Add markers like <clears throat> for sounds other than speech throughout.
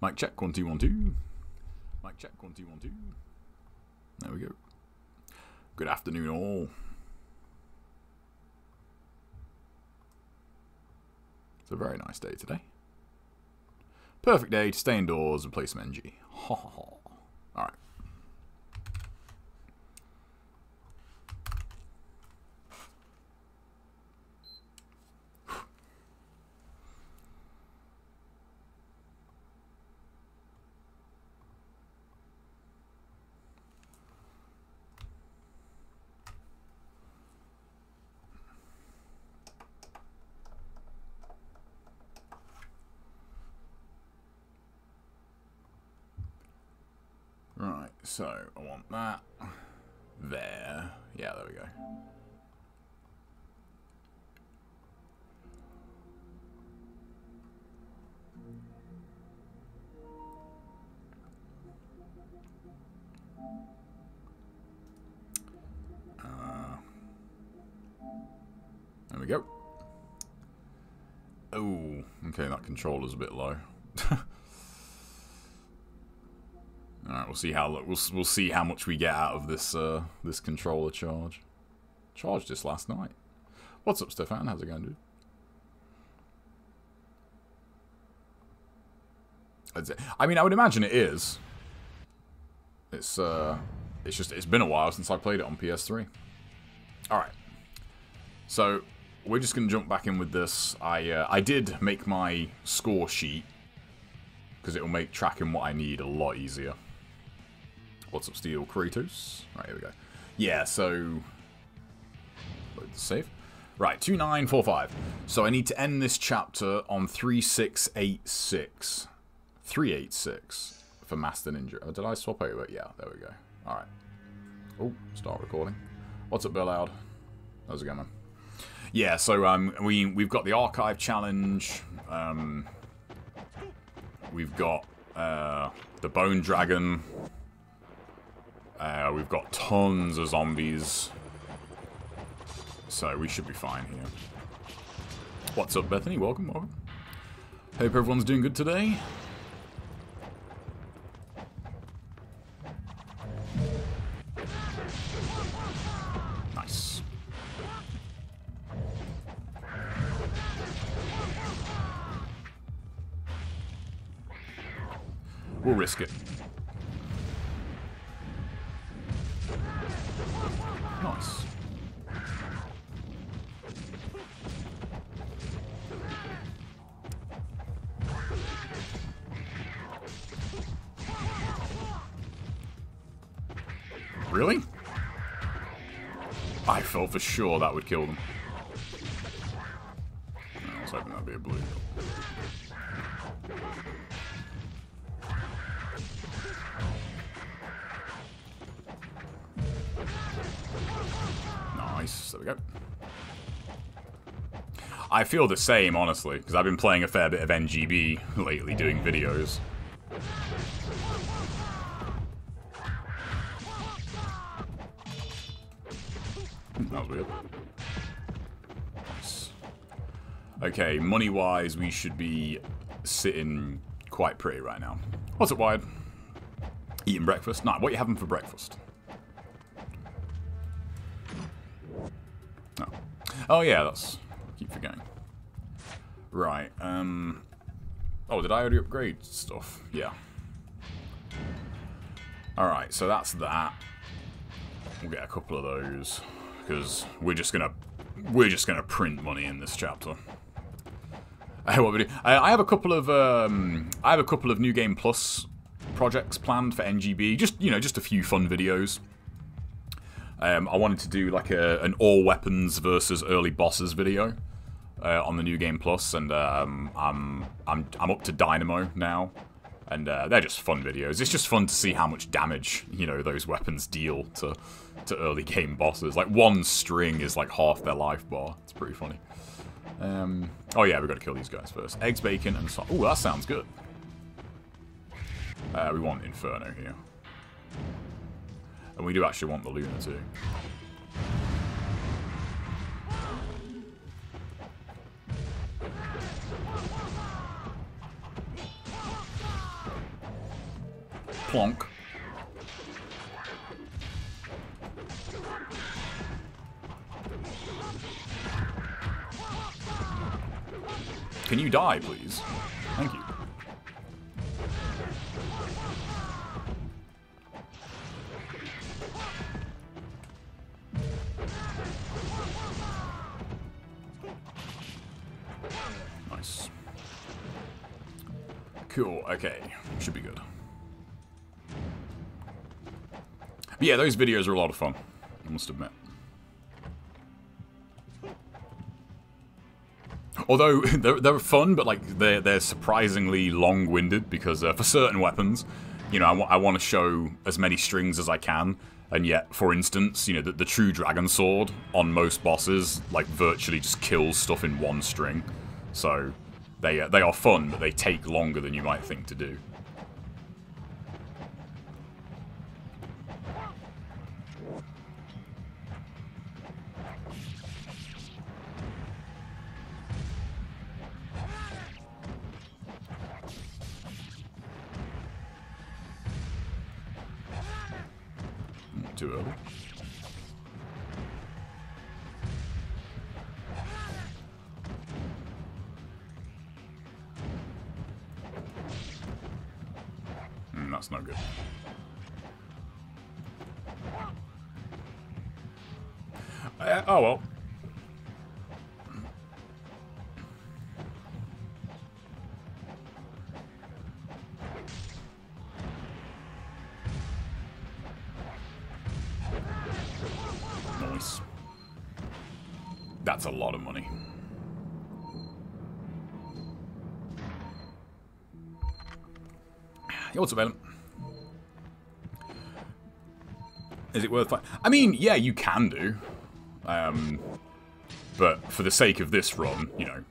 Mic check, one, two, one, two. Mic check, one, two, one, two. There we go. Good afternoon, all. It's a very nice day today. Perfect day to stay indoors and play some NG. Ha <laughs> ha ha. Alright. Right, so I want that there. Yeah, there we go. Uh, there we go. Oh, okay, that controller's a bit low. <laughs> All right, we'll see how we'll we'll see how much we get out of this uh, this controller charge. Charged this last night. What's up, Stefan? How's it going, dude? I mean, I would imagine it is. It's uh, it's just it's been a while since I played it on PS3. All right, so we're just gonna jump back in with this. I uh, I did make my score sheet because it will make tracking what I need a lot easier. What's up, Steel Kratos? Right, here we go. Yeah, so... Load the save. Right, 2945. So I need to end this chapter on 3686. 386 for Master Ninja. Oh, did I swap over? Yeah, there we go. Alright. Oh, start recording. What's up, Bill Loud? How's it going, man? Yeah, so um, we, we've got the Archive Challenge. Um, we've got uh, the Bone Dragon. Uh, we've got tons of zombies. So we should be fine here. What's up, Bethany? Welcome, welcome. Hope everyone's doing good today. Nice. We'll risk it. For sure that would kill them. I was hoping that'd be a blue. Nice. There we go. I feel the same, honestly, because I've been playing a fair bit of NGB lately, doing videos. Okay, money-wise, we should be sitting quite pretty right now. What's up, Wyatt? Eating breakfast? Nah, what are you having for breakfast? Oh. Oh yeah, that's... keep forgetting. Right, um... Oh, did I already upgrade stuff? Yeah. Alright, so that's that. We'll get a couple of those. Because we're just gonna... We're just gonna print money in this chapter. <laughs> I, what we do, I, I have a couple of um, I have a couple of new game plus projects planned for NGB. Just you know, just a few fun videos. Um, I wanted to do like a, an all weapons versus early bosses video uh, on the new game plus, and um, I'm I'm I'm up to Dynamo now, and uh, they're just fun videos. It's just fun to see how much damage you know those weapons deal to to early <laughs> game bosses. Like one string is like half their life bar. It's pretty funny. Um, oh yeah, we've got to kill these guys first. Eggs, bacon, and so. Oh, that sounds good. Uh, we want Inferno here. And we do actually want the Luna too. Plonk. Can you die, please? Thank you. Nice. Cool, okay. Should be good. But yeah, those videos are a lot of fun, I must admit. Although <laughs> they're, they're fun, but like they're they're surprisingly long-winded because uh, for certain weapons, you know, I, I want to show as many strings as I can, and yet, for instance, you know, the, the true dragon sword on most bosses like virtually just kills stuff in one string. So they uh, they are fun, but they take longer than you might think to do. Available? Is it worth I mean, yeah, you can do. Um, but for the sake of this run, you know,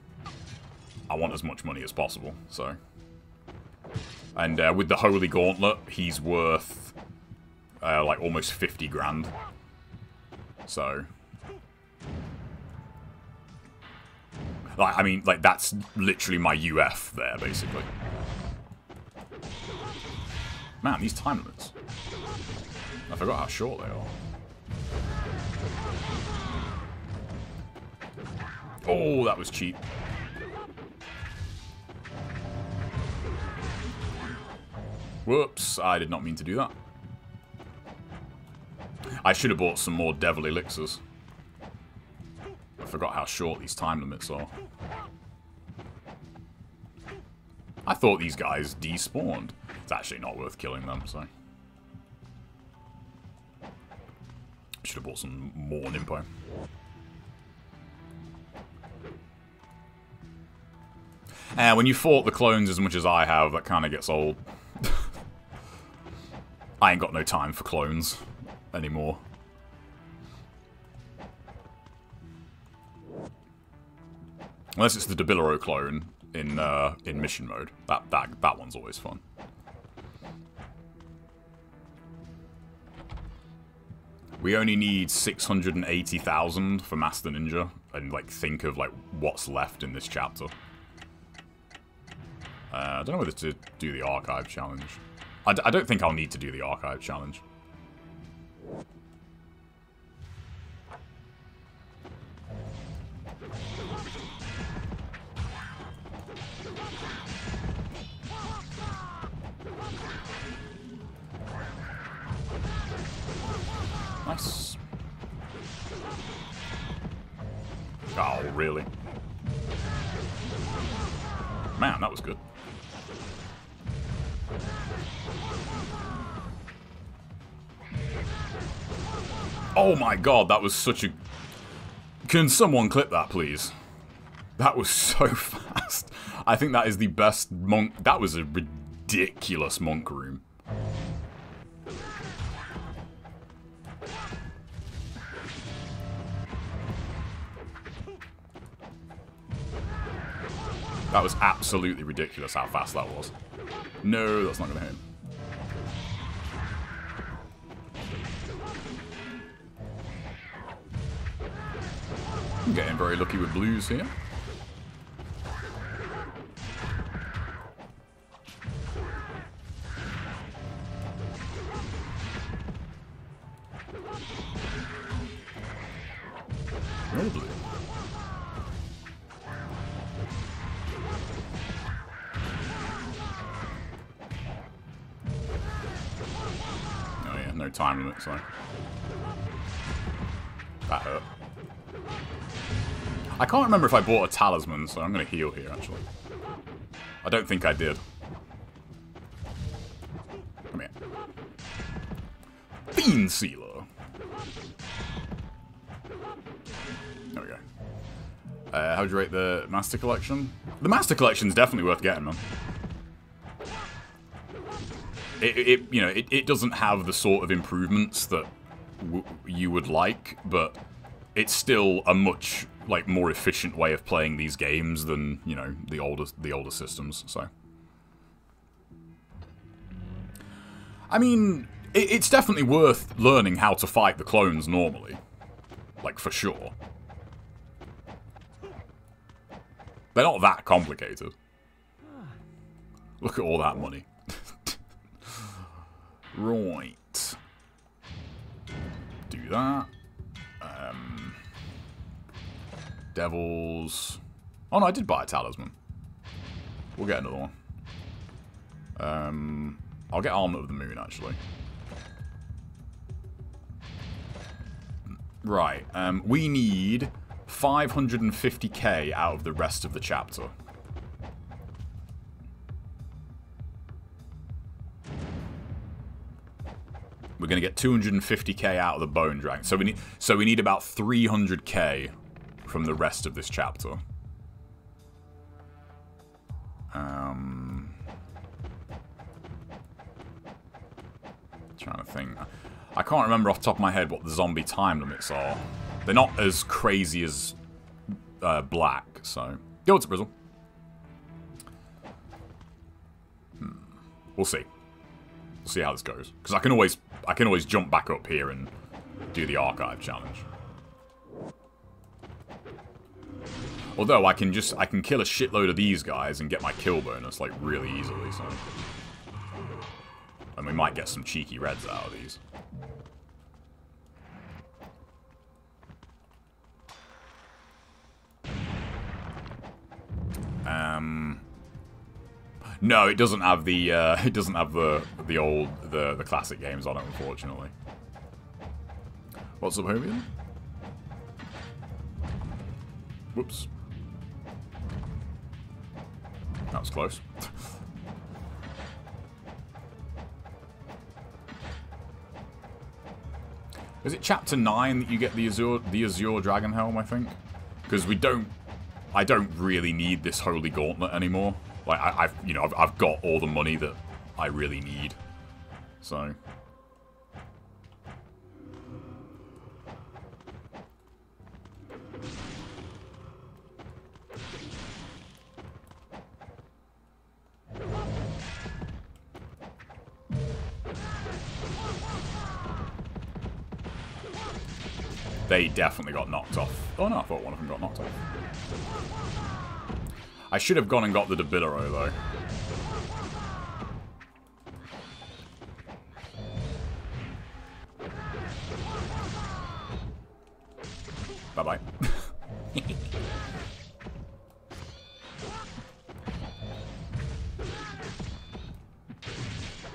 I want as much money as possible, so. And uh, with the Holy Gauntlet, he's worth uh, like almost 50 grand. So. Like, I mean, like, that's literally my UF there, basically. Man, these time limits. I forgot how short they are. Oh, that was cheap. Whoops, I did not mean to do that. I should have bought some more devil elixirs. I forgot how short these time limits are. I thought these guys despawned. It's actually not worth killing them, so... Should have bought some more Ninpo. And when you fought the clones as much as I have, that kind of gets old. <laughs> I ain't got no time for clones anymore. Unless it's the Dabilahro clone in uh, in mission mode. That that that one's always fun. We only need 680,000 for Master Ninja, and like think of like what's left in this chapter. Uh, I don't know whether to do the archive challenge. I d I don't think I'll need to do the archive challenge. God, that was such a... Can someone clip that, please? That was <laughs> so fast. I think that is the best monk... That was a ridiculous monk room. That was absolutely ridiculous how fast that was. No, that's not going to hit. I'm very lucky with blues here. Remember if I bought a talisman, so I'm going to heal here, actually. I don't think I did. Come here. Fiend Sealer. There we go. Uh, how'd you rate the Master Collection? The Master Collection's definitely worth getting, man. It, it you know, it, it doesn't have the sort of improvements that you would like, but it's still a much like more efficient way of playing these games than you know the older the older systems. So, I mean, it, it's definitely worth learning how to fight the clones normally, like for sure. They're not that complicated. Look at all that money. <laughs> right. Do that. Devils. Oh no, I did buy a talisman. We'll get another one. Um, I'll get Armlet of the Moon, actually. Right, um, we need 550k out of the rest of the chapter. We're going to get 250k out of the Bone Dragon. So we need so we need about 300k from the rest of this chapter. Um trying to think. I can't remember off the top of my head what the zombie time limits are. They're not as crazy as uh, Black, so... Yo, what's up, Brizzle? Hmm. We'll see. We'll see how this goes. Because I can always I can always jump back up here and do the archive challenge. Although I can just I can kill a shitload of these guys and get my kill bonus like really easily, so. And we might get some cheeky reds out of these. Um, no, it doesn't have the uh, <laughs> it doesn't have the the old the the classic games on it, unfortunately. What's up, homie? Whoops. That was close. Is it chapter 9 that you get the Azure the Azure Dragon Helm, I think? Because we don't I don't really need this Holy Gauntlet anymore. Like, I, have you know, I've, I've got all the money that I really need. So... They definitely got knocked off. Oh no, I thought one of them got knocked off. I should have gone and got the Dabilahro, though. Bye-bye.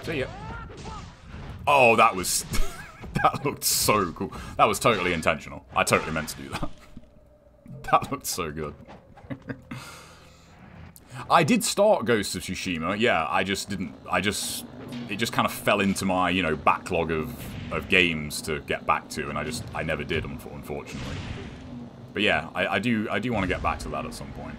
<laughs> See ya. Oh, that was... that looked so cool. That was totally intentional. I totally meant to do that. <laughs> that looked so good. <laughs> I did start Ghost of Tsushima. Yeah, I just didn't. I just it just kind of fell into my you know backlog of of games to get back to, and I just I never did, unfortunately. But yeah, I, I do I do want to get back to that at some point.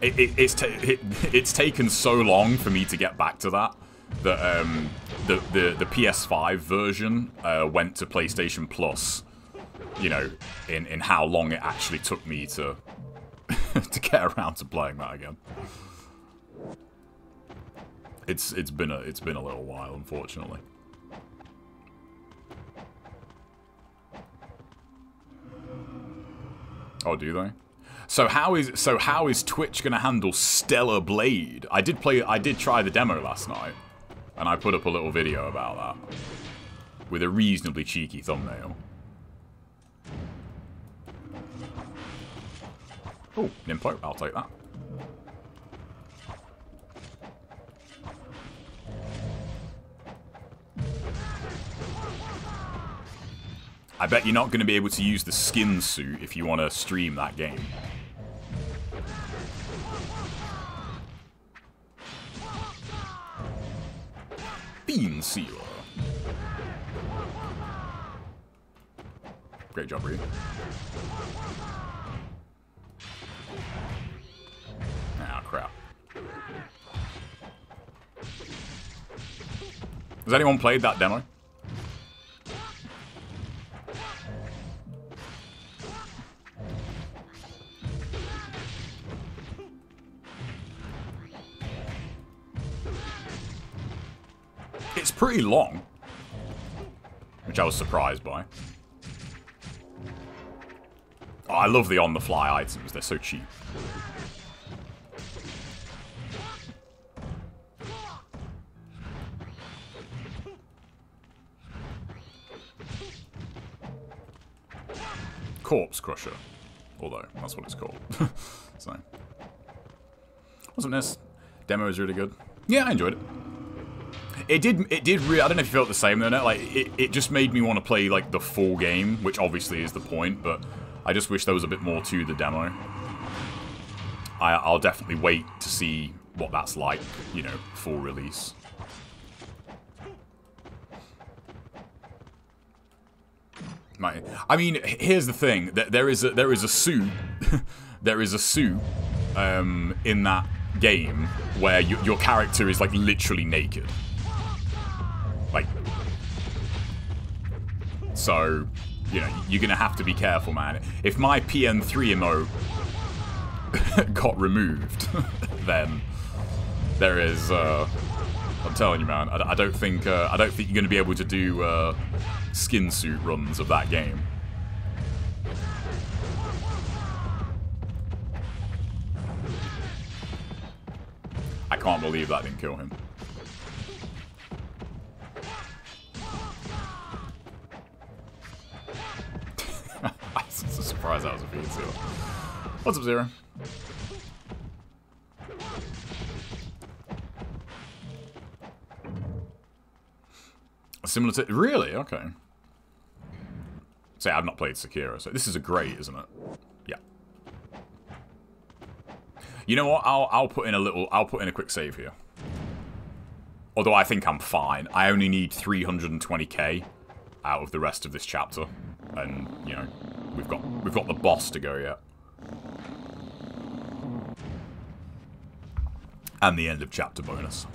It, it, it's it, it's taken so long for me to get back to that that um, the, the the PS5 version uh, went to PlayStation Plus you know, in, in how long it actually took me to <laughs> to get around to playing that again. It's it's been a it's been a little while, unfortunately. Oh, do they? So how is so how is Twitch going to handle Stellar Blade? I did play I did try the demo last night and I put up a little video about that with a reasonably cheeky thumbnail. Oh, Ninpo, I'll take that. I bet you're not going to be able to use the skin suit if you want to stream that game. Fiend Sealer. Great job, Ryu. Ah, crap. Has anyone played that demo? It's pretty long. Which I was surprised by. Oh, I love the on-the-fly items. They're so cheap. Corpse Crusher. Although, that's what it's called. <laughs> so. Wasn't this? Demo is really good. Yeah, I enjoyed it. It did, it did really, I don't know if you felt the same though, like, it, it just made me want to play, like, the full game, which obviously is the point, but I just wish there was a bit more to the demo. I, I'll definitely wait to see what that's like, you know, full release. My, I mean, here's the thing: that there is a, there is a suit, <laughs> there is a suit um, in that game where you, your character is like literally naked. Like, so you know you're gonna have to be careful, man. If my PN3 emote <laughs> got removed, <laughs> then there is. Uh, I'm telling you, man. I, I don't think uh, I don't think you're gonna be able to do. Uh, skin suit runs of that game. I can't believe that didn't kill him. Surprised that was a Fiend Sealer. What's up, Zero? Similar to... Really? Okay. Say, I've not played Sekiro, so this is a great, isn't it? Yeah. You know what? I'll I'll put in a little. I'll put in a quick save here. Although I think I'm fine. I only need 320k out of the rest of this chapter, and you know, we've got we've got the boss to go yet. And the end of chapter bonus.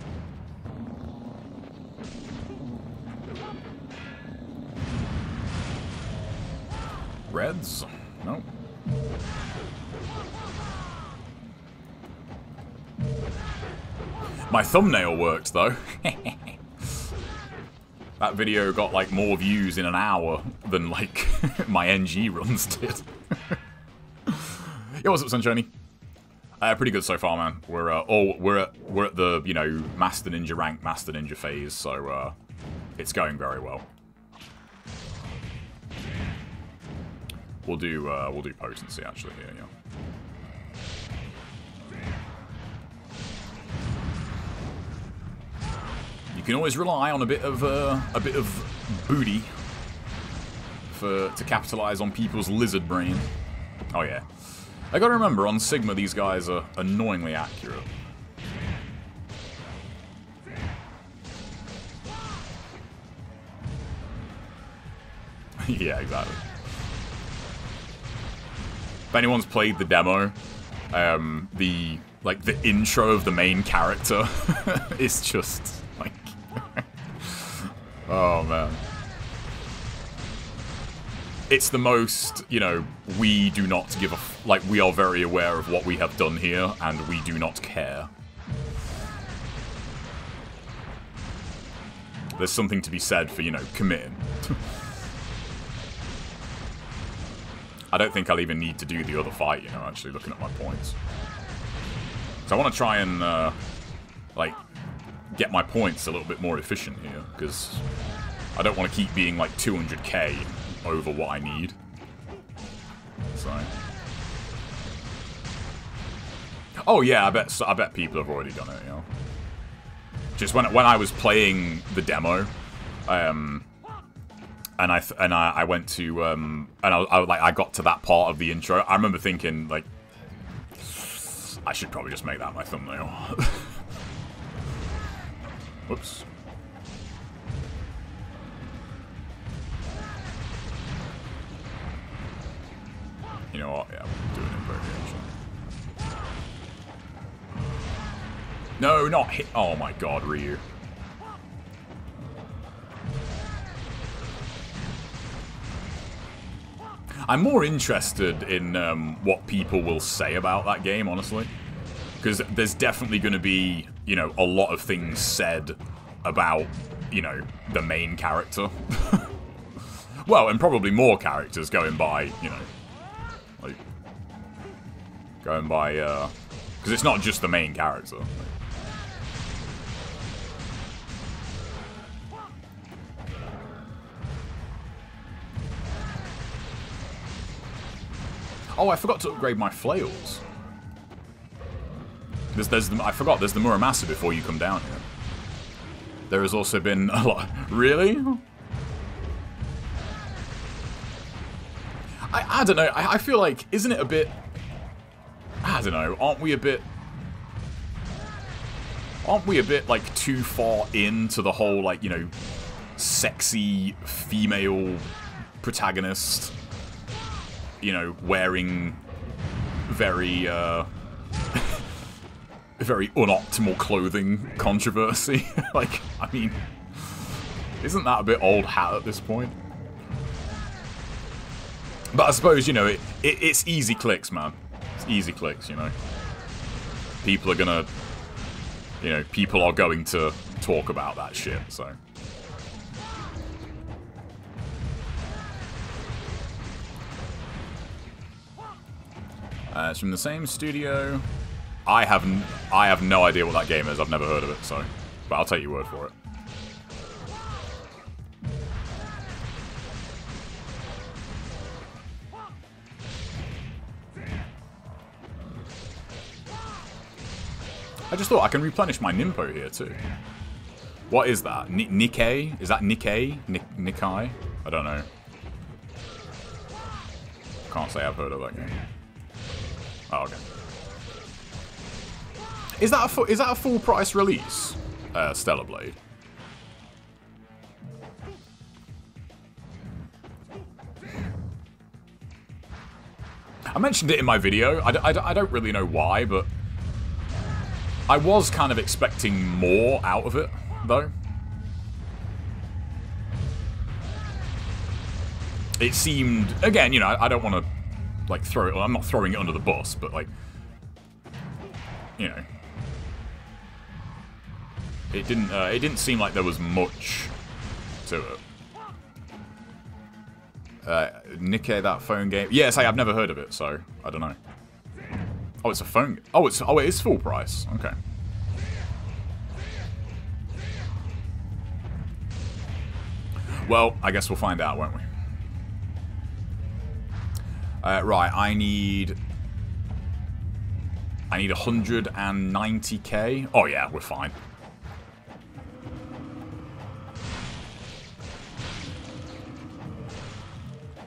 Reds? No. My thumbnail worked, though. <laughs> that video got, like, more views in an hour than, like, <laughs> my NG runs did. <laughs> Yo, what's up, Sunshiny? Uh, pretty good so far, man. We're uh, oh, we're at we're at the you know Master Ninja rank, Master Ninja phase, so uh, it's going very well. We'll do uh, we'll do potency actually here, yeah. You can always rely on a bit of uh, a bit of booty for to capitalize on people's lizard brain. Oh yeah. I gotta remember, on Sigma these guys are annoyingly accurate. <laughs> yeah, exactly. If anyone's played the demo, um, the like the intro of the main character <laughs> is just oh man. It's the most, you know, we do not give a, like, we are very aware of what we have done here, and we do not care. There's something to be said for, you know, committing. <laughs> I don't think I'll even need to do the other fight, you know, actually, looking at my points. So I want to try and, uh, like, get my points a little bit more efficient here, because I don't want to keep being, like, 200k over what I need. So... Oh yeah, I bet I bet people have already done it, you know. Just when when I was playing the demo, um, and I and I, I went to um, and I, I like I got to that part of the intro. I remember thinking like, I should probably just make that my thumbnail. <laughs> Whoops. You know what? Yeah, doing it very No, not hit. Oh my god, Ryu. I'm more interested in um, what people will say about that game, honestly. Because there's definitely going to be, you know, a lot of things said about, you know, the main character. <laughs> well, and probably more characters going by, you know, like, going by, uh, because it's not just the main character. Oh, I forgot to upgrade my flails. There's, there's the, I forgot, there's the Muramasa before you come down here. There has also been a lot... <laughs> Really? I, I don't know, I, I feel like, isn't it a bit... I don't know, aren't we a bit... Aren't we a bit, like, too far into the whole, like, you know, sexy female protagonist you know, wearing very, uh, very unoptimal clothing controversy. <laughs> like, I mean, isn't that a bit old hat at this point? But I suppose, you know, it, it, it's easy clicks, man. It's easy clicks, you know. People are gonna, you know, people are going to talk about that shit, so... Uh, it's from the same studio. I have I have no idea what that game is. I've never heard of it, so but I'll take your word for it. I just thought I can replenish my Ninpo here too. What is that? N Nikkei? Is that Nikkei? Nik Nikkei? I don't know. Can't say I've heard of that game. Oh, okay. Is that a is that a full price release? Uh, Stellar Blade. I mentioned it in my video. I, I, I don't really know why, but I was kind of expecting more out of it, though. It seemed, again, you know, I don't want to like throw it. I'm not throwing it under the bus, but like, you know, it didn't. Uh, it didn't seem like there was much to it. Uh, Nikkei, that phone game. Yes, I have never heard of it, so I don't know. Oh, it's a phone. Oh, it's oh, it is full price. Okay. Well, I guess we'll find out, won't we? Uh, right, I need... I need 190k. Oh yeah, we're fine.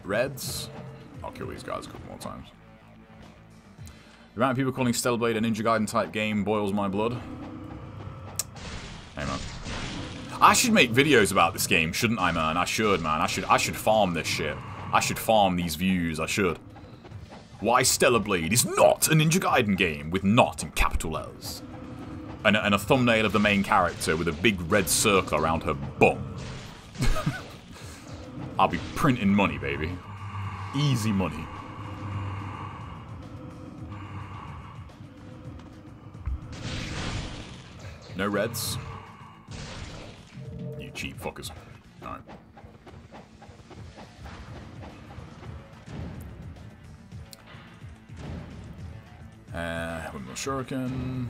Reds. I'll kill these guys a couple more times. The amount of people calling Stellar Blade a Ninja Gaiden type game boils my blood. Hey man. I should make videos about this game, shouldn't I, man? I should, man. I should I should farm this shit. I should farm these views, I should. Why Stellar Blade is not a Ninja Gaiden game with not in capital L's. And, and a thumbnail of the main character with a big red circle around her bum. <laughs> I'll be printing money, baby. Easy money. No reds? You cheap fuckers. Alright. Uh, windmill shuriken.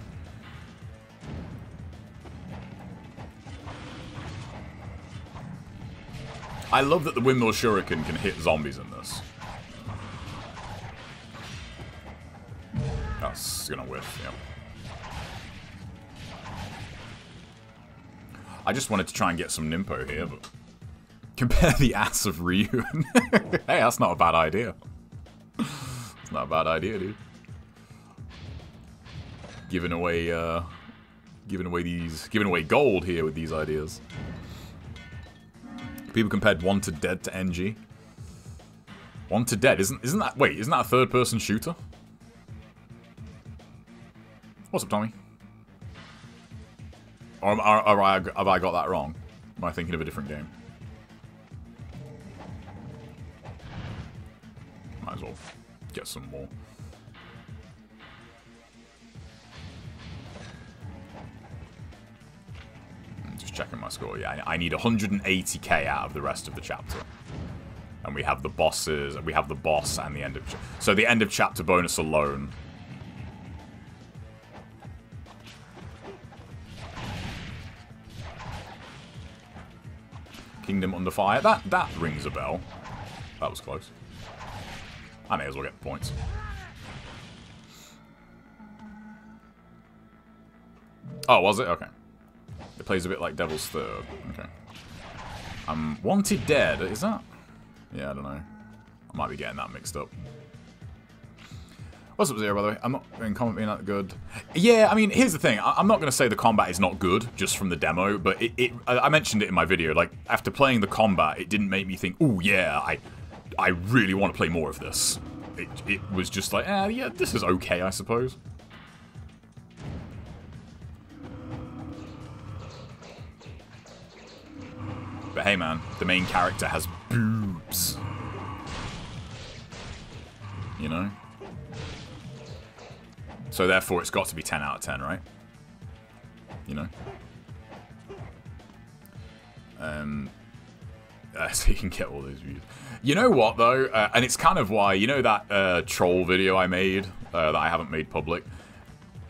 I love that the windmill shuriken can hit zombies in this. That's gonna whiff, yeah. I just wanted to try and get some Ninpo here, but Compare the ass of Ryu. <laughs> hey, that's not a bad idea. It's not a bad idea, dude. Giving away, uh, giving away these, giving away gold here with these ideas. People compared Wanted Dead to NG. Wanted Dead, isn't isn't that wait, isn't that a third person shooter? What's up, Tommy? Or, or, or have I got that wrong? Am I thinking of a different game? Might as well get some more. Just checking my score. Yeah, I need 180k out of the rest of the chapter. And we have the bosses, we have the boss and the end of... So the end of chapter bonus alone Kingdom Under Fire. That, that rings a bell. That was close. I may as well get points. Oh, was it? Okay. It plays a bit like Devil's Third. Okay. Um, Wanted Dead, is that? Yeah, I don't know. I might be getting that mixed up. What's up, Zero, by the way? I'm not in combat being that good. Yeah, I mean, here's the thing. I am not going to say the combat is not good, just from the demo, but it, it, I mentioned it in my video. Like, after playing the combat, it didn't make me think, oh, yeah, I I really want to play more of this. It, it was just like, eh, yeah, this is okay, I suppose. But hey, man, the main character has boobs. You know? So therefore, it's got to be 10 out of 10, right? You know? Um, uh, <laughs> so you can get all those views. You know what, though? Uh, and it's kind of why, you know that uh, troll video I made uh, that I haven't made public?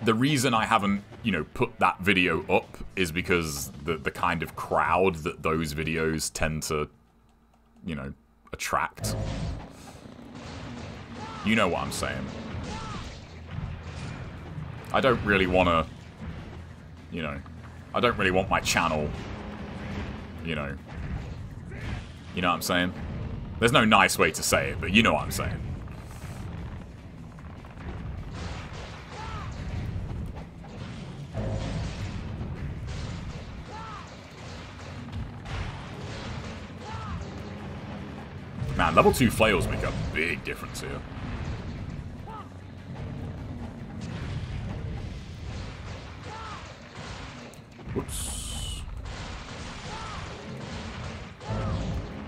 The reason I haven't, you know, put that video up is because the, the kind of crowd that those videos tend to, you know, attract. You know what I'm saying. I don't really want to, you know, I don't really want my channel, you know, you know what I'm saying? There's no nice way to say it, but you know what I'm saying. Man, level 2 flails make a big difference here. Whoops.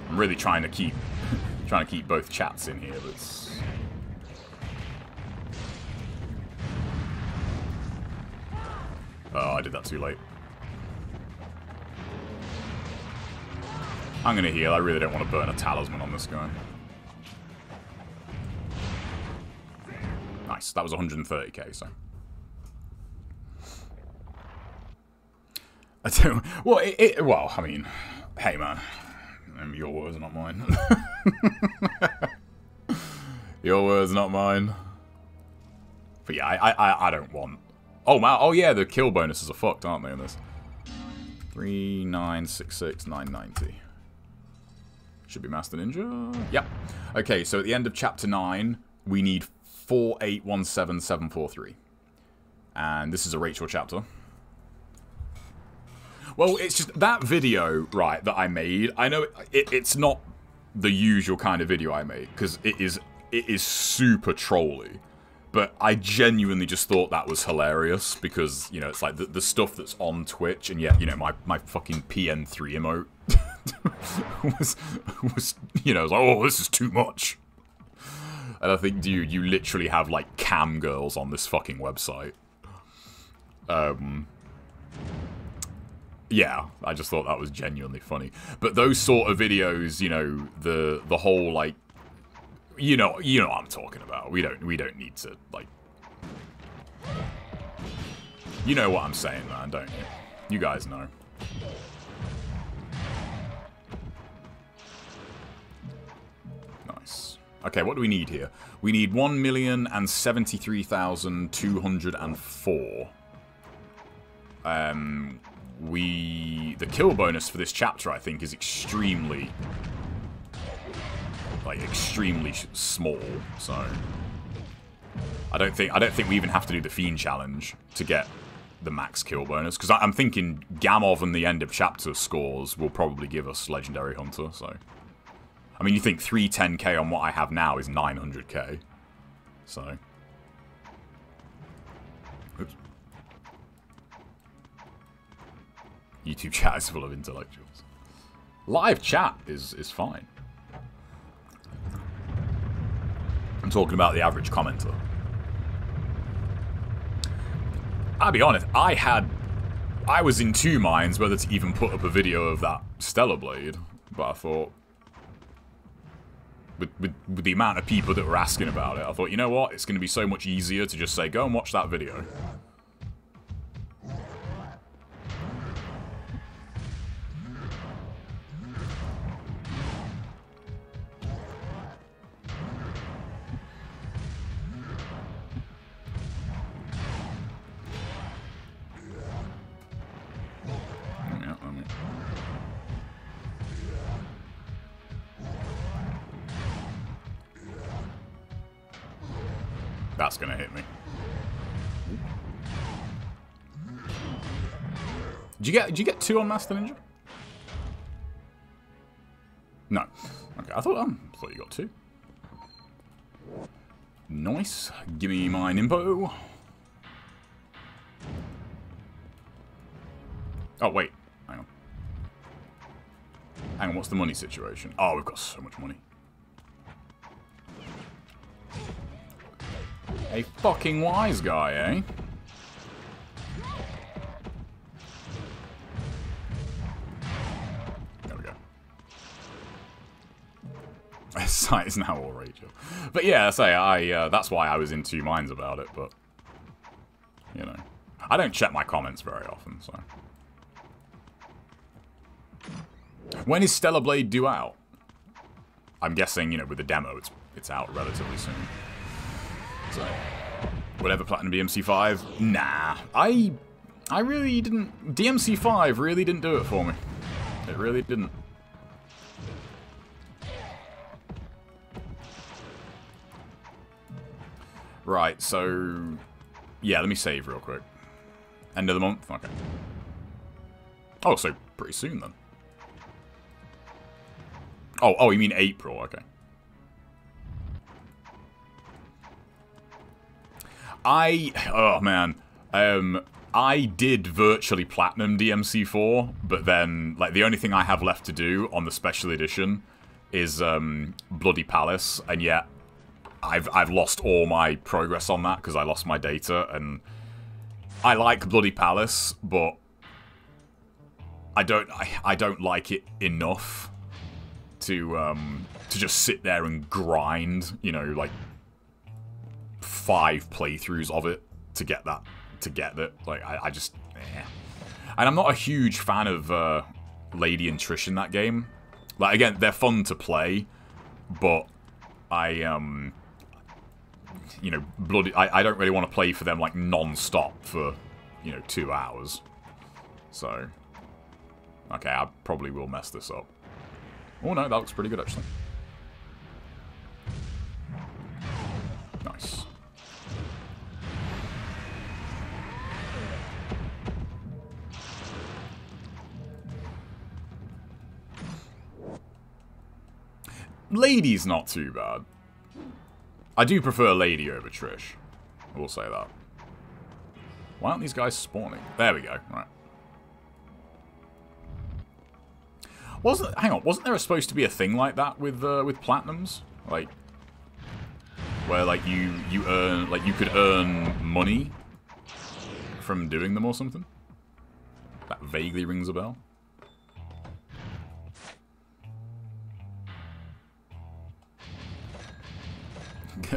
I'm really trying to keep <laughs> trying to keep both chats in here, but Oh, I did that too late. I'm gonna heal. I really don't want to burn a talisman on this guy. Nice. That was 130k, so. I don't. Well, it, it, well, I mean, hey man, your words, are not mine. <laughs> your words, are not mine. But yeah, I, I, I don't want. Oh man, oh yeah, the kill bonuses are fucked, aren't they? In this, three nine six six nine ninety. Should be Master Ninja. Yep. Okay, so at the end of chapter nine, we need four eight one seven seven four three, and this is a Rachel chapter. Well, it's just that video, right, that I made. I know it, it's not the usual kind of video I make because it is it is super trolly. But I genuinely just thought that was hilarious because, you know, it's like the, the stuff that's on Twitch and yet, you know, my, my fucking PN3 emote <laughs> <laughs> was, was, you know, was like, oh, this is too much. And I think, dude, you literally have, like, cam girls on this fucking website. Um, yeah, I just thought that was genuinely funny. But those sort of videos, you know, the the whole like, you know, you know what I'm talking about. We don't we don't need to like, you know what I'm saying, man, don't you? You guys know. Okay, what do we need here? We need one million and seventy-three thousand two hundred and four. Um, we the kill bonus for this chapter I think is extremely like extremely small. So I don't think I don't think we even have to do the fiend challenge to get the max kill bonus because I'm thinking Gamov and the end of chapter scores will probably give us legendary hunter. So I mean, you think 310k on what I have now is 900k. So Oops. YouTube chat is full of intellectuals. Live chat is is fine. I'm talking about the average commenter. I'll be honest, I had... I was in two minds whether to even put up a video of that Stellar Blade, but I thought... With, with, with the amount of people that were asking about it, I thought, you know what, it's going to be so much easier to just say, go and watch that video. Did you get did you get two on Master Ninja? No. Okay, I thought um I thought you got two. Nice. Give me my Ninpo. Oh wait, hang on. Hang on, what's the money situation? Oh, we've got so much money. A fucking wise guy, eh? <laughs> Sight is now all Rachel. But yeah, I say I uh, that's why I was in two minds about it, but you know. I don't check my comments very often, so. When is Stellar Blade due out? I'm guessing, you know, with the demo, it's it's out relatively soon. So, whatever Platinum DMC5. Nah, I, I really didn't. DMC5 really didn't do it for me. It really didn't. Right, so yeah, let me save real quick. End of the month? Okay. Oh, so pretty soon then. Oh, oh, you mean April? Okay. I oh man, um, I did virtually platinum DMC4, but then like the only thing I have left to do on the special edition is um, Bloody Palace, and yet I've I've lost all my progress on that because I lost my data, and I like Bloody Palace, but I don't I, I don't like it enough to um, to just sit there and grind, you know, like five playthroughs of it to get that to get that. Like I, I just eh. And I'm not a huge fan of uh, Lady and Trish in that game. Like again, they're fun to play, but I um you know, bloody I, I don't really want to play for them like non-stop for, you know, two hours. So Okay, I probably will mess this up. Oh no, that looks pretty good actually. Nice. Lady's not too bad. I do prefer Lady over Trish. I will say that. Why aren't these guys spawning? There we go. Right. Wasn't hang on? Wasn't there supposed to be a thing like that with uh, with platinums? Like where like you you earn like you could earn money from doing them or something. That vaguely rings a bell.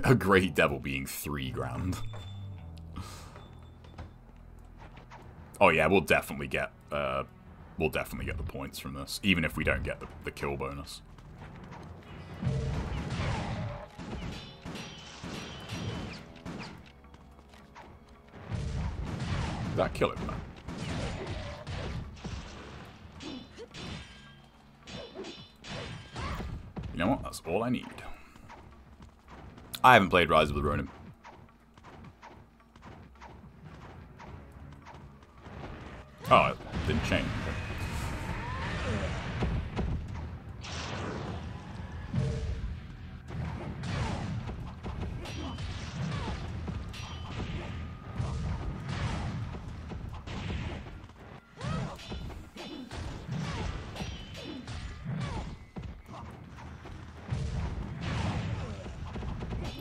a Great Devil being three grand. Oh yeah, we'll definitely get uh, we'll definitely get the points from this, even if we don't get the, the kill bonus. Did that kill it? Man? You know what? That's all I need. I haven't played Rise of the Ronin. Oh, it didn't change.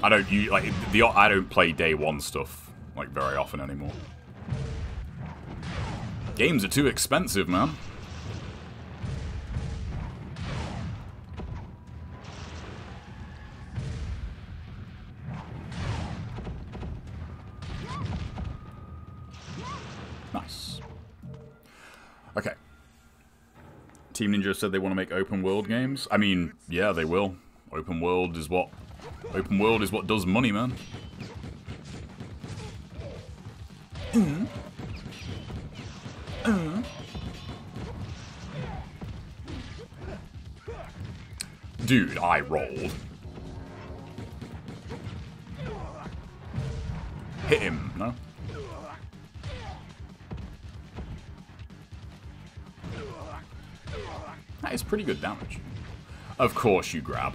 I don't you like the I don't play day one stuff like very often anymore. Games are too expensive, man. Nice. Okay. Team Ninja said they want to make open world games. I mean, yeah, they will. Open world is what Open world is what does money, man. Mm. Mm. Dude, I rolled. Hit him, no? That is pretty good damage. Of course you grab.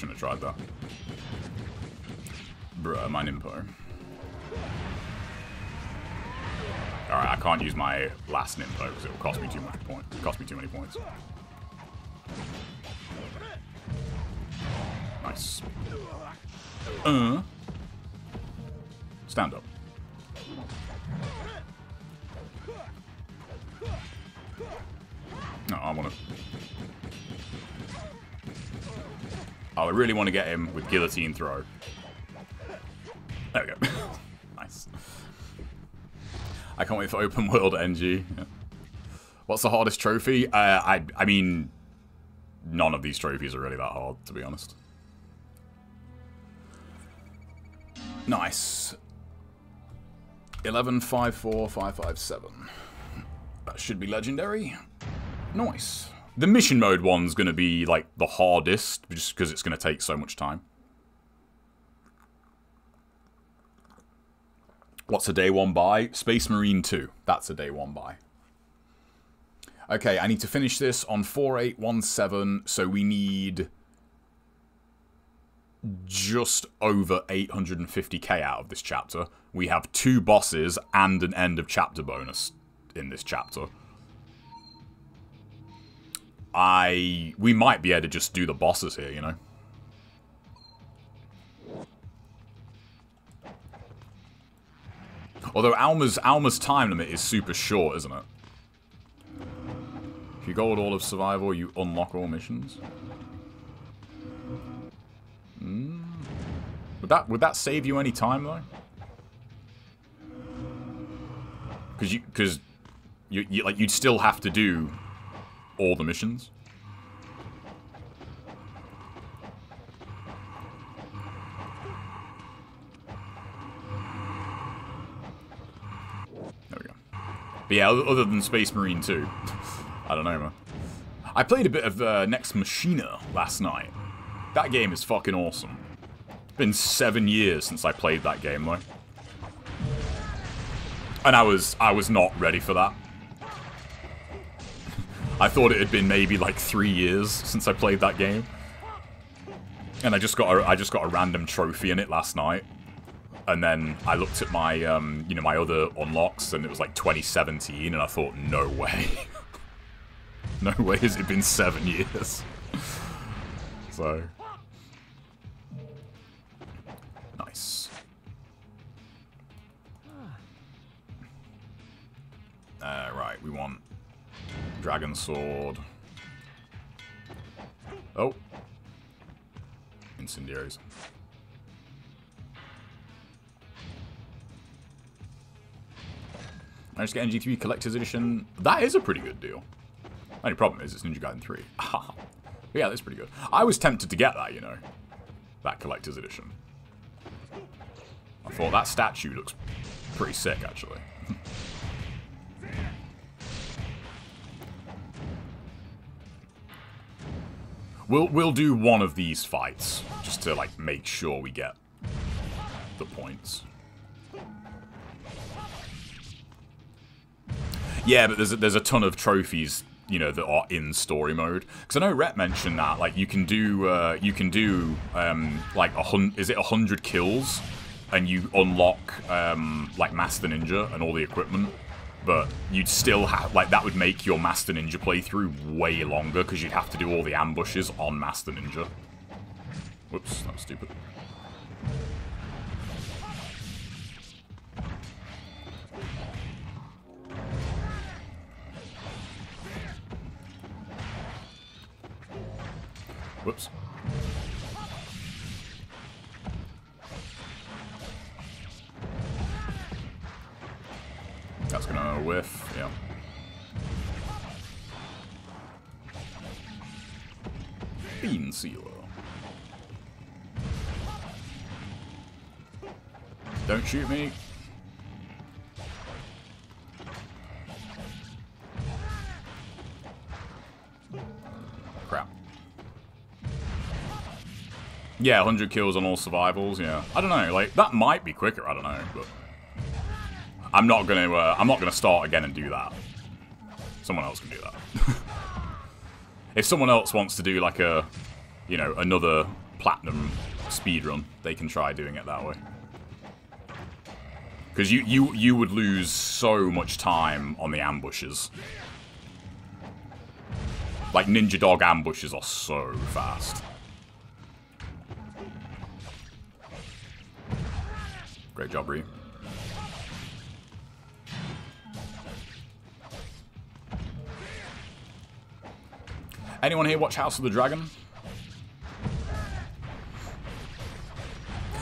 Shouldn't have tried that. Bruh, my Ninpo. Alright, I can't use my last Ninpo because it will cost me too much point. Cost me too many points. Nice. Uh. Stand up. Really want to get him with guillotine throw. There we go. <laughs> nice. I can't wait for open world NG. What's the hardest trophy? Uh, I I mean, none of these trophies are really that hard, to be honest. Nice. 1154557. That should be legendary. Nice. The mission mode one's going to be, like, the hardest, just because it's going to take so much time. What's a day one buy? Space Marine 2. That's a day one buy. Okay, I need to finish this on 4817, so we need just over 850k out of this chapter. We have two bosses and an end of chapter bonus in this chapter. I... We might be able to just do the bosses here, you know? Although Alma's, Alma's time limit is super short, isn't it? If you go with all of survival, you unlock all missions. Mm. Would that would that save you any time though? Because you because you, you like you'd still have to do all the missions. There we go. But yeah, other than Space Marine 2, <laughs> I don't know, man. I played a bit of uh, Nex Machina last night. That game is fucking awesome. It's been seven years since I played that game, though. And I was I was not ready for that. I thought it had been maybe like three years since I played that game. And I just got a, I just got a random trophy in it last night. And then I looked at my, um, you know, my other unlocks, and it was like 2017, and I thought, no way. <laughs> no way has it been seven years. <laughs> so... Nice. Uh, right, we want Dragon Sword. Oh. Incendiaries. Managed to get NG3 Collector's Edition. That is a pretty good deal. Only problem is it's Ninja Gaiden 3. <laughs> yeah, that's pretty good. I was tempted to get that, you know. That Collector's Edition. I thought that statue looks pretty sick, actually. <laughs> we'll we'll do one of these fights just to like make sure we get the points. Yeah, but there's a, there's a ton of trophies, you know, that are in story mode. Because I know Rep mentioned that, like you can do uh, you can do um, like a hundred is it a hundred kills, and you unlock um, like Master Ninja and all the equipment. But you'd still have like that would make your Master Ninja playthrough way longer because you'd have to do all the ambushes on Master Ninja. Whoops, that was stupid. Whoops. That's gonna whiff, yeah. Fiend Sealer. Don't shoot me. Crap. Yeah, 100 kills on all survivals, yeah. I don't know, like, that might be quicker, I don't know, but... I'm not gonna, uh, I'm not gonna start again and do that. Someone else can do that. <laughs> if someone else wants to do, like, a, you know, another platinum speedrun, they can try doing it that way. Because you, you, you would lose so much time on the ambushes. Like, Ninja Dog ambushes are so fast. Great job, Ree. Anyone here watch House of the Dragon?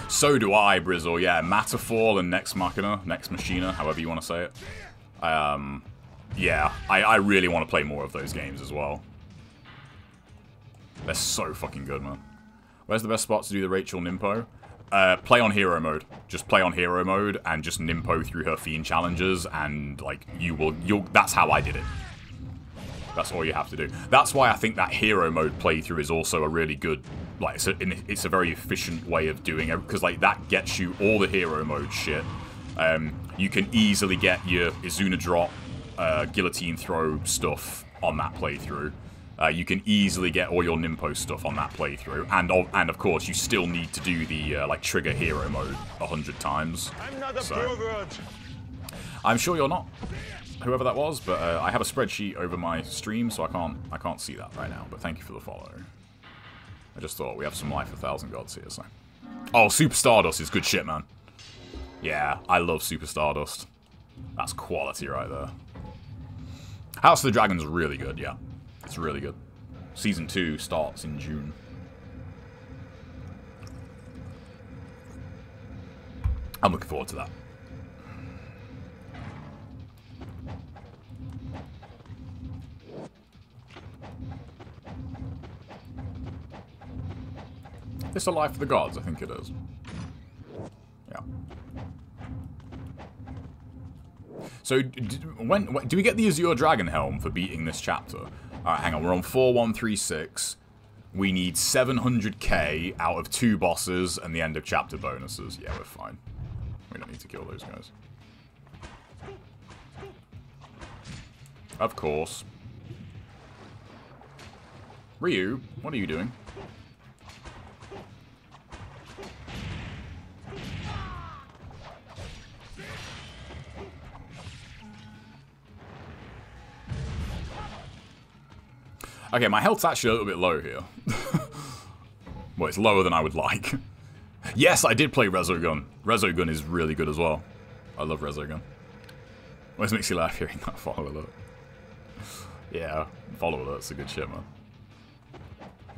So do I, Brizzle. Yeah, Matterfall and Next Machina, Next Machina, however you want to say it. Um, yeah, I, I really want to play more of those games as well. They're so fucking good, man. Where's the best spot to do the Rachel Ninpo? Uh, play on hero mode. Just play on hero mode and just Ninpo through her fiend challenges, and like you will, you'll. That's how I did it. That's all you have to do. That's why I think that hero mode playthrough is also a really good, like, it's a, it's a very efficient way of doing it, because, like, that gets you all the hero mode shit. Um, you can easily get your Izuna drop, uh, guillotine throw stuff on that playthrough. Uh, you can easily get all your Ninpo stuff on that playthrough, and of, and of course you still need to do the uh, like trigger hero mode a hundred times. I'm not a so. I'm sure you're not whoever that was, but uh, I have a spreadsheet over my stream, so I can't I can't see that right now. But thank you for the follow. I just thought we have some life of Thousand Gods here, so. Oh, Super Stardust is good shit, man. Yeah, I love Super Stardust. That's quality right there. House of the Dragon's really good, yeah. It's really good. Season 2 starts in June. I'm looking forward to that. It's the life of the gods, I think it is. Yeah. So, when, when, do we get the Azure Dragon Helm for beating this chapter? Alright, hang on, we're on 4136. We need 700k out of two bosses and the end of chapter bonuses. Yeah, we're fine. We don't need to kill those guys. Of course. Ryu, what are you doing? Okay, my health's actually a little bit low here. <laughs> well, it's lower than I would like. yes, I did play Resogun. Resogun is really good as well. I love Resogun. Always makes you laugh hearing <laughs> that follow alert. Yeah, follow alert's a good shit, man.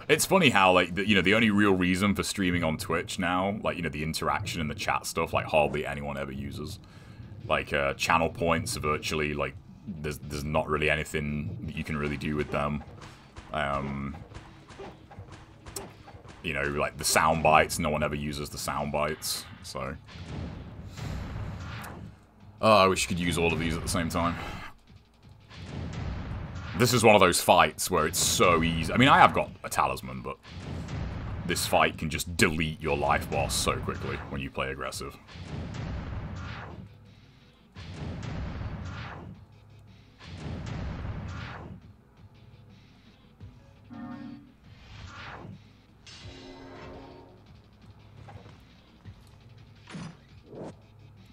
It's funny how, like, the, you know, the only real reason for streaming on Twitch now, like, you know, the interaction and the chat stuff, like, hardly anyone ever uses. Like, uh, channel points virtually, like, there's, there's not really anything that you can really do with them. Um, you know, like the sound bites, no one ever uses the sound bites, so... Oh, I wish you could use all of these at the same time. This is one of those fights where it's so easy. I mean, I have got a talisman, but this fight can just delete your life bar so quickly when you play aggressive.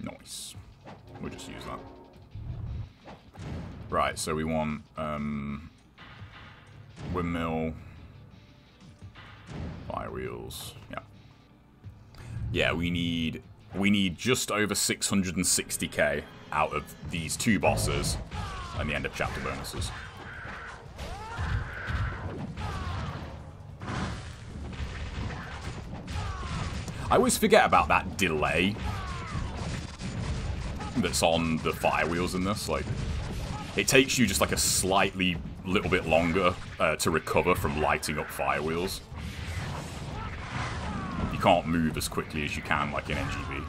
Nice. We'll just use that. Right, so we want um, windmill, fire wheels. Yeah. Yeah, we need we need just over 660k out of these two bosses and the end of chapter bonuses. I always forget about that delay that's on the fire wheels in this. Like, it takes you just like a slightly little bit longer uh, to recover from lighting up fire wheels. You can't move as quickly as you can like in NGB.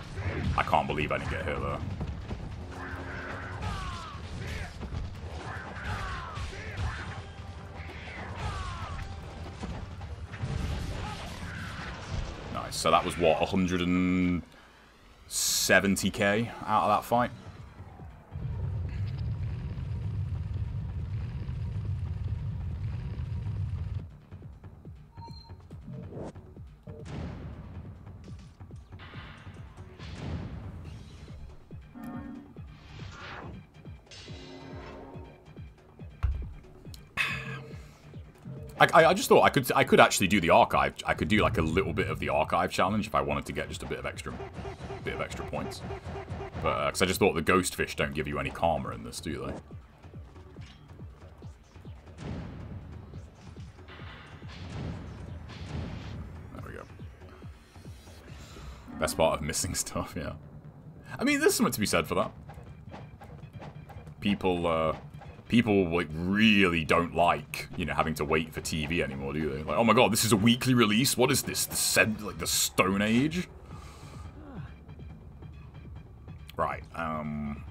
I can't believe I didn't get hit there. Nice. So that was what, 170k out of that fight? I, I just thought I could I could actually do the archive. I could do like a little bit of the archive challenge if I wanted to get just a bit of extra, bit of extra points. But because uh, I just thought the ghost fish don't give you any karma in this, do they? There we go. Best part of missing <laughs> stuff, yeah. I mean, there's something to be said for that. People, uh, people like really don't like you know having to wait for TV anymore, do they? Like, oh my god, this is a weekly release. What is this? The said like the Stone Age. Right. Um,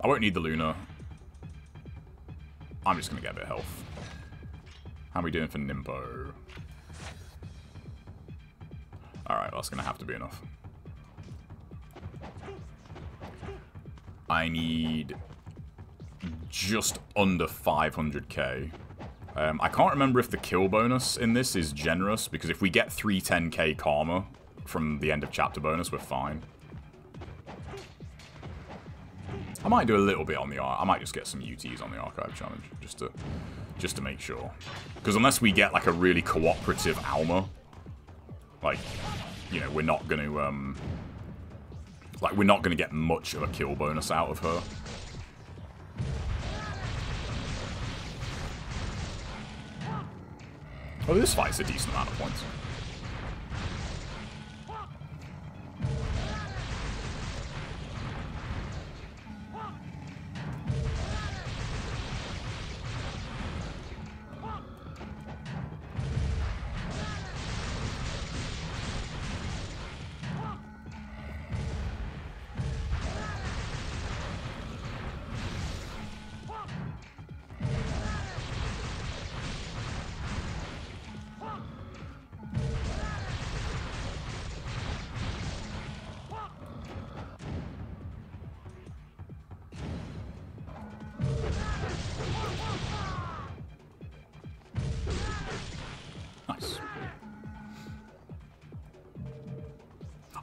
I won't need the Luna. I'm just gonna get a bit of health. How are we doing for Ninpo? Alright, that's gonna have to be enough. I need just under 500k. Um, I can't remember if the kill bonus in this is generous, because if we get 310k karma from the end of chapter bonus, we're fine. I might do a little bit on the I might just get some UTs on the archive challenge just to just to make sure. Because unless we get like a really cooperative Alma, like you know, we're not going to um like we're not going to get much of a kill bonus out of her. Oh, this fight's a decent amount of points.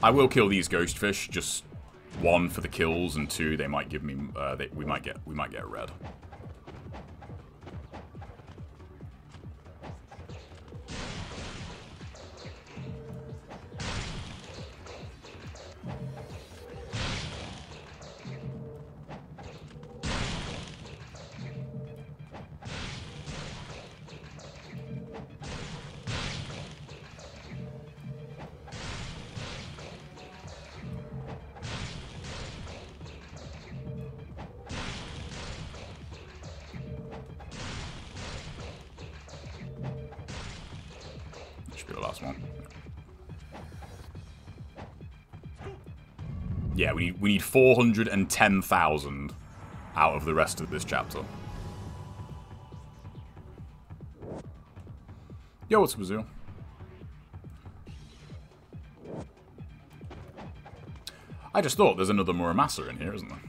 I will kill these ghost fish. Just one for the kills, and two, they might give me. Uh, they, we might get. We might get red. 410,000 out of the rest of this chapter. Yo, what's up, Brazil? I just thought there's another Muramasa in here, isn't there?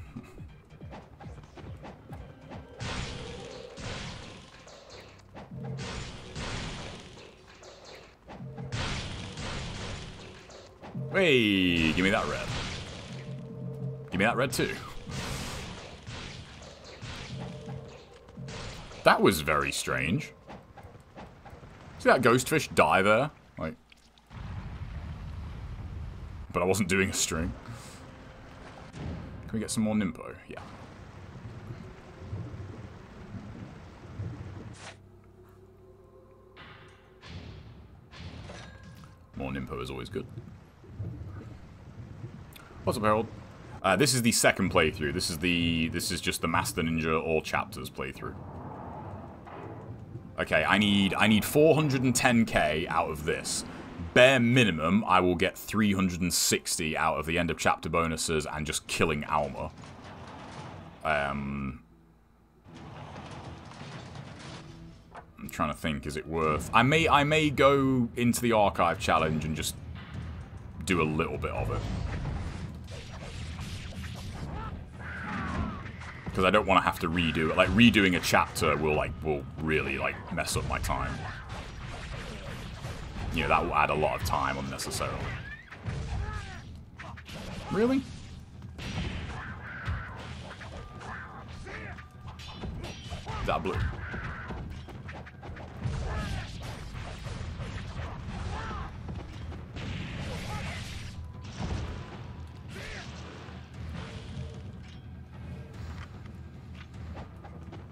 Hey, give me that red. Me that red too. That was very strange. See that ghost fish die there? Like... But I wasn't doing a string. Can we get some more Ninpo? Yeah. More Ninpo is always good. What's up, Harold? Uh, this is the second playthrough. This is the this is just the Master Ninja all chapters playthrough. Okay, I need I need 410k out of this. Bare minimum, I will get 360 out of the end of chapter bonuses and just killing Alma. Um, I'm trying to think, is it worth... I may, I may go into the archive challenge and just do a little bit of it. Because I don't want to have to redo it. Like, redoing a chapter will, like, will really, like, mess up my time. You know, that will add a lot of time unnecessarily. Really? That blue.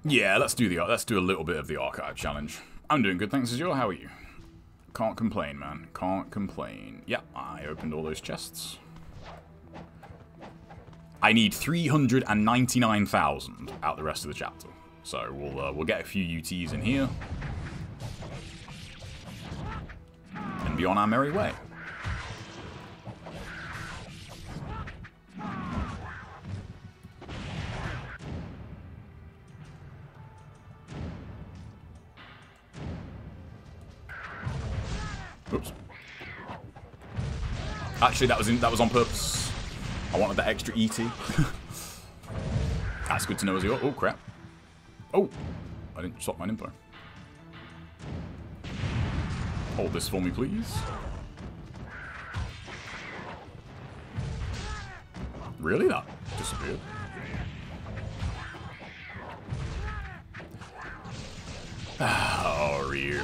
Yeah, let's do the let's do a little bit of the archive challenge. I'm doing good, thanks. Azure, how are you? Can't complain, man. Can't complain. Yeah, I opened all those chests. I need 399,000 out the rest of the chapter. So we'll uh, we'll get a few UTs in here. And be on our merry way. Actually, that was in, that was on purpose. I wanted that extra ET. <laughs> That's good to know as well. Oh, crap. Oh, I didn't swap my info. Hold this for me, please. Really? That disappeared. <sighs> Oh, Ryu.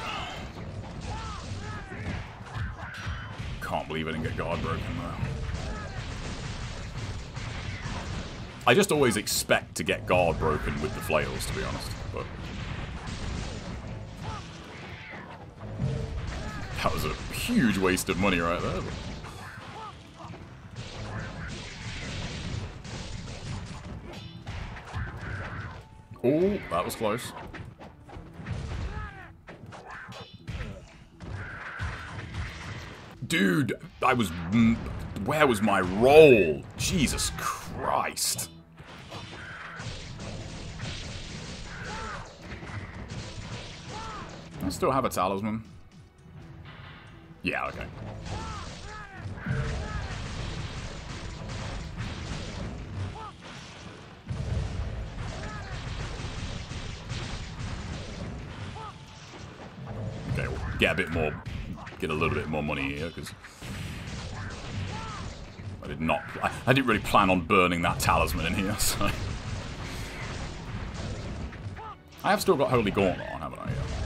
Can't believe I didn't get guard broken though. I just always expect to get guard broken with the flails, to be honest. But that was a huge waste of money right there. Oh, that was close. Dude, I was... Mm, where was my roll? Jesus Christ. I still have a talisman. Yeah, okay. Okay, we'll get a bit more, get a little bit more money here, because I did not, I, I didn't really plan on burning that talisman in here, <laughs> so. I have still got Holy Gauntlet on, haven't I? Yeah.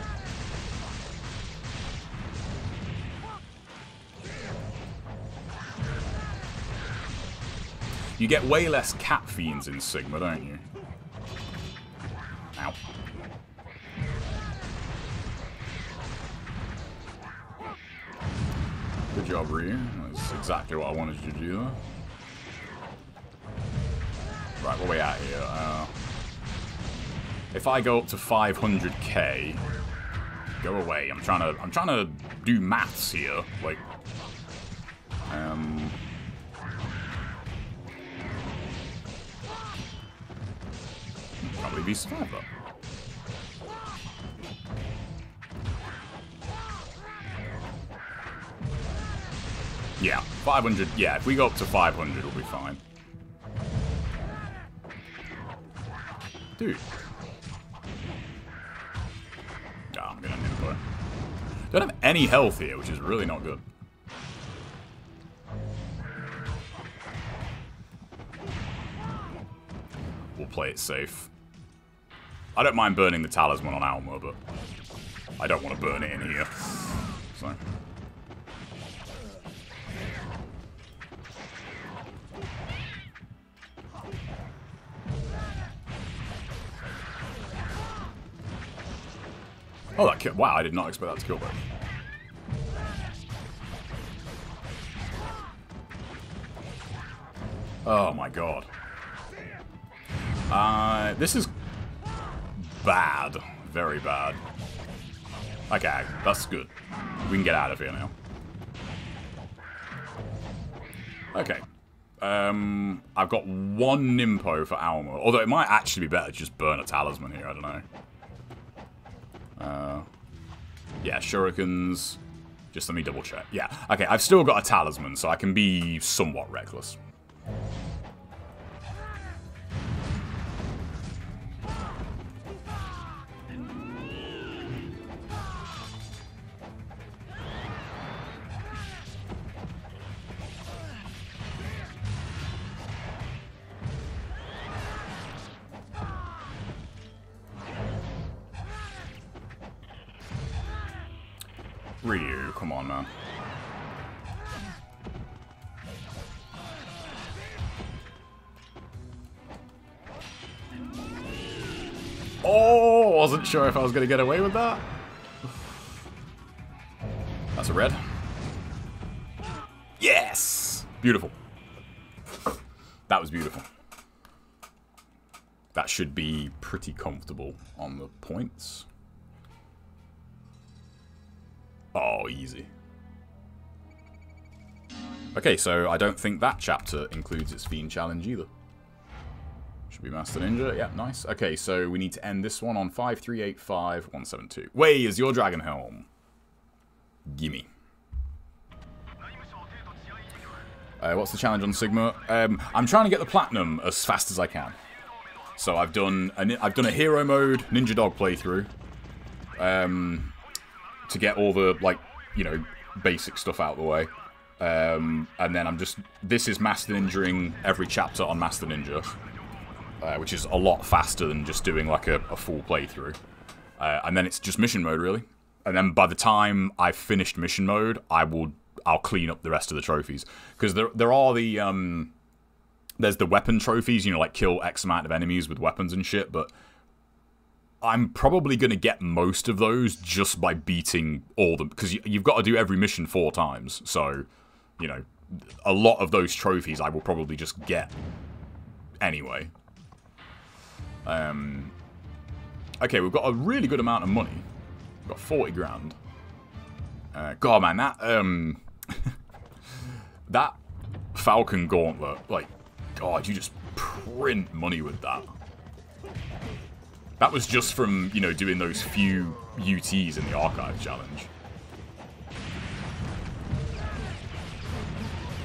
You get way less cat fiends in Sigma, don't you? That's exactly what I wanted you to do. Right, what are we at here? Uh, if I go up to 500k, go away. I'm trying to I'm trying to do maths here. Like, um, Probably be believe. Yeah, 500. Yeah, if we go up to 500, we'll be fine. Dude. Oh, I'm gonna ninpo. Don't have any health here, which is really not good. We'll play it safe. I don't mind burning the talisman on Alma, but I don't want to burn it in here. So. Oh, that killed. Wow, I did not expect that to kill both. Oh my god. Uh, this is bad. Very bad. Okay, that's good. We can get out of here now. Okay. Um, I've got one Ninpo for Alma. Although it might actually be better to just burn a talisman here, I don't know. Uh, yeah, shurikens. Just let me double check. Yeah, okay, I've still got a talisman, so I can be somewhat reckless. Sure if I was going to get away with that. That's a red. Yes! Beautiful. That was beautiful. That should be pretty comfortable on the points. Oh, easy. Okay, so I don't think that chapter includes its Fiend Challenge either. Should be Master Ninja. Yeah, nice. Okay, so we need to end this one on 5385-172. Way is your Dragon Helm. Gimme. Uh, what's the challenge on Sigma? Um, I'm trying to get the Platinum as fast as I can. So I've done a, I've done a Hero Mode Ninja Dog playthrough. Um, to get all the, like, you know, basic stuff out of the way. Um, and then I'm just... This is Master Ninjaing every chapter on Master Ninja. Uh, which is a lot faster than just doing, like, a, a full playthrough. Uh, and then it's just mission mode, really. And then by the time I've finished mission mode, I will... I'll clean up the rest of the trophies. Because there, there are the... Um, there's the weapon trophies, you know, like kill X amount of enemies with weapons and shit, but I'm probably going to get most of those just by beating all them because you've got to do every mission four times. So, you know, a lot of those trophies I will probably just get anyway. Um, okay, we've got a really good amount of money. We've got 40 grand. Uh, God, man, that um, <laughs> that Falcon Gauntlet, like, God, you just print money with that. That was just from, you know, doing those few UTs in the Archive Challenge.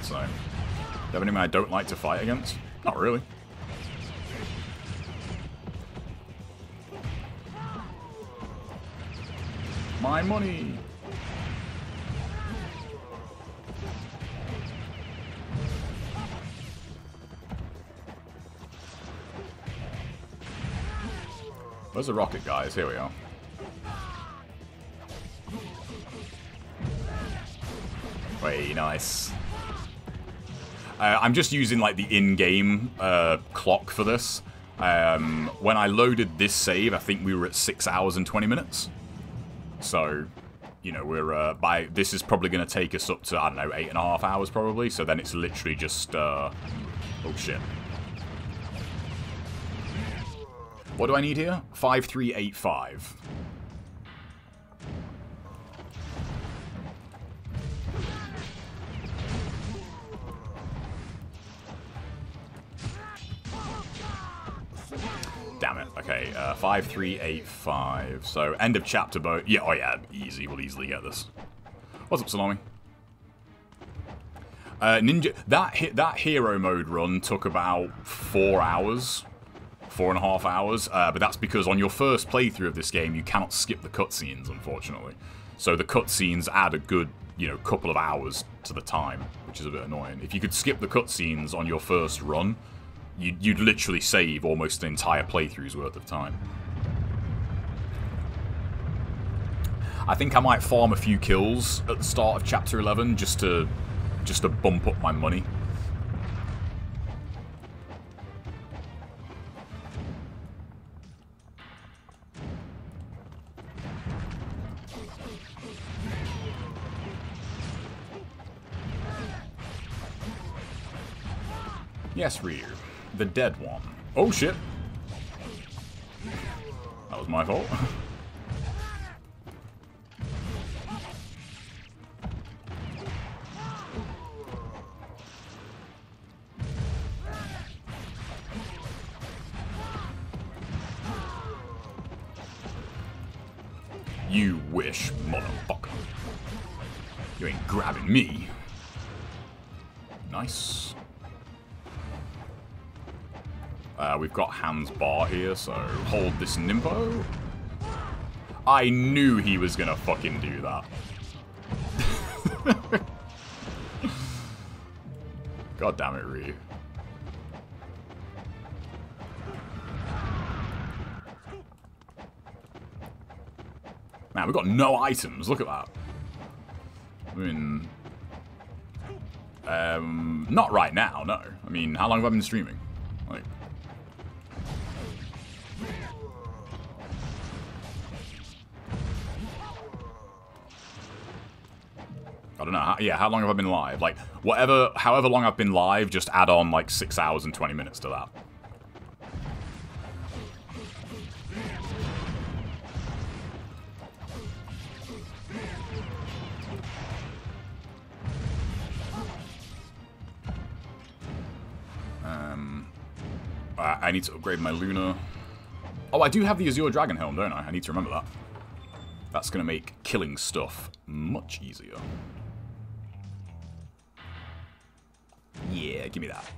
So, do you have anyone I don't like to fight against? Not really. My money! Where's the rocket guys? Here we are. Way nice. Uh, I'm just using like the in-game uh, clock for this. Um, when I loaded this save, I think we were at six hours and 20 minutes. So, you know, we're uh, by this is probably going to take us up to I don't know eight and a half hours probably. So then it's literally just uh, oh shit. What do I need here? 5385. Damn it. Okay, uh, 5385. So, end of chapter boat. Yeah, oh yeah, easy. We'll easily get this. What's up, Salami? Uh, Ninja, that hit, that hero mode run took about four hours, four and a half hours. Uh, but that's because on your first playthrough of this game, you cannot skip the cutscenes, unfortunately. So the cutscenes add a good, you know, couple of hours to the time, which is a bit annoying. If you could skip the cutscenes on your first run, you'd, you'd literally save almost an entire playthrough's worth of time. I think I might farm a few kills at the start of Chapter 11 just to just to bump up my money. Yes, Rear. The dead one. Oh, shit. That was my fault. <laughs> Hans Bar here, so hold this Ninpo. I knew he was gonna fucking do that. <laughs> God damn it, Ryu. Man, we've got no items. Look at that. I mean... Um, not right now, no. I mean, how long have I been streaming? Like... I don't know. How, yeah, how long have I been live? Like, whatever, however long I've been live, just add on like 6 hours and 20 minutes to that. Um, I need to upgrade my Luna. Oh, I do have the Azure Dragon Helm, don't I? I need to remember that. That's going to make killing stuff much easier. Yeah, give me that.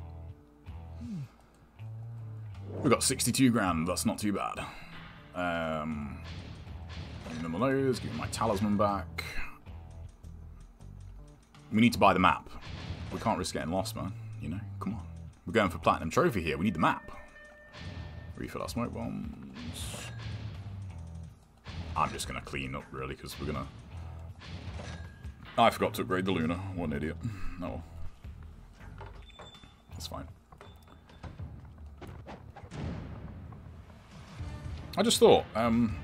We've got 62 grand, that's not too bad. Um, of those, give me my talisman back. We need to buy the map. We can't risk getting lost, man. You know, come on. We're going for Platinum Trophy here, we need the map. Refill our smoke bombs. I'm just going to clean up, really, because we're going to... I forgot to upgrade the Luna. What an idiot. Oh. That's fine. I just thought, um...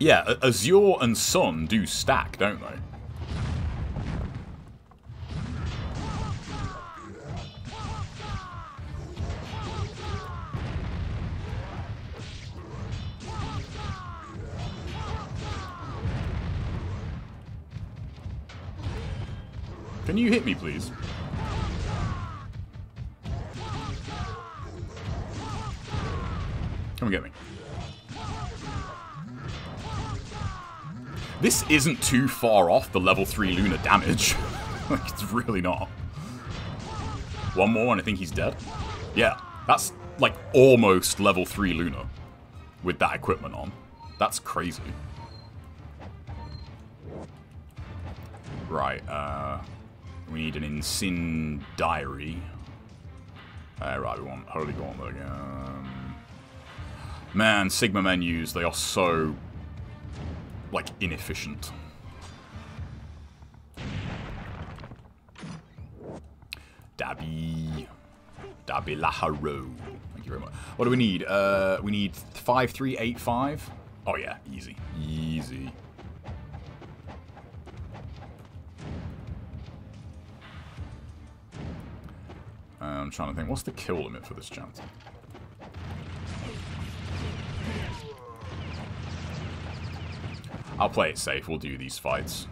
Yeah, Azure and Sun do stack, don't they? Can you hit me, please? Come get me. This isn't too far off the level 3 Luna damage. <laughs> like, it's really not. One more and I think he's dead. Yeah, that's like almost level 3 Luna with that equipment on. That's crazy. Right, uh... We need an Incendiary. Uh, right, we want Holy Gauntlet again. Man, Sigma menus, they are so, like, inefficient. Dabby. Dabilahro. Thank you very much. What do we need? Uh, we need 5385. Oh yeah, easy. Easy. I'm trying to think, what's the kill limit for this chapter? I'll play it safe. We'll do these fights.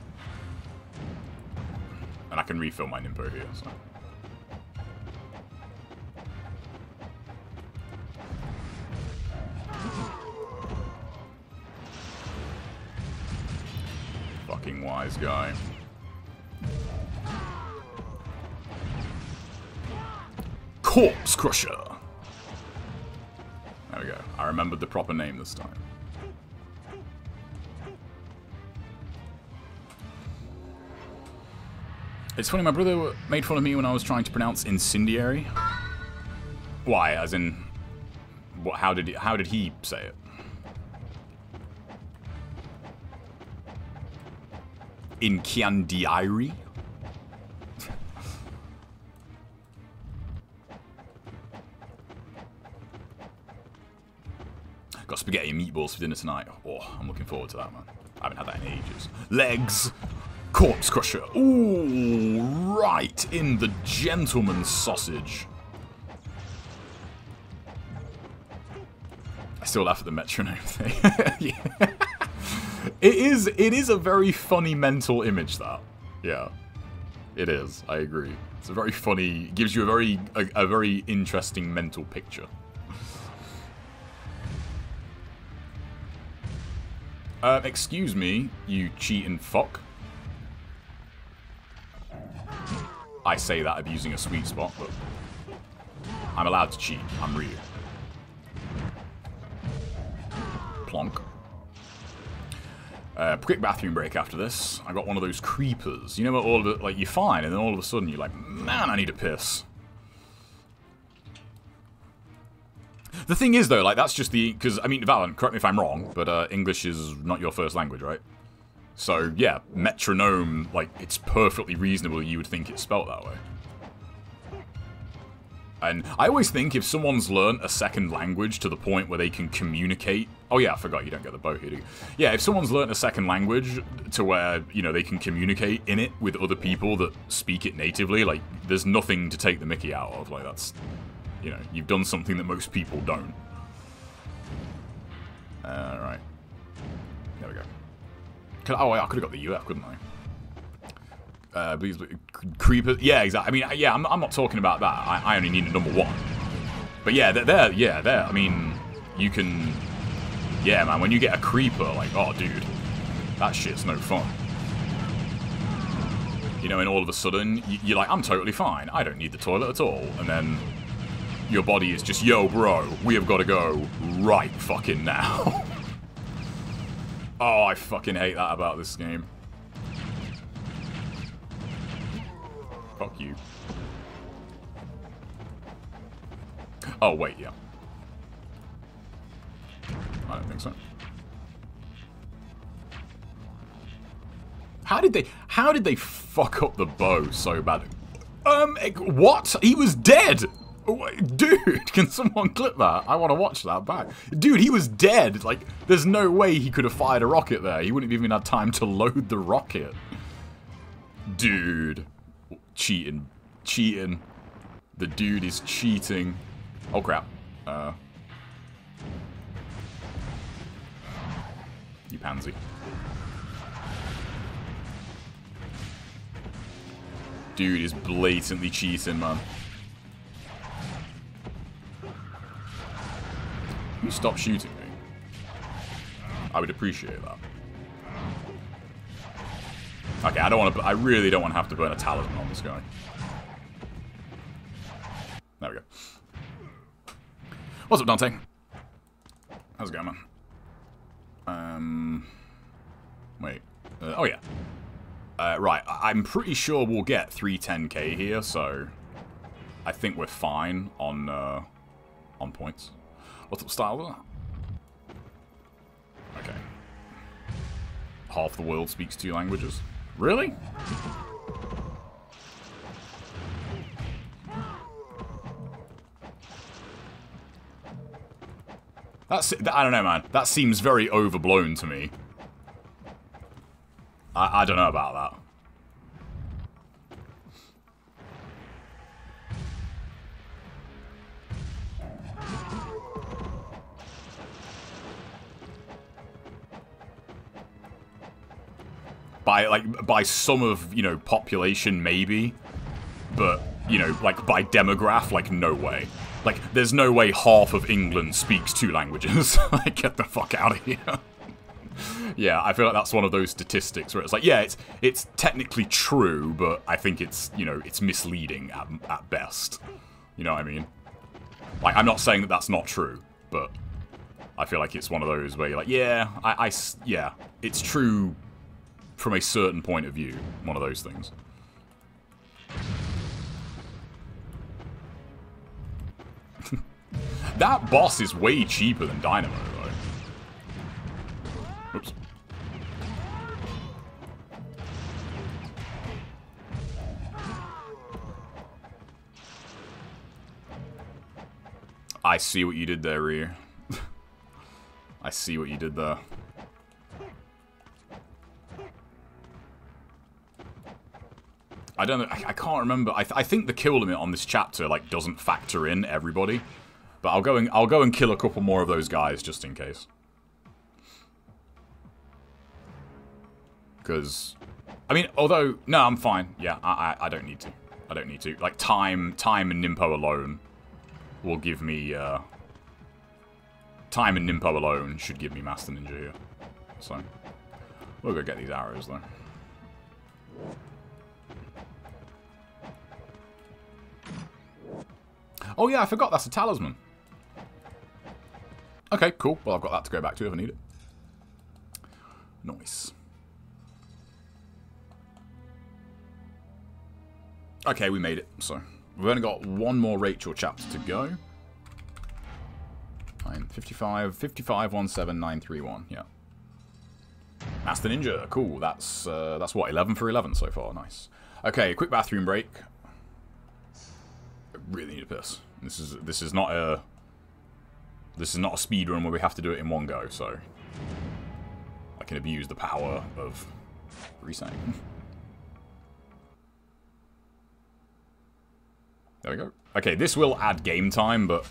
And I can refill my Ninpo here, so. Fucking wise guy. Corpse Crusher! There we go. I remembered the proper name this time. It's funny, my brother made fun of me when I was trying to pronounce incendiary. Why? As in, what? How did he? How did he say it? Incendiary. <laughs> Got spaghetti and meatballs for dinner tonight. Oh, I'm looking forward to that, man. I haven't had that in ages. Legs. Corpse Crusher. Ooh, right in the gentleman's sausage. I still laugh at the metronome thing. <laughs> yeah. It is it is a very funny mental image that. Yeah. It is. I agree. It's a very funny gives you a very a, a very interesting mental picture. Uh, excuse me, you cheating fuck. I say that abusing a sweet spot, but I'm allowed to cheat. I'm real. Plonk. Uh, quick bathroom break after this. I got one of those creepers. You know what? All of it, like you're fine, and then all of a sudden you're like, man, I need a piss. The thing is, though, like that's just the because I mean, Valent, correct me if I'm wrong, but uh, English is not your first language, right? So, yeah, metronome, like, it's perfectly reasonable you would think it's spelt that way. And I always think if someone's learned a second language to the point where they can communicate... Oh yeah, I forgot you don't get the bow here, Yeah, if someone's learned a second language to where, you know, they can communicate in it with other people that speak it natively, like, there's nothing to take the mickey out of. Like, that's... You know, you've done something that most people don't. Alright. There we. Oh, I could have got the UF, couldn't I? Uh, creepers. Yeah, exactly. I mean, yeah, I'm, I'm not talking about that. I, I only need a number one. But yeah, they're, they're, yeah, they're, I mean, you can, yeah, man, when you get a creeper, like, oh, dude, that shit's no fun. You know, and all of a sudden, you're like, I'm totally fine. I don't need the toilet at all. And then your body is just, yo, bro, we have got to go right fucking now. <laughs> Oh, I fucking hate that about this game. Fuck you. Oh, wait, yeah. I don't think so. How did they, how did they fuck up the bow so bad? Um, what? He was dead! Dude, <laughs> can someone clip that? I want to watch that back. Dude, he was dead. Like, there's no way he could have fired a rocket there. He wouldn't have even had time to load the rocket. Dude. Cheating. Cheating. The dude is cheating. Oh, crap. Uh... You pansy. Dude is blatantly cheating, man. You stop shooting me? I would appreciate that. Okay, I don't want to. I really don't want to have to burn a talisman on this guy. There we go. What's up, Dante? How's it going, man? Um, wait. Uh, oh yeah. Uh, right, I'm pretty sure we'll get 310k here, so I think we're fine on uh, on points. What's up, Styler? Okay. Half the world speaks two languages. Really? That's I don't know, man. That seems very overblown to me. I, I don't know about that. By like by some of you know population maybe, but you know like by demograph like no way. Like there's no way half of England speaks two languages. <laughs> like get the fuck out of here. <laughs> yeah, I feel like that's one of those statistics where it's like, yeah, it's it's technically true, but I think it's you know it's misleading at at best. You know what I mean? Like, I'm not saying that that's not true, but I feel like it's one of those where you're like, yeah, I, I yeah, it's true from a certain point of view. One of those things. <laughs> that boss is way cheaper than Dynamo, though. Oops. I see what you did there, Ryu. <laughs> I see what you did there. I don't know. I, I can't remember. I, th I think the kill limit on this chapter like doesn't factor in everybody, but I'll go and I'll go and kill a couple more of those guys just in case. Because, I mean, although no, I'm fine. Yeah, I, I I don't need to. I don't need to. Like time, time and Ninpo alone will give me. Uh, time and Ninpo alone should give me Master Ninja here. So, we'll go get these arrows though. Oh yeah, I forgot that's a talisman. Okay, cool. Well, I've got that to go back to if I need it. Nice. Okay, we made it. So, we've only got one more Rachel chapter to go. 9, 55, 55, 17931, yeah. Master Ninja, cool. That's, uh, that's what, 11 for 11 so far, nice. Okay, quick bathroom break. Really need a piss. This is this is not a this is not a speed run where we have to do it in one go, so I can abuse the power of resetting. <laughs> There we go. Okay, this will add game time, but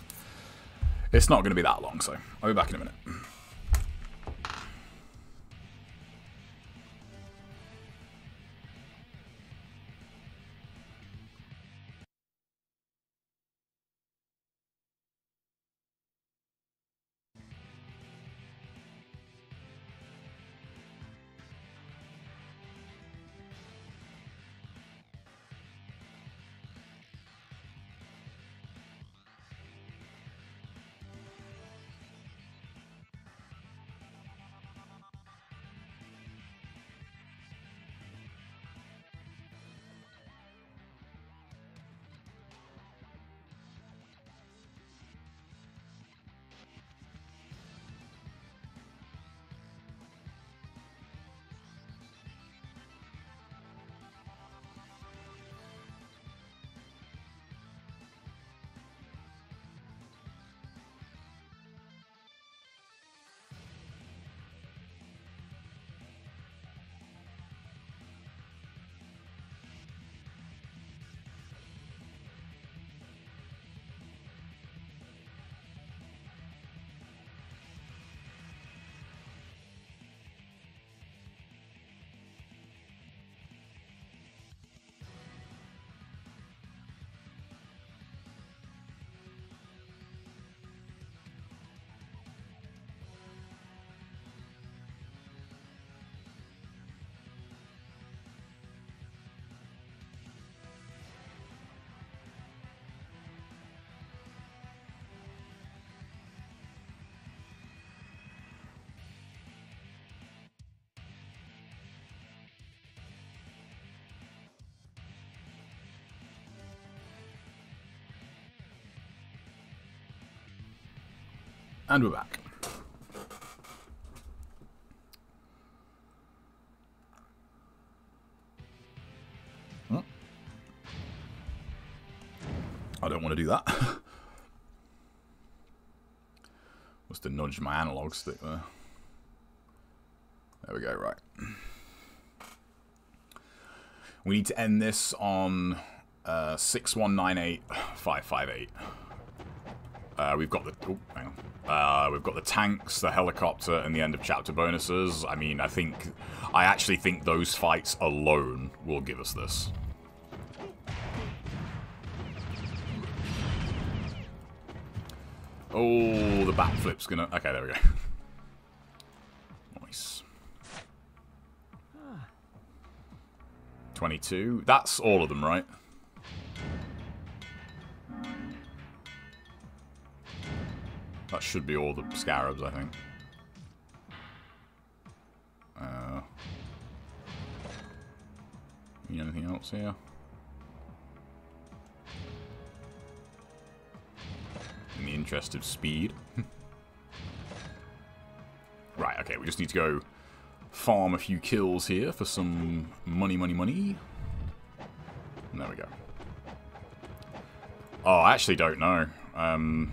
it's not going to be that long, so I'll be back in a minute. And we're back. I don't want to do that. <laughs> Must have nudged my analog stick there. There we go, right. We need to end this on uh, 6198558. Uh, we've got the... Oh. Uh, we've got the tanks, the helicopter, and the end of chapter bonuses. I mean, I think... I actually think those fights alone will give us this. Oh, the backflip's gonna... Okay, there we go. <laughs> Nice. 22. That's all of them, right? Should be all the scarabs, I think. Uh, anything else here? In the interest of speed. <laughs> right, okay, we just need to go farm a few kills here for some money, money, money. There we go. Oh, I actually don't know. Um,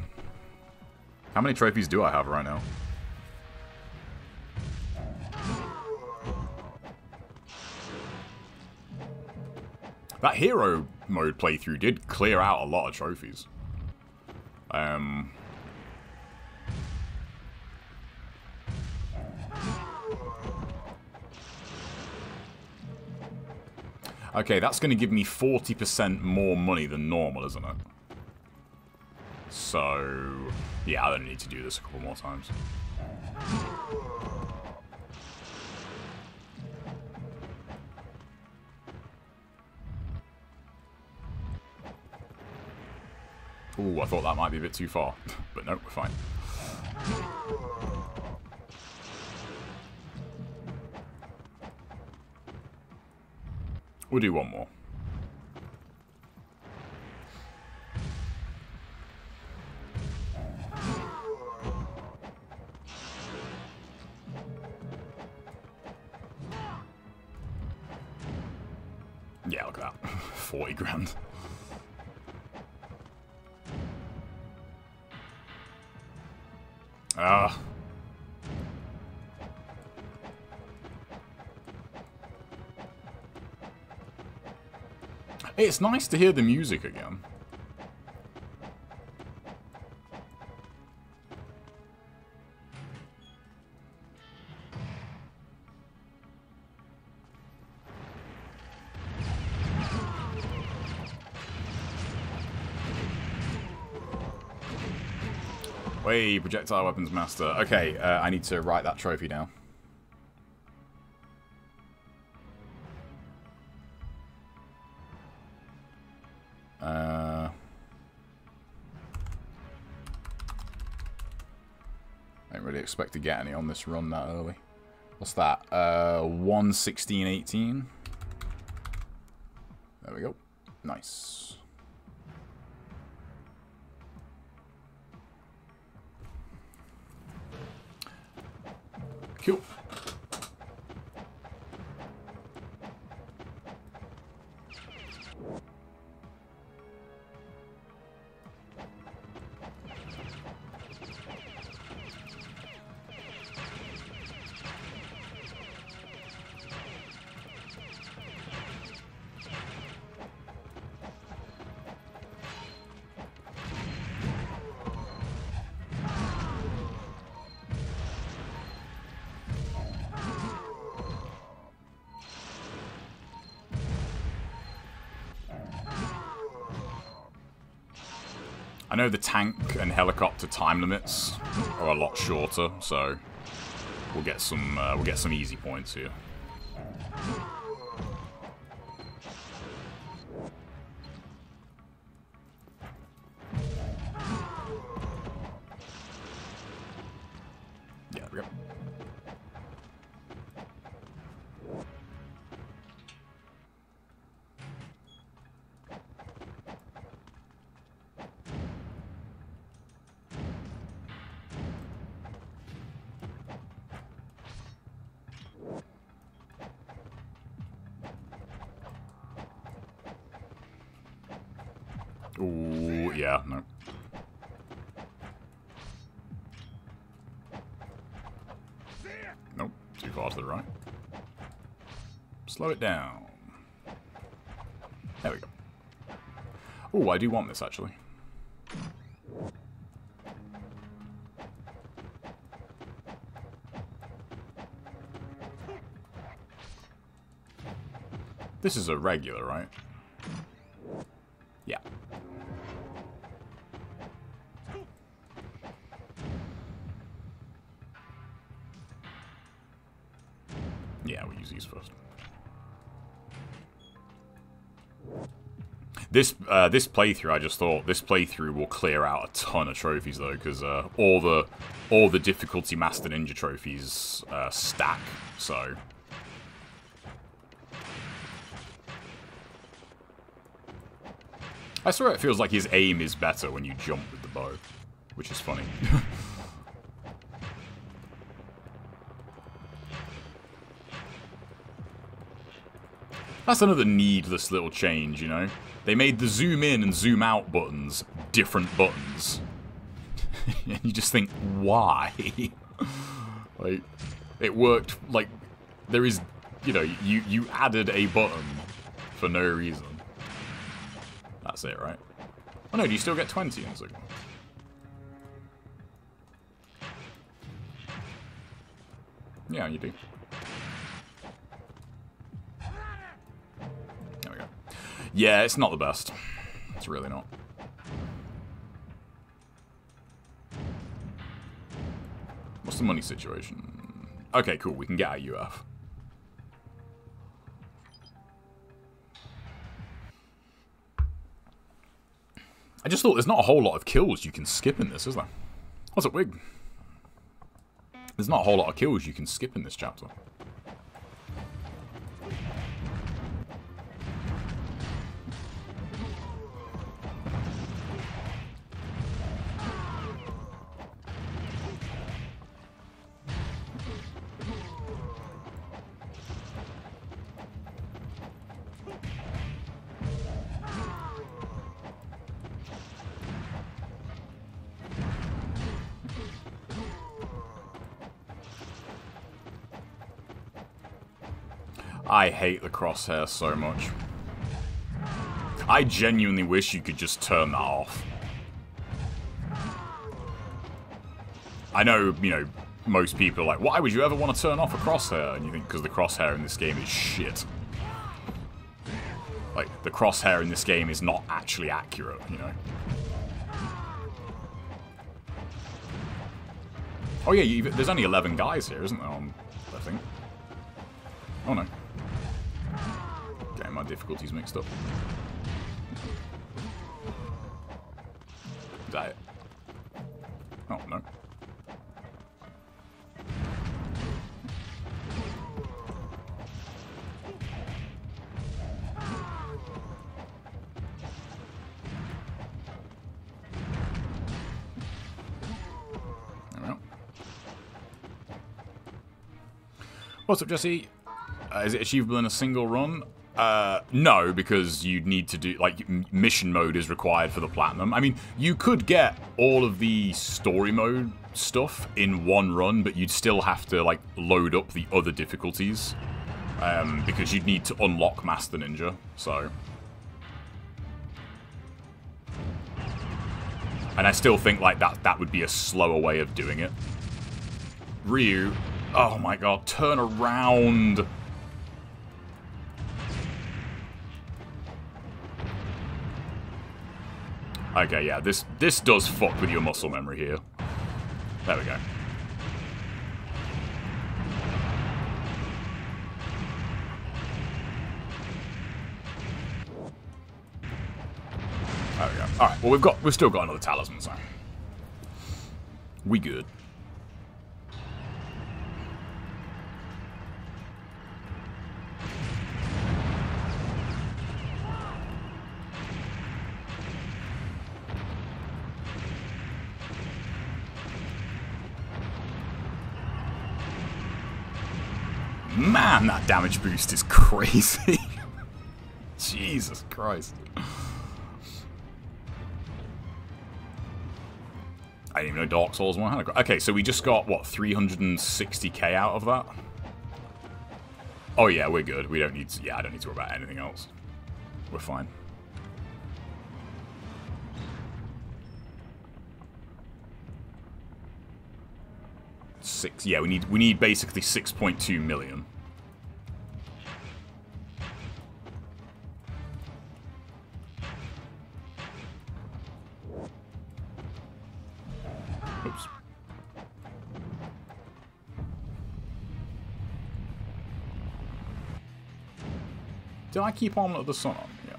how many trophies do I have right now? That hero mode playthrough did clear out a lot of trophies. Um, Okay, that's going to give me 40% more money than normal, isn't it? So, yeah, I don't need to do this a couple more times. Ooh, I thought that might be a bit too far. <laughs> but no, we're fine. We'll do one more. It's nice to hear the music again. Way, projectile weapons master. Okay, uh, I need to write that trophy down. Expect to get any on this run that early. What's that? Uh, 116.18. There we go. Nice. I know the tank and helicopter time limits are a lot shorter, so we'll get some uh, we'll get some easy points here. Slow it down. There we go. Oh, I do want this, actually. This is a regular, right? This uh, this playthrough, I just thought this playthrough will clear out a ton of trophies though, because uh, all the all the difficulty master ninja trophies uh, stack. So I swear it feels like his aim is better when you jump with the bow, which is funny. <laughs> That's another needless little change, you know? They made the zoom in and zoom out buttons different buttons. <laughs> and you just think, why? <laughs> like, it worked, like, there is, you know, you, you added a button for no reason. That's it, right? Oh no, do you still get 20 in Sigma? Yeah, you do. Yeah, it's not the best. It's really not. What's the money situation? Okay, cool. We can get our UF. I just thought there's not a whole lot of kills you can skip in this, is there? What's up, Wig? There's not a whole lot of kills you can skip in this chapter. Hate the crosshair so much. I genuinely wish you could just turn that off. I know, you know, most people are like, why would you ever want to turn off a crosshair? And you think, because the crosshair in this game is shit. Like, the crosshair in this game is not actually accurate, you know? Oh yeah, there's only 11 guys here, isn't it? Oh, no. What's up, Jesse? Uh, is it achievable in a single run? Uh, no, because you'd need to do, like, mission mode is required for the Platinum. I mean, you could get all of the story mode stuff in one run, but you'd still have to, like, load up the other difficulties. Um, because you'd need to unlock Master Ninja, so... And I still think, like, that, that would be a slower way of doing it. Ryu, oh my god, turn around! Okay, yeah, this this does fuck with your muscle memory here. There we go. There we go. Alright, well we've got we've still got another talisman, so. We good. Man, that damage boost is <laughs> crazy. Jesus Christ. I didn't even know Dark Souls 1 had a... Okay, so we just got, what, 360k out of that? Oh yeah, we're good. We don't need to... Yeah, I don't need to worry about anything else. We're fine. six. Yeah, we need we need basically 6.2 million. I keep of the Sun on? Yeah.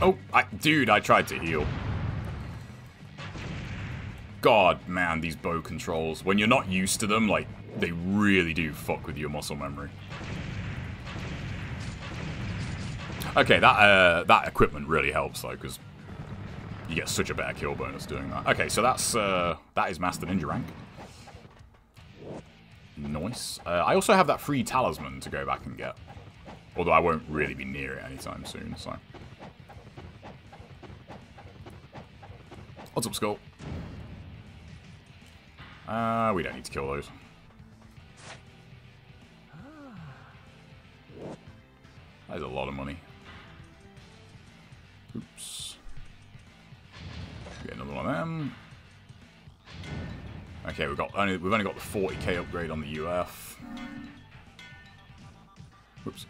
Oh, I, dude, I tried to heal. God, man, these bow controls. When you're not used to them, like, they really do fuck with your muscle memory. Okay, that uh, that equipment really helps, though, because you get such a better kill bonus doing that. Okay, so that's uh, that is Master Ninja rank. Nice. Uh, I also have that free talisman to go back and get. Although I won't really be near it anytime soon, so... What's up, Skull? Uh, we don't need to kill those. That is a lot of money. One of them. Okay, we've got only we've only got the 40k upgrade on the UF. Whoops.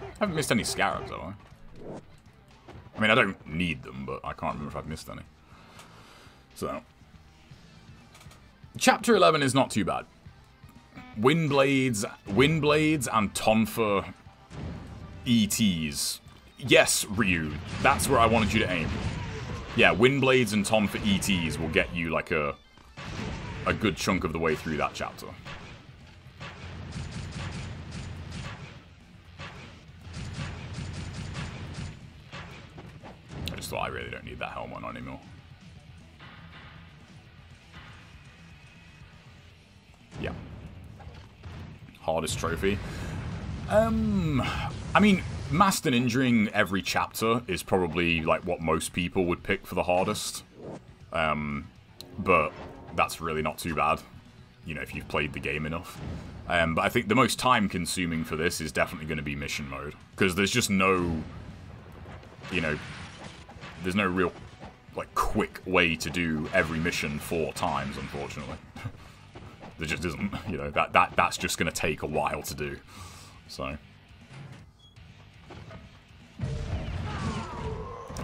I haven't missed any scarabs, have I? I mean, I don't need them, but I can't remember if I've missed any. So. Chapter 11 is not too bad. Windblades, Windblades and Tonfa ETs. Yes, Ryu, that's where I wanted you to aim. Yeah, Windblades and Tonfa ETs will get you like a a good chunk of the way through that chapter. I just thought I really don't need that helmet on anymore. Yeah. Hardest trophy. Um, I mean, Master Ninjaing every chapter is probably like what most people would pick for the hardest. Um, but that's really not too bad, you know, if you've played the game enough. Um, but I think the most time consuming for this is definitely going to be mission mode. Because there's just no, you know, there's no real, like, quick way to do every mission four times, unfortunately. <laughs> there just isn't, you know, that, that that's just going to take a while to do. So...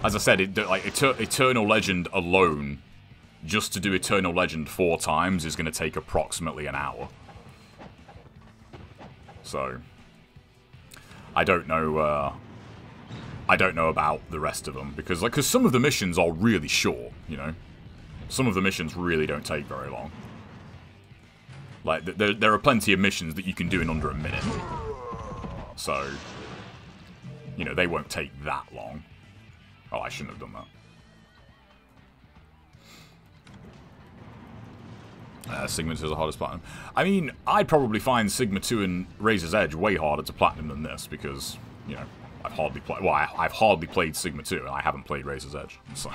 As I said, it, like Eternal Legend alone, just to do Eternal Legend four times is going to take approximately an hour. So, I don't know. Uh, I don't know about the rest of them because, like, because some of the missions are really short. You know, some of the missions really don't take very long. Like, there, there are plenty of missions that you can do in under a minute. So, you know, they won't take that long. Oh, I shouldn't have done that. Uh, Sigma 2 is the hardest platinum. I mean, I'd probably find Sigma 2 and Razor's Edge way harder to platinum than this because, you know, I've hardly played. Well, I, have hardly played Sigma 2 and I haven't played Razor's Edge, <laughs> so.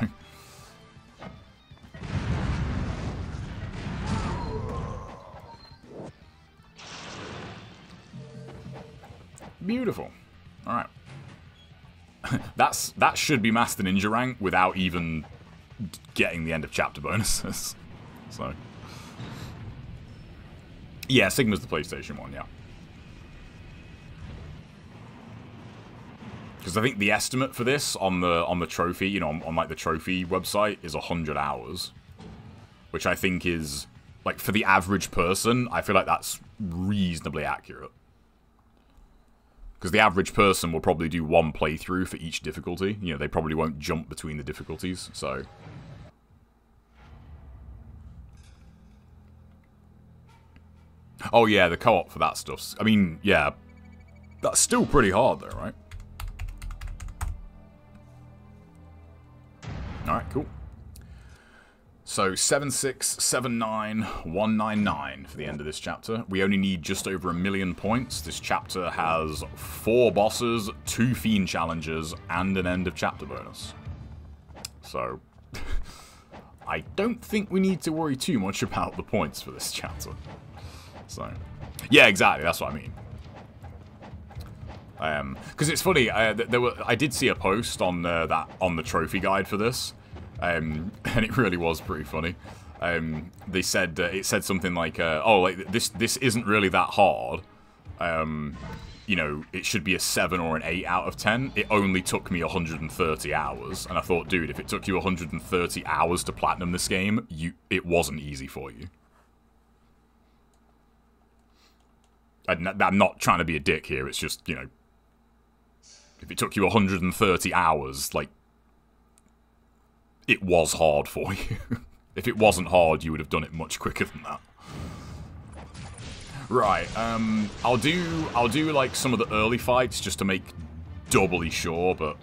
Beautiful. Alright. <laughs> That's That should be Master Ninja rank without even getting the end of chapter bonuses. <laughs> so. Yeah, Sigma's the PlayStation one, yeah. Because I think the estimate for this on the on the trophy, you know, on, on like the trophy website is 100 hours. Which I think is, like, for the average person, I feel like that's reasonably accurate. Because the average person will probably do one playthrough for each difficulty. You know, they probably won't jump between the difficulties, so... Oh yeah, the co-op for that stuff. I mean, yeah, that's still pretty hard though, right? Alright, cool. So 7679199 for the end of this chapter. We only need just over a million points. This chapter has four bosses, two fiend challenges, and an end of chapter bonus. So <laughs> I don't think we need to worry too much about the points for this chapter. So yeah, exactly. That's what I mean. Um, because it's funny. Uh, there were I did see a post on uh, that on the trophy guide for this um, <laughs> and it really was pretty funny. Um, they said uh, it said something like, uh, "Oh, like this this isn't really that hard." Um, you know, it should be a 7 or an 8 out of 10. It only took me 130 hours. And I thought, dude, if it took you 130 hours to platinum this game, you it wasn't easy for you. I'm not trying to be a dick here. It's just, you know, if it took you 130 hours, like, it was hard for you. <laughs> if it wasn't hard, you would have done it much quicker than that. Right, um, I'll do, I'll do, like, some of the early fights just to make doubly sure, but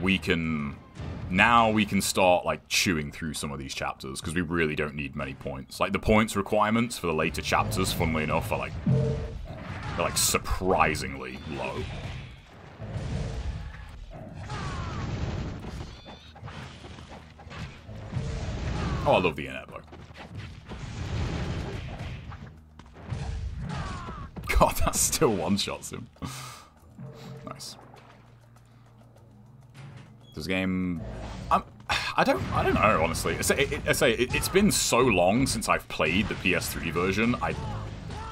we can, now we can start, like, chewing through some of these chapters, because we really don't need many points. Like, the points requirements for the later chapters, funnily enough, are, like, they're, like, surprisingly low. Oh, I love the Inerbo. God, <laughs> that still one-shots him. <laughs> nice. This game... I'm, I don't, I don't know, honestly. I say, it, I say it, it's been so long since I've played the PS3 version. I,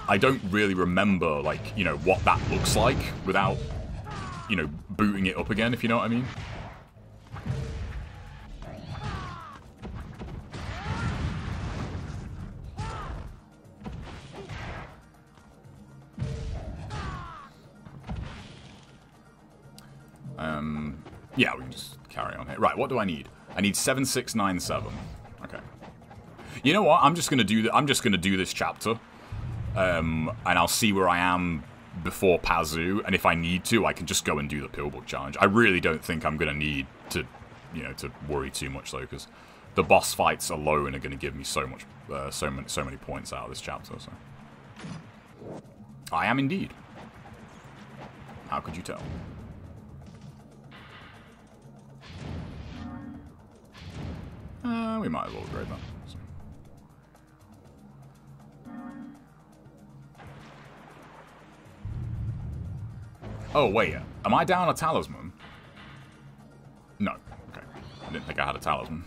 I don't really remember, like, you know, what that looks like without, you know, booting it up again, if you know what I mean. Yeah, we can just carry on here. Right, what do I need? I need 7697. Okay. You know what? I'm just gonna do. I'm just gonna do this chapter, um, and I'll see where I am before Pazu. And if I need to, I can just go and do the Pillbug challenge. I really don't think I'm gonna need to, you know, to worry too much though, because the boss fights alone are gonna give me so much, uh, so many, so many points out of this chapter. So I am indeed. How could you tell? Uh, we might as well upgrade that. Oh, wait. Am I down a talisman? No. Okay. I didn't think I had a talisman.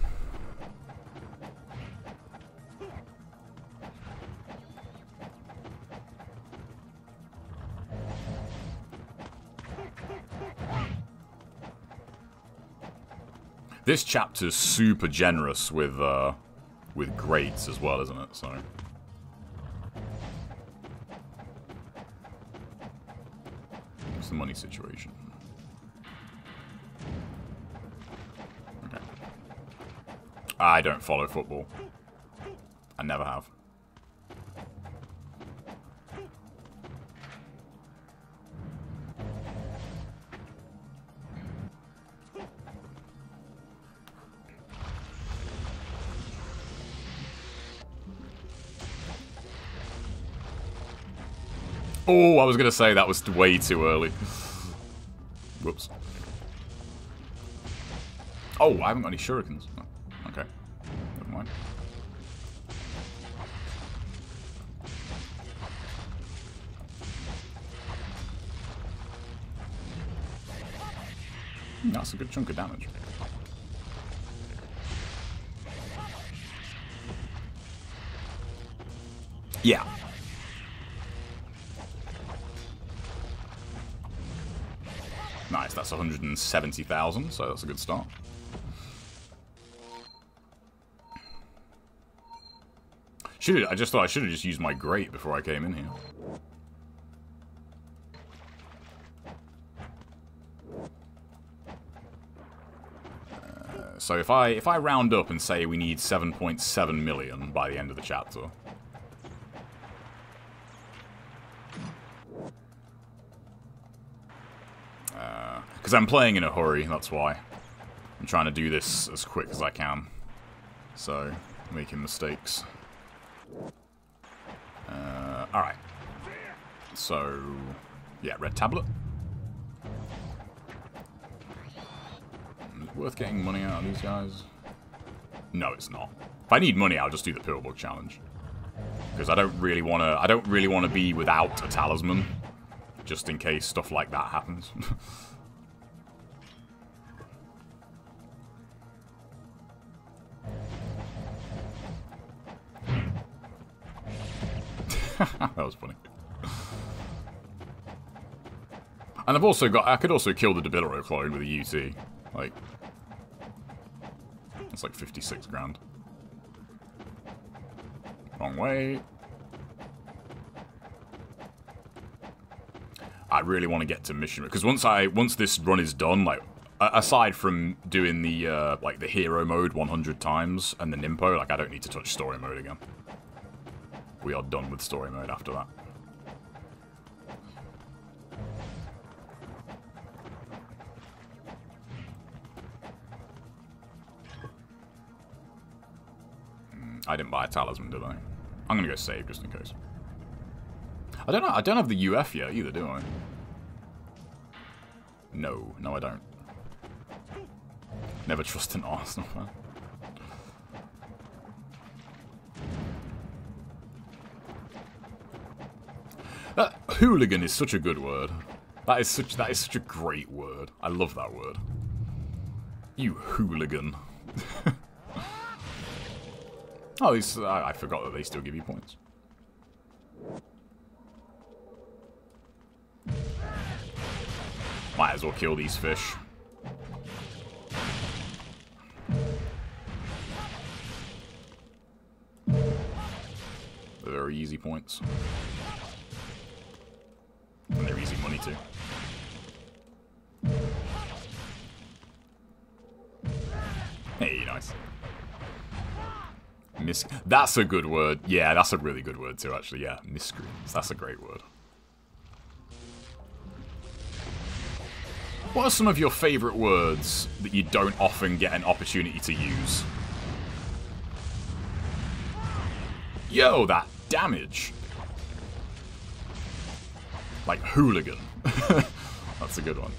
This chapter's super generous with uh, with greats as well, isn't it? So. What's the money situation? Okay. I don't follow football. I never have. Oh, I was going to say that was way too early. Whoops. Oh, I haven't got any shurikens. Oh, okay. Never mind. Hmm, that's a good chunk of damage. Yeah, Nice, that's 170,000, so that's a good start. Should I just thought I should have just used my grate before I came in here. Uh, so if I if I round up and say we need 7.7 million by the end of the chapter, Because I'm playing in a hurry, that's why. I'm trying to do this as quick as I can. So, making mistakes. Uh, alright. So, yeah, red tablet. Is it worth getting money out of these guys? No, it's not. If I need money, I'll just do the Pillbug challenge. Because I don't really want to. I don't really want to be without a talisman, just in case stuff like that happens. <laughs> <laughs> that was funny. And I've also got, I could also kill the Dabilahro clone with a UT. Like, it's like 56 grand. Wrong way. I really want to get to mission because once I once this run is done, like aside from doing the uh, like the hero mode 100 times and the Ninpo, like I don't need to touch story mode again. We are done with story mode after that. Hmm, I didn't buy a talisman, did I? I'm gonna go save just in case. I don't know. I don't have the UF yet either, do I? No, no, I don't. Never trust an <laughs> Arsenal fan. Hooligan is such a good word. That is such that is such a great word. I love that word. You hooligan. <laughs> oh, I, I forgot that they still give you points. Might as well kill these fish. Very easy points. They're easy money too. Hey, nice. Mis that's a good word. Yeah, that's a really good word too, actually. Yeah, miscreants. That's a great word. What are some of your favourite words that you don't often get an opportunity to use? Yo, that damage! Like hooligan. <laughs> That's a good one.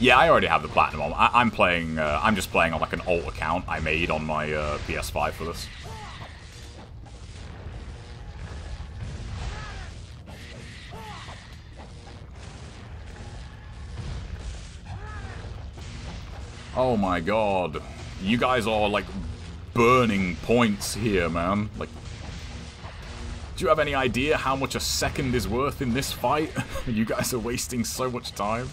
Yeah, I already have the platinum on. I am playing. Uh, I'm just playing on like an alt account I made on my uh, PS5 for this. Oh my god. You guys are like burning points here, man. Like, do you have any idea how much a second is worth in this fight? <laughs> you guys are wasting so much time.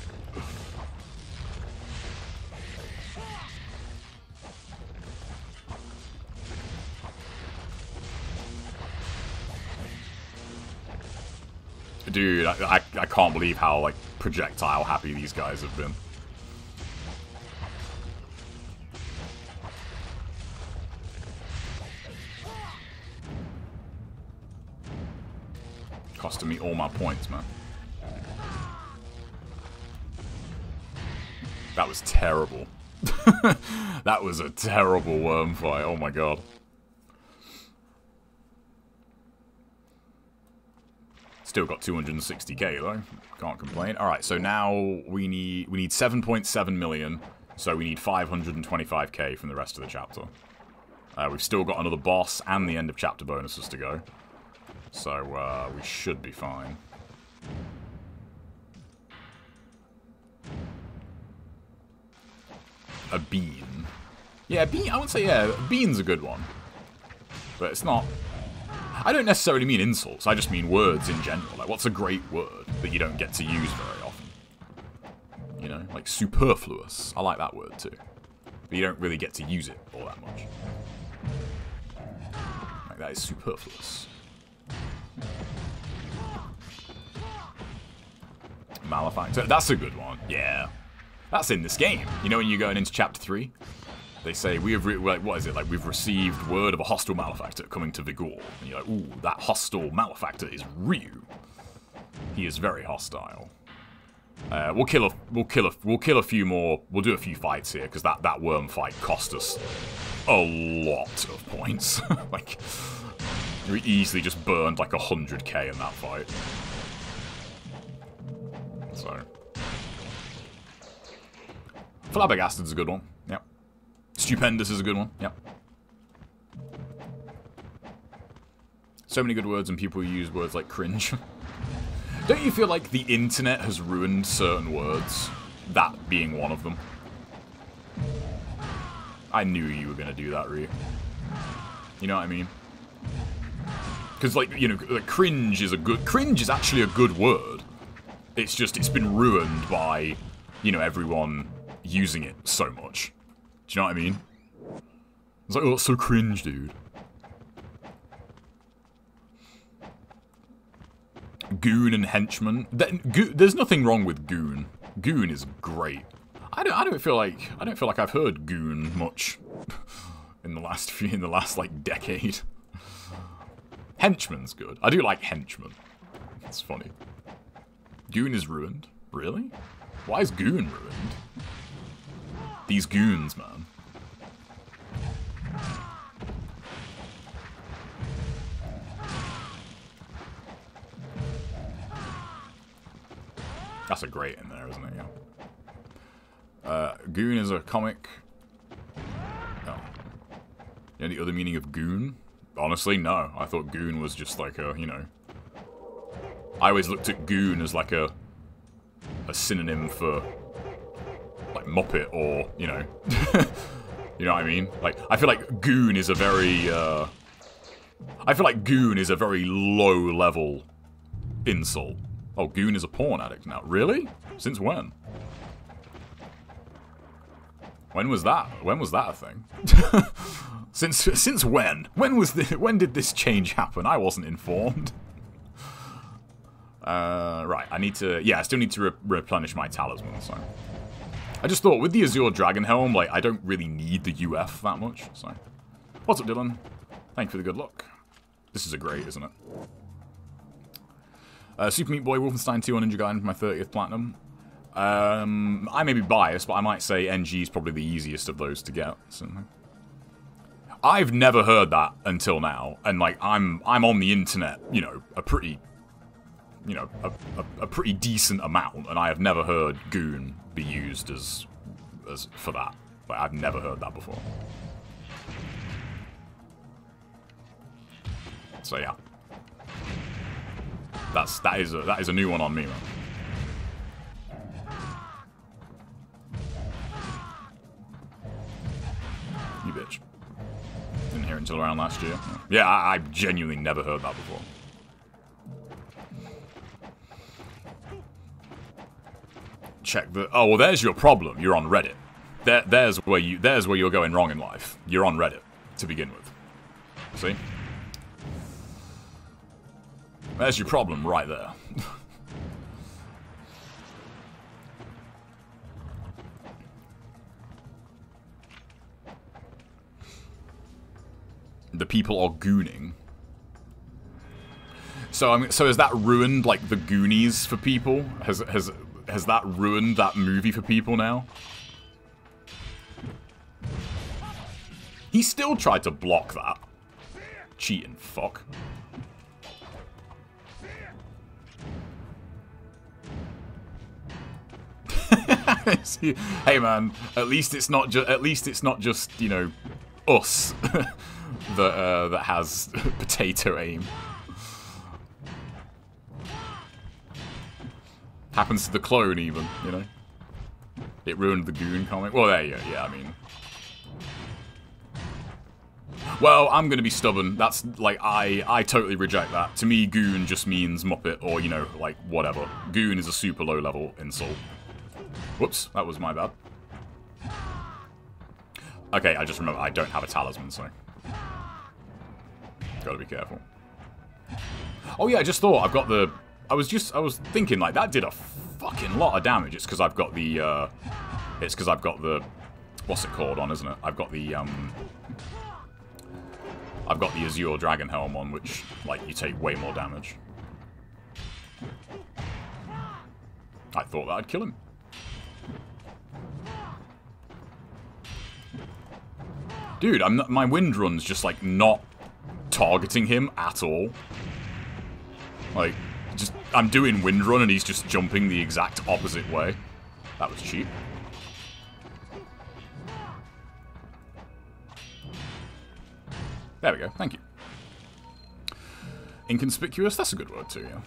Dude, I, I, I can't believe how, like, projectile happy these guys have been. Costing me all my points, man. That was terrible. <laughs> that was a terrible worm fight. Oh my god. Still got 260k though. Can't complain. All right, so now we need we need 7.7 million. So we need 525k from the rest of the chapter. Uh, we've still got another boss and the end of chapter bonuses to go. So, uh, we should be fine. A bean. Yeah, bean, I would say, yeah, bean's a good one. But it's not... I don't necessarily mean insults, I just mean words in general. Like, what's a great word that you don't get to use very often? You know, like superfluous. I like that word too. But you don't really get to use it all that much. Like, that is superfluous. Malefactor. That's a good one. Yeah. That's in this game. You know when you're going into chapter 3? They say, we have, like, what is it, like, we've received word of a hostile malefactor coming to Vigoor. And you're like, ooh, that hostile malefactor is Ryu. He is very hostile. Uh, we'll kill a, we'll kill a, we'll kill a few more, we'll do a few fights here, because that, that worm fight cost us a lot of points. <laughs> like, we easily just burned like 100k in that fight. So. Flabbergasted's a good one. Yep. Stupendous is a good one. Yep. So many good words and people use words like cringe. <laughs> Don't you feel like the internet has ruined certain words? That being one of them. I knew you were going to do that, Ryu. You know what I mean? Because, like, you know, like, cringe is a good... Cringe is actually a good word. It's just, it's been ruined by, you know, everyone using it so much. Do you know what I mean? It's like, oh, it's so cringe, dude. Goon and henchman. There's nothing wrong with goon. Goon is great. I don't. I don't feel like. I don't feel like I've heard goon much <laughs> in the last few. In the last like decade. Henchman's good. I do like henchman. It's funny. Goon is ruined. Really? Why is Goon ruined? These goons, man. That's a great in there, isn't it? Yeah. Uh, goon is a comic. Oh. Any other meaning of goon? Honestly, no. I thought goon was just like a, you know... I always looked at goon as like a a synonym for like Muppet or, you know... <laughs> you know what I mean? Like, I feel like goon is a very, uh... I feel like goon is a very low-level insult. Oh, Goon is a porn addict now. Really? Since when? When was that? When was that a thing? <laughs> since since when? When was the <laughs> when did this change happen? I wasn't informed. Uh, right, I need to. Yeah, I still need to re replenish my talisman. So, I just thought with the Azure Dragon Helm, like I don't really need the UF that much. So, what's up, Dylan? Thank you for the good luck. This is a great, isn't it? Uh, Super Meat Boy Wolfenstein 2 on Ninja Gaiden for my 30th Platinum. Um, I may be biased, but I might say NG is probably the easiest of those to get. I've never heard that until now, and like I'm I'm on the internet, you know, a pretty, you know, a, a, a pretty decent amount, and I have never heard goon be used as as for that. Like I've never heard that before. So yeah. That's that is a that is a new one on me, man. Bitch. Didn't hear it until around last year. Yeah, I, I genuinely never heard that before. Check the. Oh well, there's your problem. You're on Reddit. There, there's where you. There's where you're going wrong in life. You're on Reddit to begin with. See? There's your problem right there. The people are gooning. So I mean, so has that ruined like the Goonies for people? Has has has that ruined that movie for people now? He still tried to block that. Cheating fuck. <laughs> hey man, at least it's not just at least it's not just you know us <laughs> that uh, that has <laughs> potato aim. Happens to the clone even, you know. It ruined the Goon comic. Well, there you go. Yeah, I mean. Well, I'm gonna be stubborn. That's like I I totally reject that. To me, Goon just means Muppet or you know like whatever. Goon is a super low level insult. Whoops, that was my bad. Okay, I just remember I don't have a talisman, so... Gotta be careful. Oh yeah, I just thought I've got the... I was just... I was thinking, like, that did a fucking lot of damage. It's because I've got the... Uh, it's because I've got the... What's it called on, isn't it? I've got the... Um, I've got the Azure Dragon Helm on, which, like, you take way more damage. I thought that'd kill him. Dude, I'm not, my wind run's just like not targeting him at all. Like, just I'm doing wind run and he's just jumping the exact opposite way. That was cheap. There we go, thank you. Inconspicuous, that's a good word too, yeah.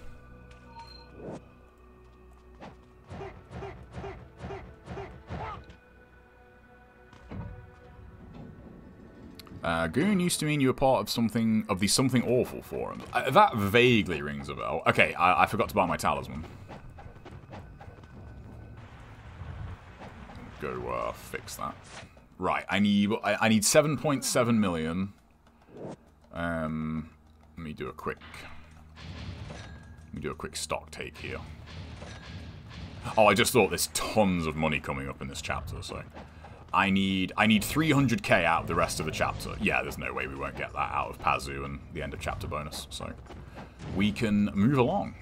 Uh, goon used to mean you were part of something of the Something Awful forum. Uh, that vaguely rings a bell. Okay, I, I forgot to buy my talisman. Go uh, fix that. Right, I need I, I need 7.7 .7 million. Um, let me do a quick let me do a quick stock take here. Oh, I just thought there's tons of money coming up in this chapter, so. I need I need 300k out of the rest of the chapter. Yeah, there's no way we won't get that out of Pazu and the end of chapter bonus, so we can move along.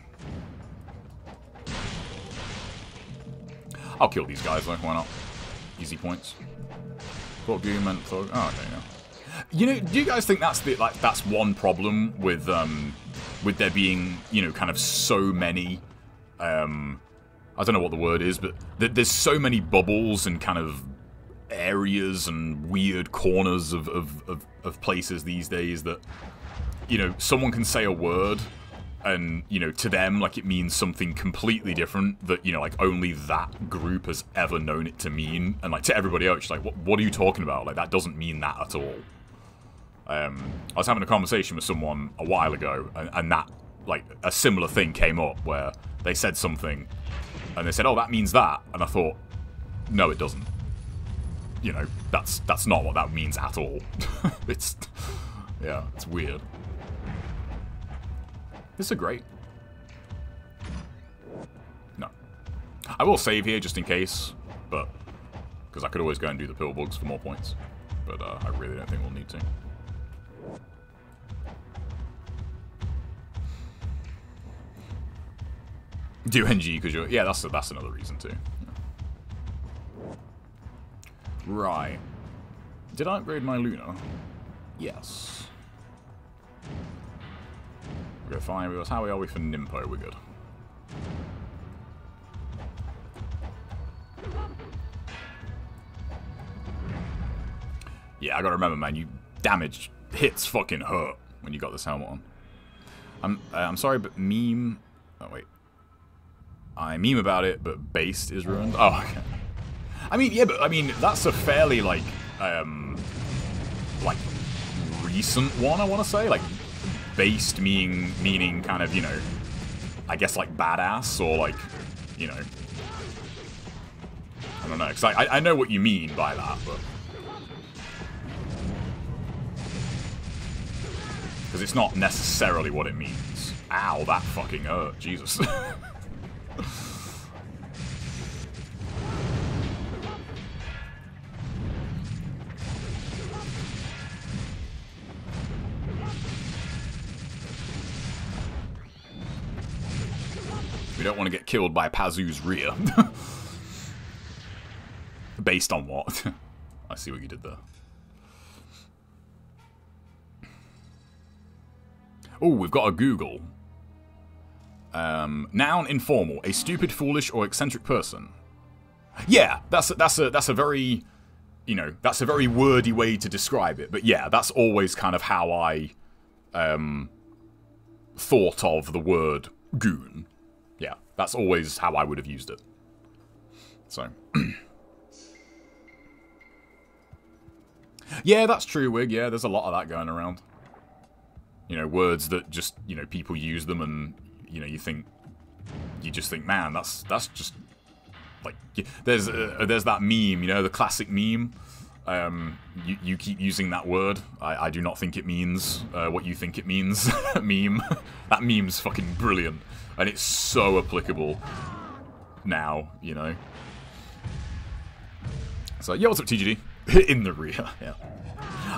I'll kill these guys, like, why not? Easy points. Thought Goon meant thought. Oh, okay, yeah. You know, do you guys think that's the like that's one problem with um with there being you know kind of so many um I don't know what the word is, but th there's so many bubbles and kind of areas and weird corners of, of, of, of places these days that you know someone can say a word and you know to them like it means something completely different that you know like only that group has ever known it to mean. And like to everybody else like what, what are you talking about? Like that doesn't mean that at all. Um, I was having a conversation with someone a while ago and, and that like a similar thing came up where they said something and they said oh that means that. And I thought no it doesn't you know that's that's not what that means at all <laughs> it's yeah it's weird this is great. No. I will save here just in case, but... Because I could always go and do the pill bugs for more points. But uh, I really don't think we'll need to. Do NG because you're... Yeah, that's, that's another reason too. Right. Did I upgrade my Luna? Yes. We're fine us. How are we for Ninpo? We're good. Yeah, I gotta remember, man, you damage hits fucking hurt when you got this helmet on. I'm uh, I'm sorry, but meme. Oh wait, I meme about it, but based is ruined. Oh, okay. I mean, yeah, but I mean that's a fairly like um like recent one. I want to say like based meaning meaning kind of, you know, I guess like badass or like, you know, I don't know, because I, I know what you mean by that, but... Because it's not necessarily what it means. Ow, that fucking hurt, Jesus. <laughs> don't want to get killed by Pazu's rear. <laughs> Based on what? <laughs> I see what you did there. Oh, we've got a Google. Um, noun informal, a stupid, foolish, or eccentric person. Yeah, that's a, that's a that's a very, you know, that's a very wordy way to describe it. But yeah, that's always kind of how I um, thought of the word goon. That's always how I would have used it. So. <clears throat> yeah, that's true, Wig. Yeah, there's a lot of that going around. You know, words that just, you know, people use them and, you know, you think, you just think, man, that's, that's just, like, there's, uh, there's that meme, you know, the classic meme. Um, you, you keep using that word. I, I do not think it means uh, what you think it means. <laughs> meme. <laughs> that meme's fucking brilliant. And it's so applicable now, you know. So, yeah, what's up, TGD? <laughs> In the rear, yeah.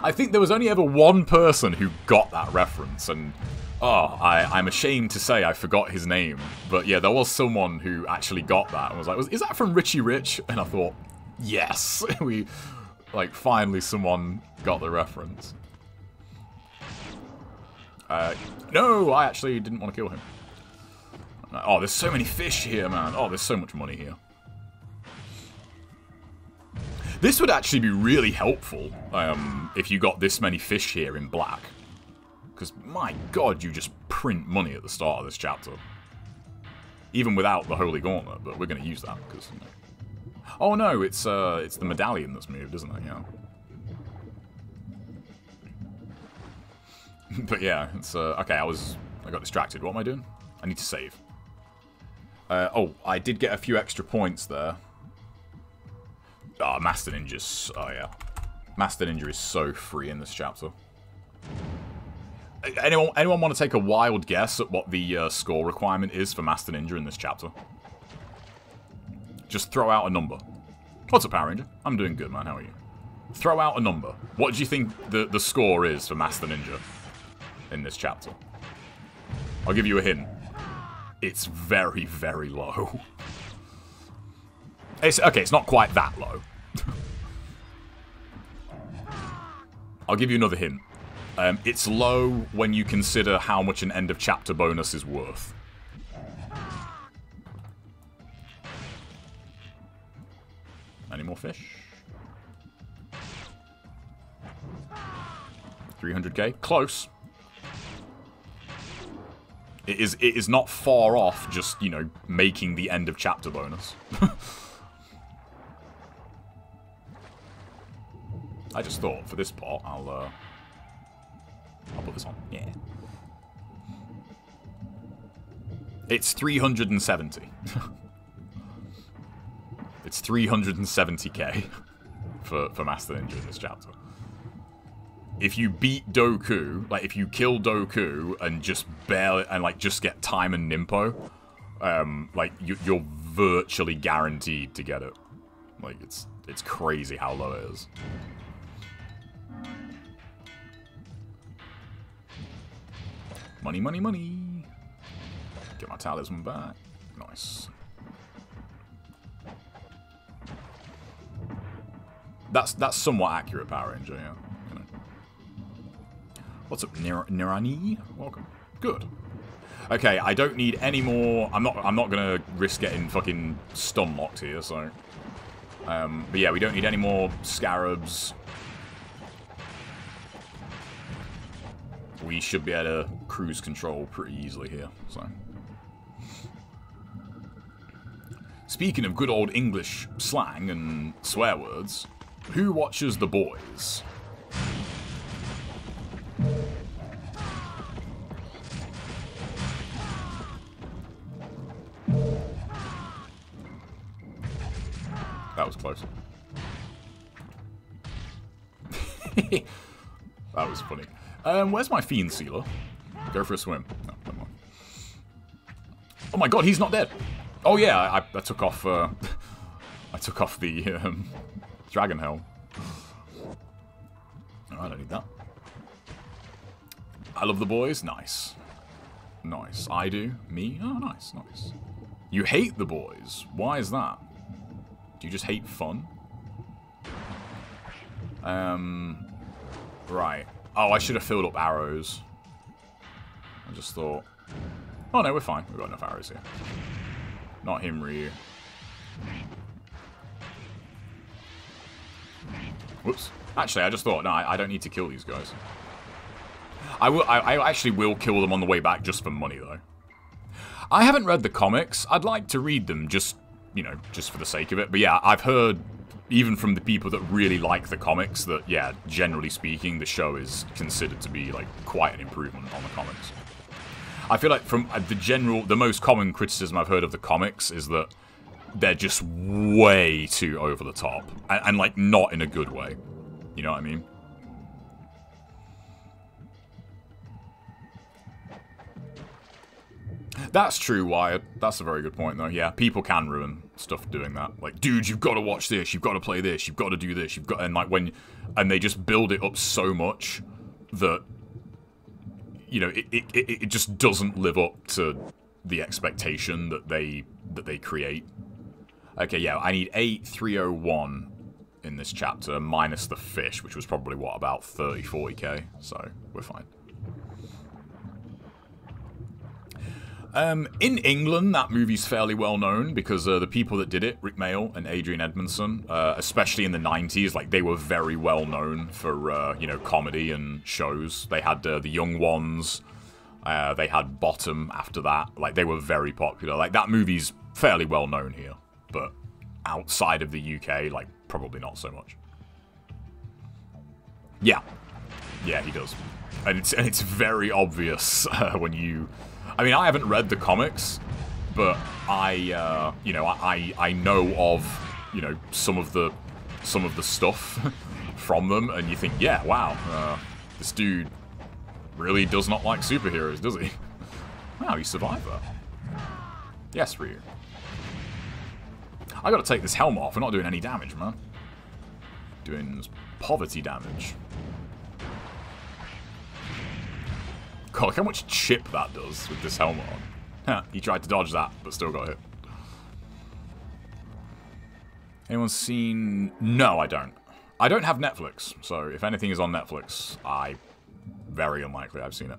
I think there was only ever one person who got that reference, and oh, I, I'm ashamed to say I forgot his name. But yeah, there was someone who actually got that and was like, is that from Richie Rich? And I thought, yes, we, like, finally someone got the reference. Uh, no, I actually didn't want to kill him. Oh, there's so many fish here, man. Oh, there's so much money here. This would actually be really helpful um, if you got this many fish here in black. Because, my god, you just print money at the start of this chapter. Even without the Holy Gauntlet, but we're going to use that because... You know. Oh no, it's uh, it's the medallion that's moved, isn't it? Yeah. <laughs> but yeah, it's uh, okay. I was I got distracted. What am I doing? I need to save. Uh, oh, I did get a few extra points there. Oh, Master Ninja's... Oh, yeah. Master Ninja is so free in this chapter. Anyone, anyone want to take a wild guess at what the uh, score requirement is for Master Ninja in this chapter? Just throw out a number. What's up, Power Ranger? I'm doing good, man. How are you? Throw out a number. What do you think the, the score is for Master Ninja in this chapter? I'll give you a hint. It's very, very low. <laughs> It's Okay, it's not quite that low. <laughs> I'll give you another hint. Um, it's low when you consider how much an end of chapter bonus is worth. Any more fish? 300k? Close. It is, it is not far off just, you know, making the end of chapter bonus. <laughs> I just thought, for this part, I'll, uh... I'll put this on. Yeah. It's 370. <laughs> it's 370k for, for Master Ninja in this chapter if you beat Doku, like if you kill Doku and just barely and like just get time and Ninpo, um, like you, you're virtually guaranteed to get it. Like it's it's crazy how low it is. Money, money, money. Get my talisman back. Nice. That's that's somewhat accurate Power Ranger, yeah. What's up, Nir Nirani? Welcome. Good. Okay, I don't need any more. I'm not. I'm not gonna risk getting fucking stun locked here. So, um, but yeah, we don't need any more scarabs. We should be able to cruise control pretty easily here. So, speaking of good old English slang and swear words, who watches the boys? That was close. <laughs> that was funny. Um, where's my Fiend Sealer? Go for a swim. No. Oh my god, he's not dead. Oh yeah, I, I took off. Uh, <laughs> I took off the um, dragon helm. Oh, I don't need that. I love the boys. Nice. Nice. I do. Me? Oh, nice, nice. You hate the boys. Why is that? Do you just hate fun? Um, right. Oh, I should have filled up arrows. I just thought... Oh no, we're fine. We've got enough arrows here. Not him, Ryu. Whoops. Actually, I just thought, no, I, I don't need to kill these guys. I will. I, I actually will kill them on the way back just for money, though. I haven't read the comics. I'd like to read them just you know, just for the sake of it. But yeah, I've heard, even from the people that really like the comics, that, yeah, generally speaking, the show is considered to be, like, quite an improvement on the comics. I feel like from uh, the general, the most common criticism I've heard of the comics is that they're just way too over the top. And, and like, not in a good way. You know what I mean? That's true, Wyatt. That's a very good point, though. Yeah, people can ruin stuff doing that. Like, dude, you've got to watch this. You've got to play this. You've got to do this. You've got and like when and they just build it up so much that you know it it, it just doesn't live up to the expectation that they that they create. Okay, yeah, I need eight three oh one in this chapter minus the fish, which was probably what about 30 40k. So we're fine. Um, in England, that movie's fairly well known because uh, the people that did it, Rick Mayall and Adrian Edmondson, uh, especially in the 90s, like they were very well known for, uh, you know, comedy and shows. They had uh, The Young Ones, uh, they had Bottom after that. Like they were very popular. Like that movie's fairly well known here, but outside of the UK, like probably not so much. Yeah. Yeah, he does. And it's, and it's very obvious <laughs> uh, when you I mean, I haven't read the comics, but I, uh, you know, I, I know of, you know, some of the some of the stuff <laughs> from them, and you think, yeah, wow, uh, this dude really does not like superheroes, does he? <laughs> Wow, he survived that. Yes, Ryu. I gotta take this helm off. We're not doing any damage, man. Doing poverty damage. God, look how much chip that does with this helmet on. he tried to dodge that, but still got hit. Anyone seen... No, I don't. I don't have Netflix, so if anything is on Netflix, I... Very unlikely I've seen it.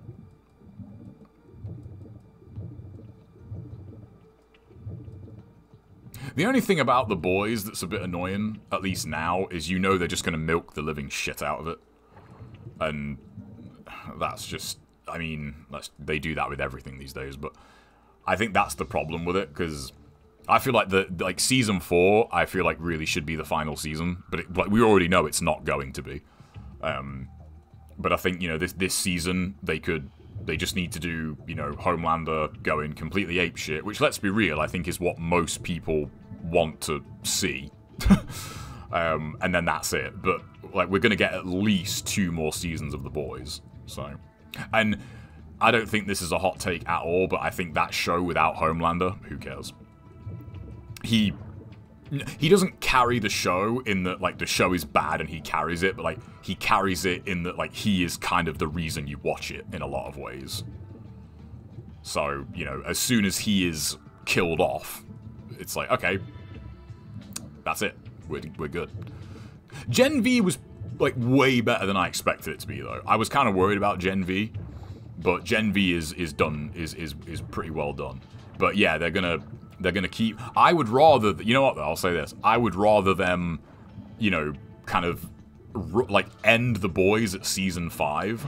The only thing about the boys that's a bit annoying, at least now, is you know they're just going to milk the living shit out of it. And that's just, I mean, they do that with everything these days, but I think that's the problem with it, because I feel like the like season four, I feel like really should be the final season, but it, like we already know it's not going to be. Um, but I think you know this this season they could they just need to do you know Homelander going completely ape shit, which let's be real, I think is what most people want to see. <laughs> um, and then that's it. But like we're gonna get at least two more seasons of the boys. So, and I don't think this is a hot take at all, but I think that show without Homelander, who cares? He he doesn't carry the show in that like the show is bad and he carries it, but like he carries it in that like he is kind of the reason you watch it in a lot of ways. So, you know, as soon as he is killed off, it's like, okay, that's it. We're, we're good. Gen V was like way better than I expected it to be though. I was kind of worried about Gen V, but Gen V is is done is is is pretty well done. But yeah, they're gonna they're gonna keep. I would rather you know what? I'll say this. I would rather them, you know, kind of like end the boys at season five,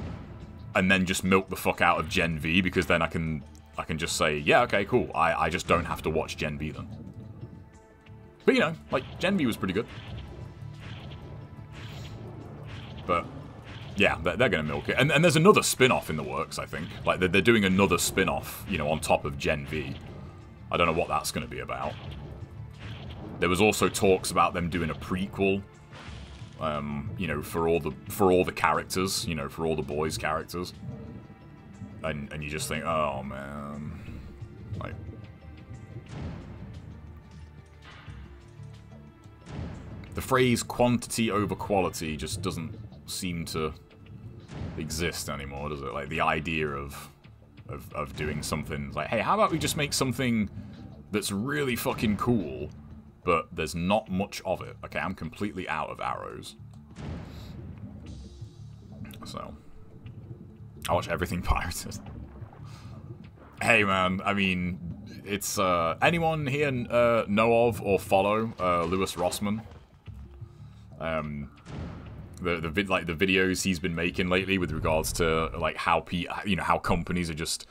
and then just milk the fuck out of Gen V because then I can I can just say yeah okay cool. I I just don't have to watch Gen V then. But you know, like Gen V was pretty good. But yeah, they're, they're going to milk it. And, and there's another spin-off in the works, I think. Like, they're, they're doing another spin-off, you know, on top of Gen V. I don't know what that's going to be about. There was also talks about them doing a prequel, um, you know, for all the for all the characters, you know, for all the boys' characters. And and you just think, oh man, like. The phrase quantity over quality just doesn't seem to exist anymore, does it? Like the idea of of, of doing something like, hey, how about we just make something that's really fucking cool, but there's not much of it. Okay, I'm completely out of arrows. So, I watch everything <laughs> pirated. hey man, I mean, it's, uh, anyone here uh, know of or follow uh, Louis Rossmann? Um, the the vid, like the videos he's been making lately with regards to like how pe you know how companies are just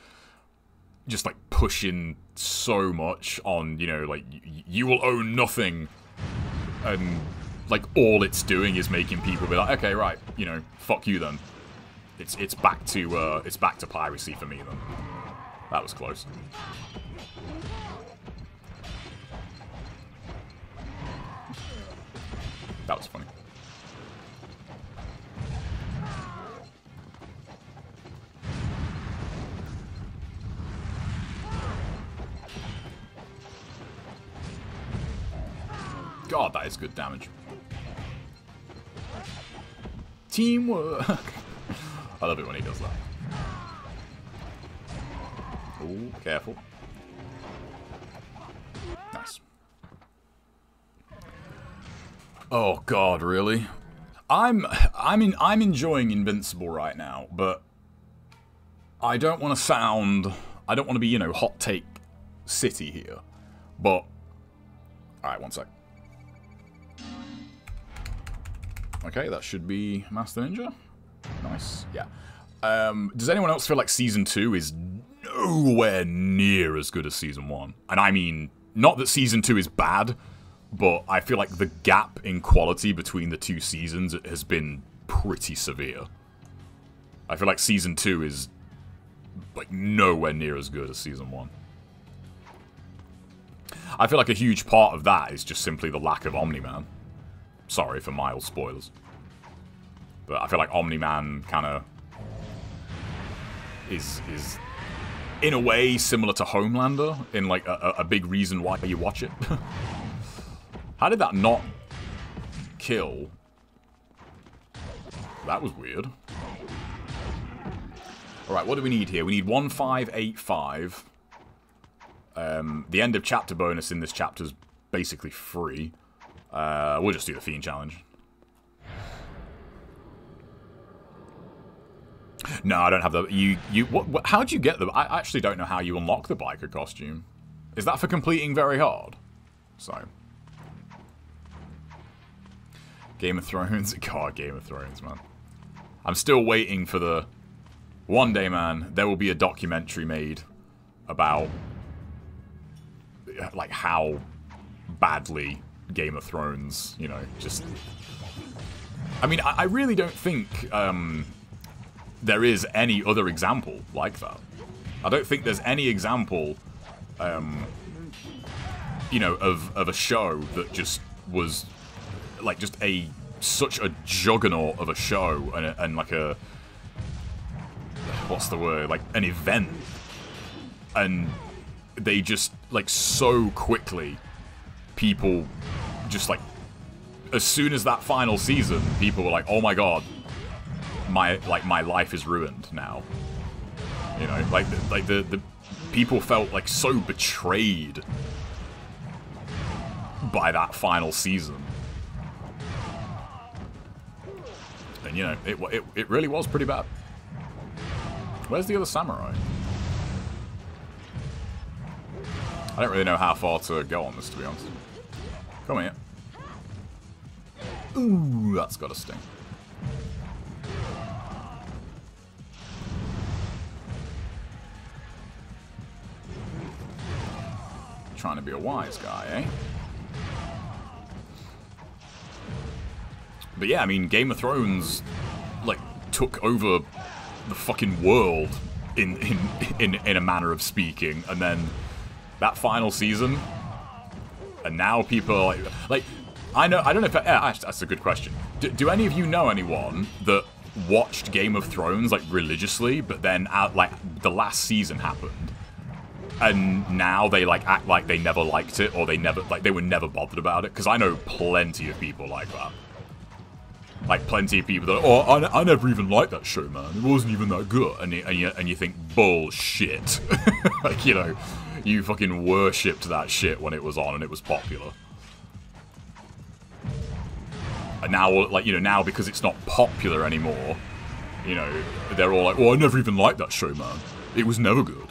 just like pushing so much on you know like you will own nothing. And like all it's doing is making people be like okay right you know fuck you then. It's it's back to uh it's back to piracy for me then. That was close. That was funny God, that is good damage. Teamwork! <laughs> I love it when he does that. Oh, careful. Nice. Oh god, really? I'm I'm in I'm enjoying Invincible right now, but I don't want to sound I don't want to be, you know, hot take city here. But Alright, one sec. Okay, that should be Master Ninja. Nice, yeah. Um, does anyone else feel like Season 2 is nowhere near as good as Season 1? And I mean, not that Season 2 is bad, but I feel like the gap in quality between the two seasons has been pretty severe. I feel like Season 2 is like nowhere near as good as Season 1. I feel like a huge part of that is just simply the lack of Omni-Man. Sorry for mild spoilers. But I feel like Omni-Man kind of is is in a way similar to Homelander in like a, a big reason why you watch it. <laughs> How did that not kill? That was weird. Alright, what do we need here? We need 1585. Um, the end of chapter bonus in this chapter is basically free. Uh, we'll just do the Fiend Challenge. No, I don't have the... You, you, what, what, how'd you get them? I actually don't know how you unlock the biker costume. Is that for completing very hard? So... Game of Thrones? <laughs> God, Game of Thrones, man. I'm still waiting for the... One day, man, there will be a documentary made about... Like, how badly Game of Thrones, you know, just... I mean, I, I really don't think um, there is any other example like that. I don't think there's any example, um, you know, of, of a show that just was, like, just a such a juggernaut of a show and, and like a what's the word like an event and they just like so quickly people just like as soon as that final season people were like oh my god my like my life is ruined now. You know like like the the people felt like so betrayed by that final season. And you know it it, it really was pretty bad. Where's the other samurai? I don't really know how far to go on this to be honest. Come here. Ooh, that's got a sting. Trying to be a wise guy, eh? But yeah, I mean, Game of Thrones, like, took over the fucking world in in in, in a manner of speaking, and then that final season and now people are like, like I know I don't know if yeah, that's a good question. Do, do, any of you know anyone that watched Game of Thrones like religiously, but then like the last season happened, and now they like act like they never liked it or they never like they were never bothered about it? Because I know plenty of people like that. Like plenty of people that, oh, I, I never even liked that show, man. It wasn't even that good, and and you, and you think bullshit, <laughs> like you know you fucking worshipped that shit when it was on and it was popular. And now, like, you know, now because it's not popular anymore, you know, they're all like, oh, I never even liked that show, man. It was never good.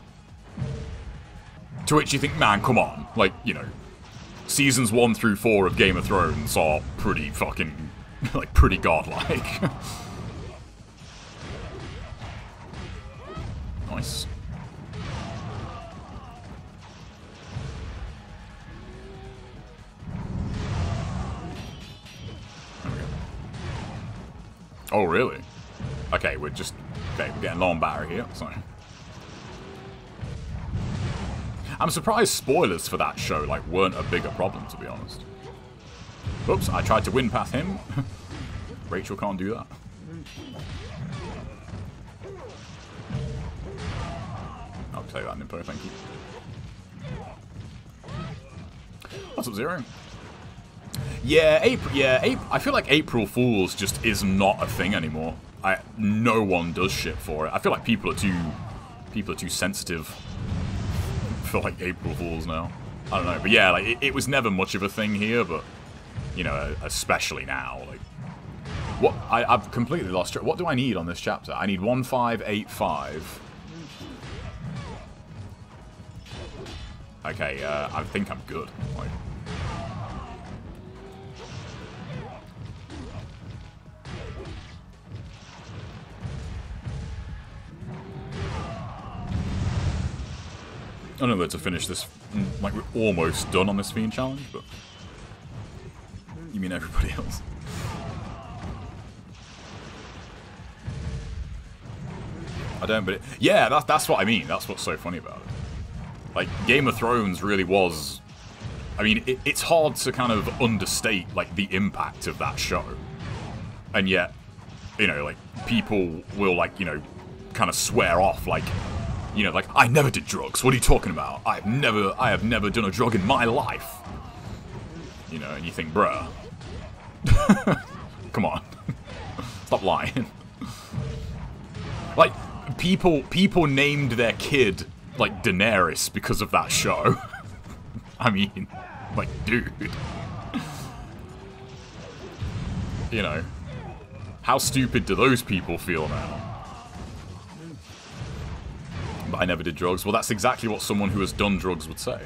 To which you think, man, come on. Like, you know, seasons one through four of Game of Thrones are pretty fucking, <laughs> like, pretty godlike. <laughs> nice. Oh, really? Okay, we're just... Okay, we're getting long battery here, so... I'm surprised spoilers for that show, like, weren't a bigger problem, to be honest. Oops, I tried to win past him. <laughs> Rachel can't do that. I'll take that, Ninpo, thank you. What's up, Zero? Yeah, April. Yeah, April. I feel like April Fools just is not a thing anymore. I no one does shit for it. I feel like people are too people are too sensitive <laughs> for like April Fools now. I don't know, but yeah, like it, it was never much of a thing here, but you know, especially now, like what I, I've completely lost track. What do I need on this chapter? I need one five eight five. Okay, uh, I think I'm good. Like, I don't know to finish this, mm, like we're almost done on this Fiend challenge, but you mean everybody <laughs> else? I don't, but it, yeah, that's that's what I mean. That's what's so funny about it. Like Game of Thrones really was I mean, it, it's hard to kind of understate like the impact of that show, and yet, you know, like people will like you know, kind of swear off like, you know, like I never did drugs. What are you talking about? I've never, I have never done a drug in my life. You know, and you think, bruh, <laughs> come on, <laughs> stop lying. <laughs> like people, people named their kid like Daenerys because of that show. I mean, like, dude. You know, how stupid do those people feel now? But I never did drugs. Well, that's exactly what someone who has done drugs would say.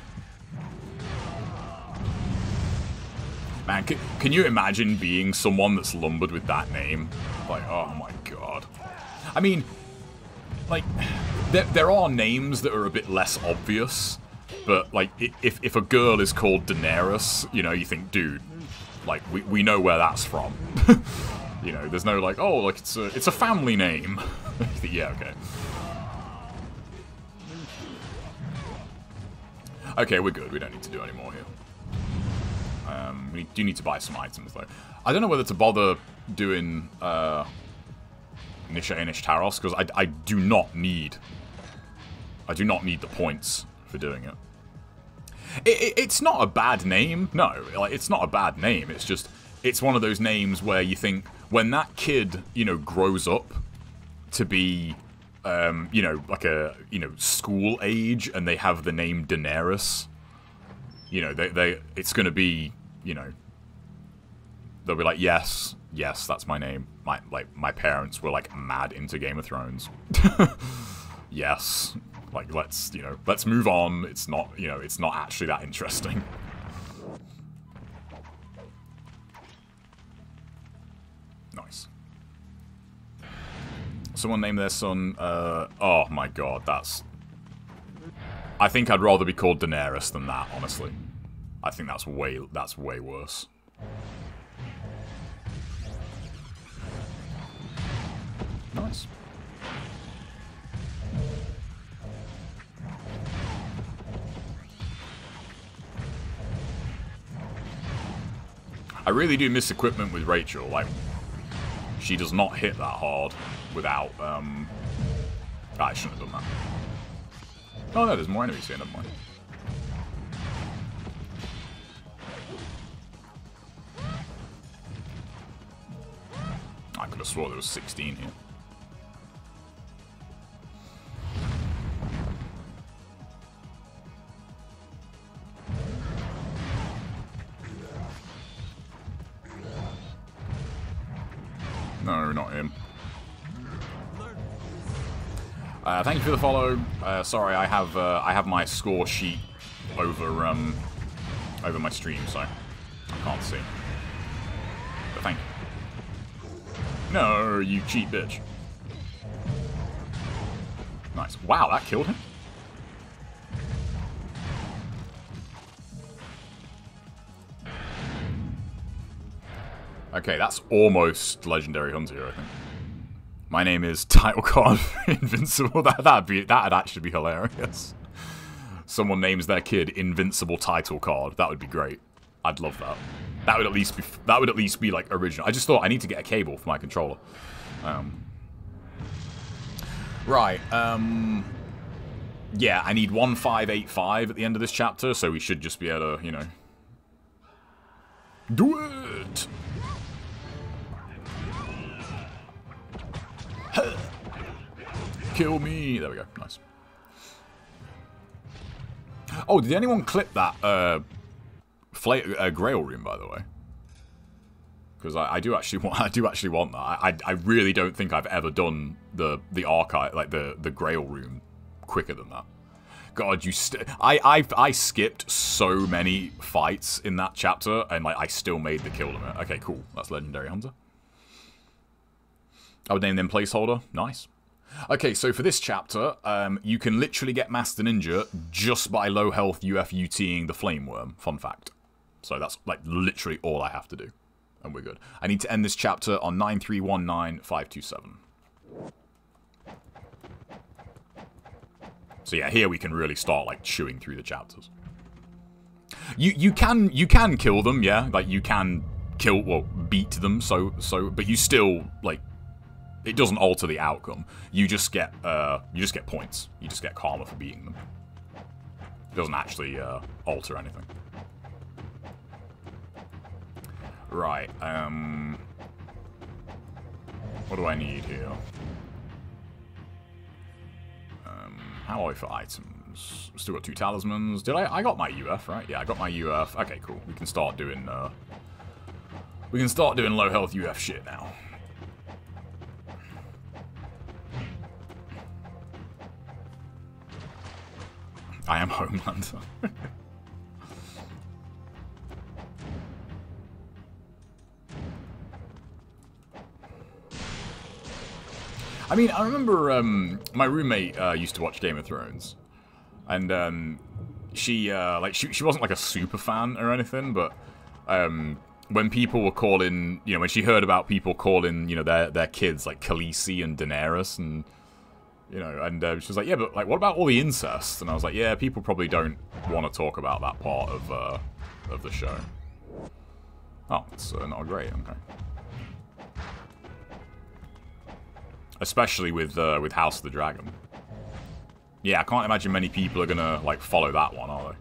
Man, can, can you imagine being someone that's lumbered with that name? Like, oh my god. I mean, like, there, there are names that are a bit less obvious, but, like, if, if a girl is called Daenerys, you know, you think, dude, like, we, we know where that's from. <laughs> you know, there's no, like, oh, like, it's a, it's a family name. <laughs> yeah, okay. Okay, we're good. We don't need to do any more here. Um, we do need to buy some items, though. I don't know whether to bother doing uh, Nisha Inish Taros, because I, I do not need... I do not need the points for doing it. It, it. It's not a bad name. No, like it's not a bad name. It's just... It's one of those names where you think, when that kid, you know, grows up to be um, you know, like a, you know, school age and they have the name Daenerys, you know, they, they it's going to be, you know, they'll be like, yes, yes, that's my name. My, like, my parents were, like, mad into Game of Thrones. <laughs> yes. Like, let's, you know, let's move on. It's not, you know, it's not actually that interesting. <laughs> Someone named their son, uh, oh my god, that's... I think I'd rather be called Daenerys than that, honestly. I think that's way, that's way worse. Nice. I really do miss equipment with Rachel, like, she does not hit that hard without, um... Ah, I shouldn't have done that. Oh no, there's more enemies here, never mind. I could have swore there was 16 here. For the follow. Uh, sorry, I have uh, I have my score sheet over um over my stream, so I can't see. But thank you. No, you cheat bitch. Nice. Wow, that killed him. Okay, that's almost Legendary Hunter, I think. My name is Title Card <laughs> Invincible. That, that'd, be, that'd actually be hilarious. Someone names their kid Invincible Title Card. That would be great. I'd love that. That would at least be that would at least be like original. I just thought I need to get a cable for my controller. Um, right. Um, yeah, I need 1585 at the end of this chapter, so we should just be able to, you know, do it. Kill me. There we go. Nice. Oh, did anyone clip that uh, uh, Grail room, by the way? Because I, I, do actually <laughs> want, I do actually want that. I, I really don't think I've ever done the the archive, like the the Grail room, quicker than that. God, you I I I skipped so many fights in that chapter, and like I still made the kill limit. Okay, cool. That's legendary hunter. I would name them placeholder. Nice. Okay, so for this chapter, um, you can literally get Master Ninja just by low health UFUTing the Flame Worm. Fun fact. So that's like literally all I have to do. And we're good. I need to end this chapter on 9319527. So yeah, here we can really start like chewing through the chapters. You you can you can kill them, yeah. Like you can kill well beat them. So so, but you still like it doesn't alter the outcome. You just get uh you just get points. You just get karma for beating them. It doesn't actually uh, alter anything. Right. Um. What do I need here? Um, how are we for items? Still got two talismans. Did I? I got my UF, right? Yeah, I got my UF. Okay, cool. We can start doing, uh... We can start doing low health UF shit now. I am Homelander. <laughs> I mean, I remember um, my roommate uh, used to watch Game of Thrones, and um, she uh, like she she wasn't like a super fan or anything, but um, when people were calling, you know, when she heard about people calling, you know, their their kids like Khaleesi and Daenerys, and you know, and uh, she was like, yeah, but like, what about all the incest? And I was like, yeah, people probably don't want to talk about that part of uh, of the show. Oh, it's uh, not great. Okay. Especially with uh, with House of the Dragon. Yeah, I can't imagine many people are gonna like follow that one, are they?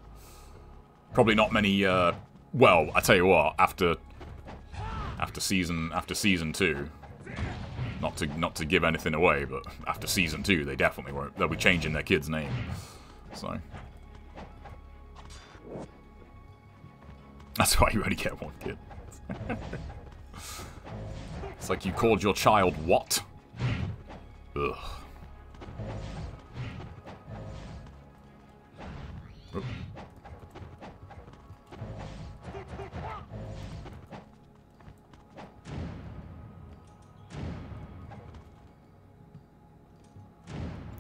Probably not many. Uh, well, I tell you what, after after season after season two, not to not to give anything away, but after season two, they definitely won't. They'll be changing their kid's name. So <laughs> that's why you only get one kid. <laughs> it's like you called your child what? Ugh. Oop.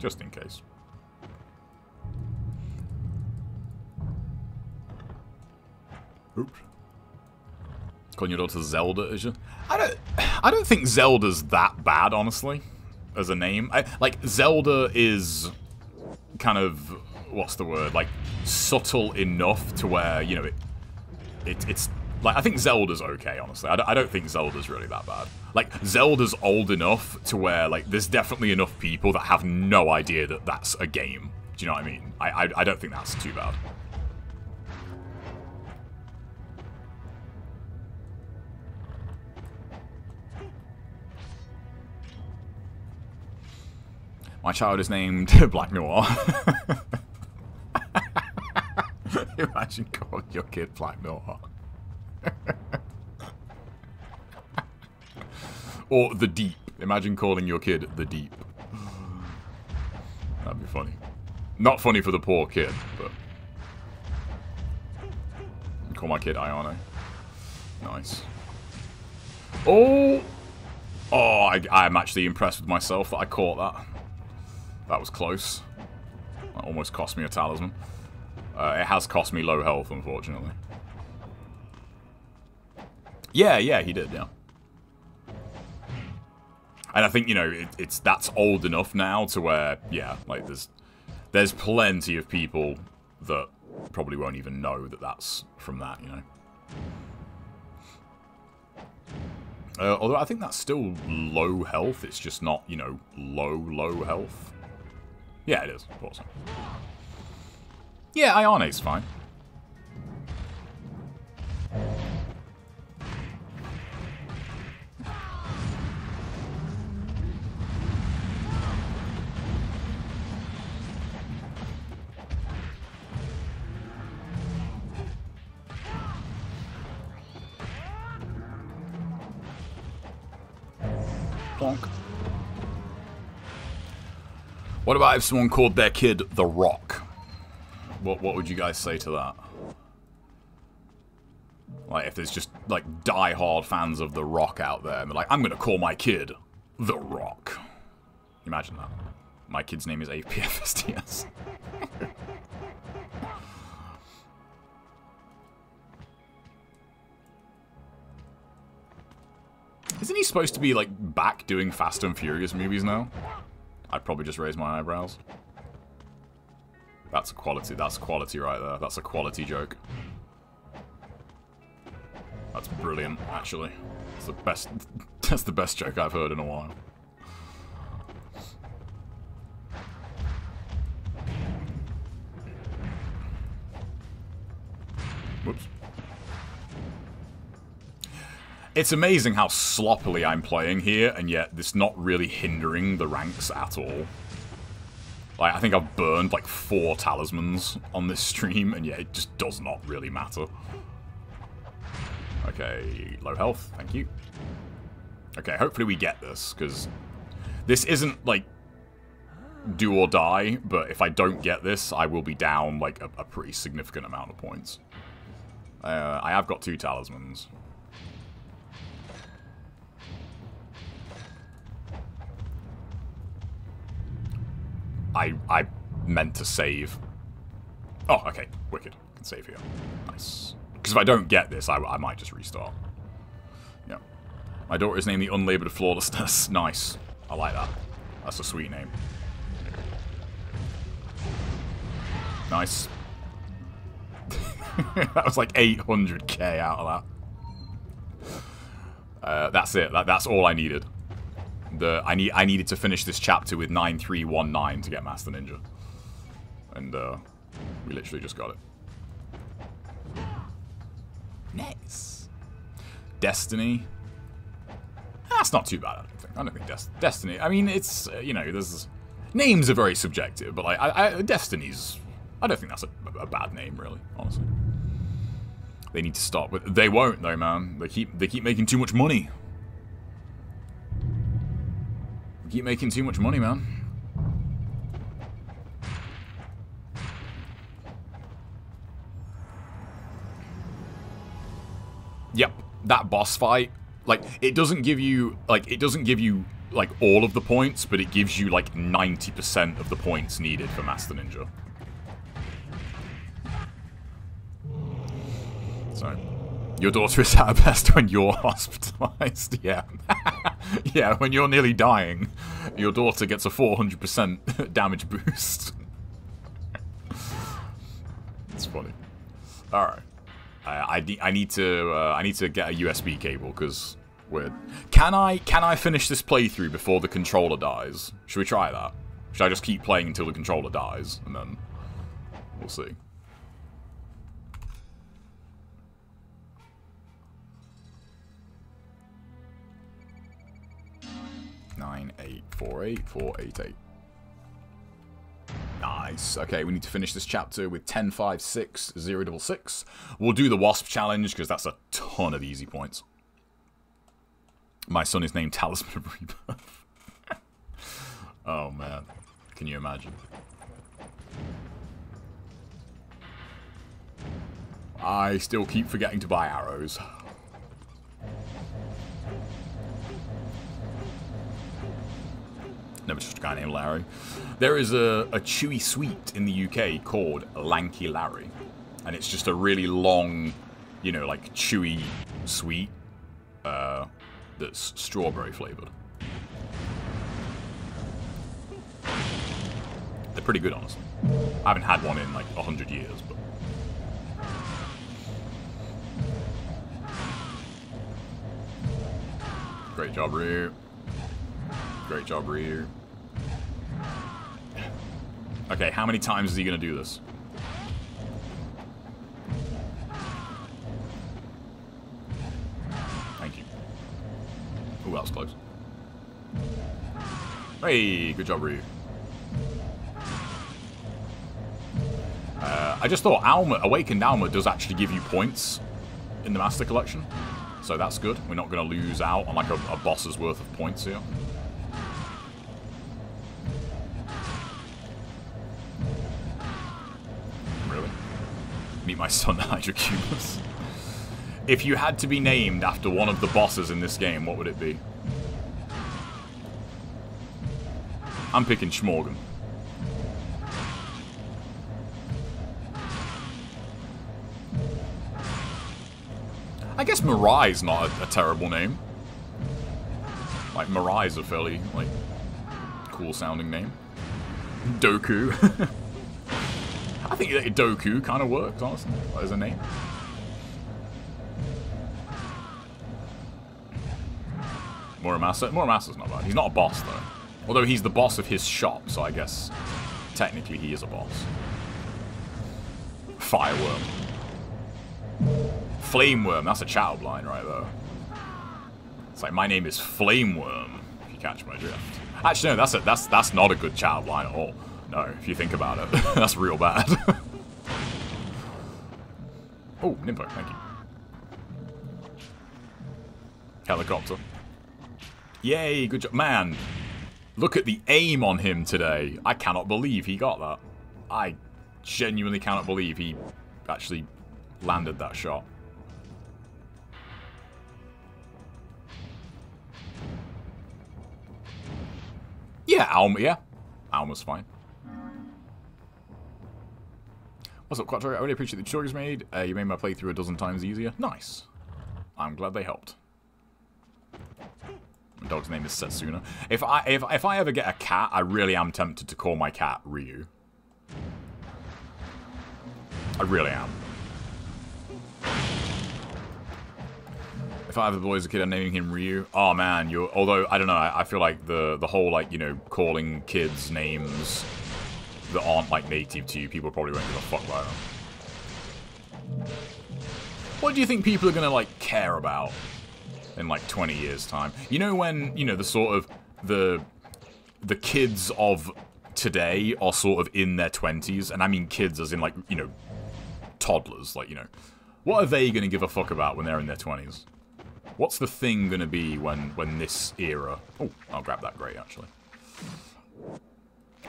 Just in case. Oops. Calling your daughter Zelda, is you? I don't. I don't think Zelda's that bad, honestly, as a name. I, like Zelda is kind of what's the word? Like subtle enough to where you know it. it it's like I think Zelda's okay, honestly. I don't, I don't think Zelda's really that bad. Like Zelda's old enough to where like there's definitely enough people that have no idea that that's a game. Do you know what I mean? I I, I don't think that's too bad. My child is named <laughs> Black Noir. <laughs> Imagine calling your kid Black Noir. <laughs> or The Deep. Imagine calling your kid The Deep. That'd be funny. Not funny for the poor kid, but... Call my kid Ayane. Nice. Oh! Oh, I, I'm actually impressed with myself that I caught that. That was close. That almost cost me a talisman. Uh, it has cost me low health, unfortunately. Yeah, yeah, he did, yeah. And I think, you know, it, it's that's old enough now to where, yeah, like, there's there's plenty of people that probably won't even know that that's from that, you know. Uh, although I think that's still low health, it's just not, you know, low, low health. Yeah, it is. Awesome. Yeah, Ayane's fine. What if someone called their kid The Rock? What what would you guys say to that? Like if there's just like die-hard fans of The Rock out there and they're like, I'm gonna call my kid The Rock. Imagine that. My kid's name is APFSTS. <laughs> Isn't he supposed to be like back doing Fast and Furious movies now? I'd probably just raise my eyebrows. That's a quality. That's quality right there. That's a quality joke. That's brilliant, actually. It's the best. <laughs> That's the best joke I've heard in a while. Whoops. It's amazing how sloppily I'm playing here, and yet it's not really hindering the ranks at all. Like, I think I've burned like four talismans on this <laughs> stream, and yet it just does not really matter. Okay, low health, thank you. Okay, hopefully we get this, because this isn't, like, do or die, but if I don't get this, I will be down, like, a, a pretty significant amount of points. Uh, I have got two talismans. I I meant to save. Oh, okay. Wicked. I can save here. Nice. Because if I don't get this, I, I might just restart. Yeah. My daughter is named the Unlabored Flawlessness. <laughs> nice. I like that. That's a sweet name. Nice. <laughs> that was like 800k out of that. Uh, that's it. That, that's all I needed. The I need I needed to finish this chapter with 9319 to get Master Ninja. And uh, we literally just got it. Nice. Destiny. That's not too bad, I don't think. I don't think Des Destiny... I mean, it's, uh, you know, there's... Names are very subjective, but like, I, I, Destiny's... I don't think that's a, a bad name, really, honestly. They need to stop with... They won't, though, man. They keep, they keep making too much money. Keep making too much money, man. Yep, that boss fight, like, it doesn't give you, like, it doesn't give you, like, all of the points, but it gives you, like, 90% of the points needed for Master Ninja. So, your daughter is <laughs> at her best when you're <laughs> hospitalized, yeah. <laughs> yeah, when you're nearly dying, your daughter gets a 400% damage boost. it's funny. Alright. I, I, I need to uh, I need to get a USB cable because we're. Can I can I finish this playthrough before the controller dies? Should we try that? Should I just keep playing until the controller dies and then we'll see. Nine eight four eight four eight eight. Nice. Okay, we need to finish this chapter with 1056066. We'll do the Wasp challenge, because that's a ton of easy points. My son is named Talisman of Rebirth. <laughs> oh, man. Can you imagine? I still keep forgetting to buy arrows. Never just a guy named Larry. There is a, a chewy sweet in the UK called Lanky Larry. And it's just a really long, you know, like chewy sweet uh, that's strawberry flavored. They're pretty good, honestly. I haven't had one in like a hundred years, but. Great job, Ryu. Great job, Ryu. Okay, how many times is he going to do this? Thank you. Who else close? Hey, good job, Ryu. Uh, I just thought Alma, Awakened Alma does actually give you points in the Master Collection. So that's good. We're not going to lose out on like a, a boss's worth of points here. Meet my son <laughs> Hydrocubus. if you had to be named after one of the bosses in this game, what would it be? I'm picking Schmorgan. I guess Murai's not a, a terrible name. Like, Murai's a fairly, like, cool sounding name. Doku. <laughs> I think Doku kind of works, honestly, as a name. Muramasa? Muramasa's not bad. He's not a boss, though. Although he's the boss of his shop, so I guess technically he is a boss. Fireworm. Flameworm. That's a chat line right there. It's like, my name is Flameworm, if you catch my drift. Actually, no, that's, a, that's, that's not a good chat line at all. No, if you think about it. <laughs> that's real bad. <laughs> oh, Ninpo, thank you. Helicopter. Yay, good job. Man, look at the aim on him today. I cannot believe he got that. I genuinely cannot believe he actually landed that shot. Yeah, Alma, yeah. Alma's fine. What's up, Quattro? I really appreciate the tutorials made. Uh, you made my playthrough a dozen times easier. Nice. I'm glad they helped. My dog's name is Setsuna. If I if if I ever get a cat, I really am tempted to call my cat Ryu. I really am. If I boy as a kid, I'm naming him Ryu. Oh man, you're. Although I don't know, I, I feel like the the whole like you know calling kids names that aren't like native to you, people probably won't give a fuck about them. What do you think people are gonna like care about in like 20 years time? You know when you know the sort of the the kids of today are sort of in their 20s, and I mean kids as in like you know toddlers, like you know, what are they gonna give a fuck about when they're in their 20s? What's the thing gonna be when when this era? Oh, I'll grab that great actually.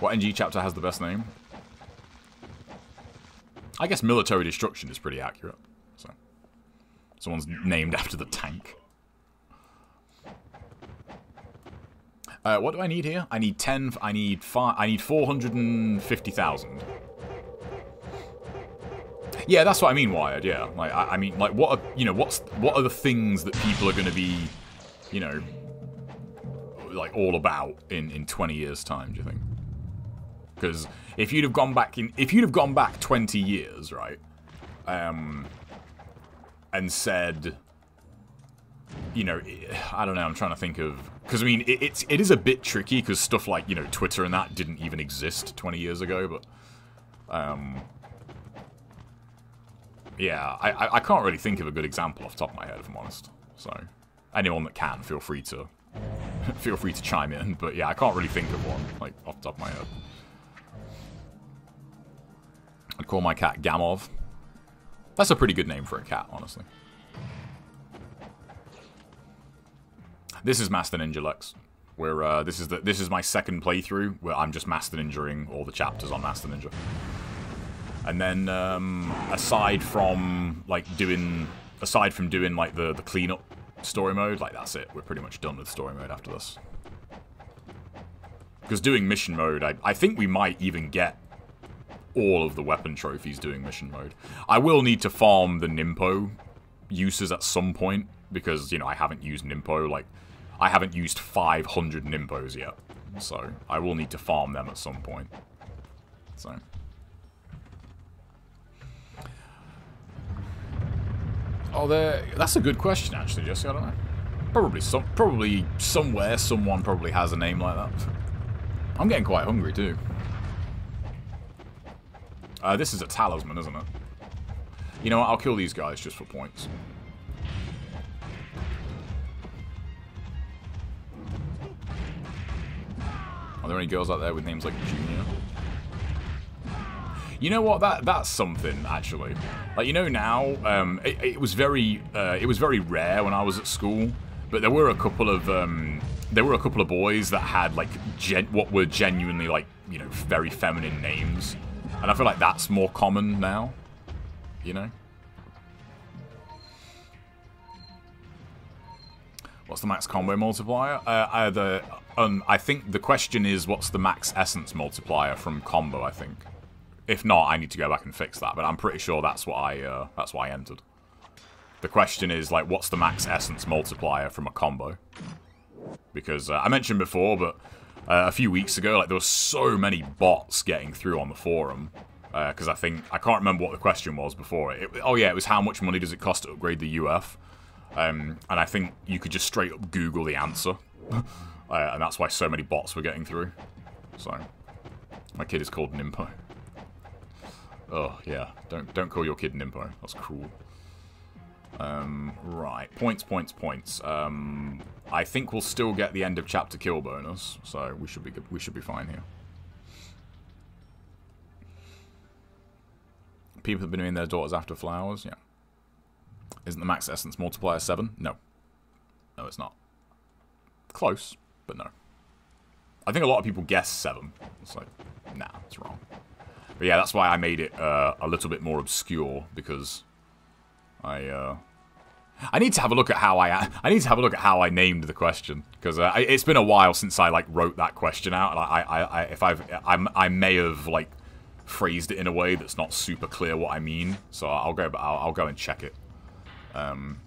What NG chapter has the best name? I guess military destruction is pretty accurate. So, someone's named after the tank. Uh, what do I need here? I need ten. I need five. I need four hundred and fifty thousand. Yeah, that's what I mean, Wired. Yeah, like I, I mean, like what are you know what's what are the things that people are going to be, you know, like all about in in twenty years' time? Do you think? Because if you'd have gone back in, if you'd have gone back 20 years, right, um, and said, you know, I don't know, I'm trying to think of, because I mean, it, it's it is a bit tricky because stuff like you know Twitter and that didn't even exist 20 years ago, but, um, yeah, I I can't really think of a good example off the top of my head, if I'm honest. So, anyone that can, feel free to <laughs> feel free to chime in. But yeah, I can't really think of one like off the top of my head. I'd call my cat Gamov. That's a pretty good name for a cat, honestly. This is Master Ninja Lex. Where uh, this is the this is my second playthrough where I'm just Master Ninjaing all the chapters on Master Ninja. And then um, aside from like doing aside from doing like the the cleanup story mode, like that's it. We're pretty much done with story mode after this. Because doing mission mode, I, I think we might even get all of the weapon trophies doing mission mode. I will need to farm the Ninpo uses at some point, because, you know, I haven't used Ninpo, like, I haven't used 500 Ninpos yet. So, I will need to farm them at some point. So... Oh, there. That's a good question, actually, Jesse. I don't know. Probably some, probably somewhere, someone probably has a name like that. I'm getting quite hungry too. Uh, this is a talisman, isn't it? You know what? I'll kill these guys just for points. Are there any girls out there with names like Junior? You know what? That that's something actually. Like you know now, um, it, it, was very uh, it was very rare when I was at school, but there were a couple of um, there were a couple of boys that had like what were genuinely like you know very feminine names. And I feel like that's more common now, you know? What's the max combo multiplier? Uh, either, um, I think the question is what's the max essence multiplier from combo, I think. If not, I need to go back and fix that, but I'm pretty sure that's what I, uh, that's what I entered. The question is, like, what's the max essence multiplier from a combo? Because uh, I mentioned before, but uh, a few weeks ago, like there were so many bots getting through on the forum. Because uh, I think, I can't remember what the question was before. It, oh yeah, it was how much money does it cost to upgrade the UF? Um, and I think you could just straight up Google the answer. <laughs> uh, and that's why so many bots were getting through. So, my kid is called Ninpo. Oh, yeah. Don't don't call your kid Ninpo. That's cruel. Um, right. Points, points, points. Um, I think we'll still get the end of chapter kill bonus, so we should be good. we should be fine here. People have been doing their daughters after flowers, yeah. Isn't the max essence multiplier 7? No. No, it's not. Close, but no. I think a lot of people guess 7. It's like, nah, it's wrong. But yeah, that's why I made it uh, a little bit more obscure, because I, uh... I need to have a look at how I I need to have a look at how I named the question because uh, it's been a while since I like wrote that question out. I, I, I if I've I'm, I may have like phrased it in a way that's not super clear what I mean. So I'll go, I'll, I'll go and check it. Um,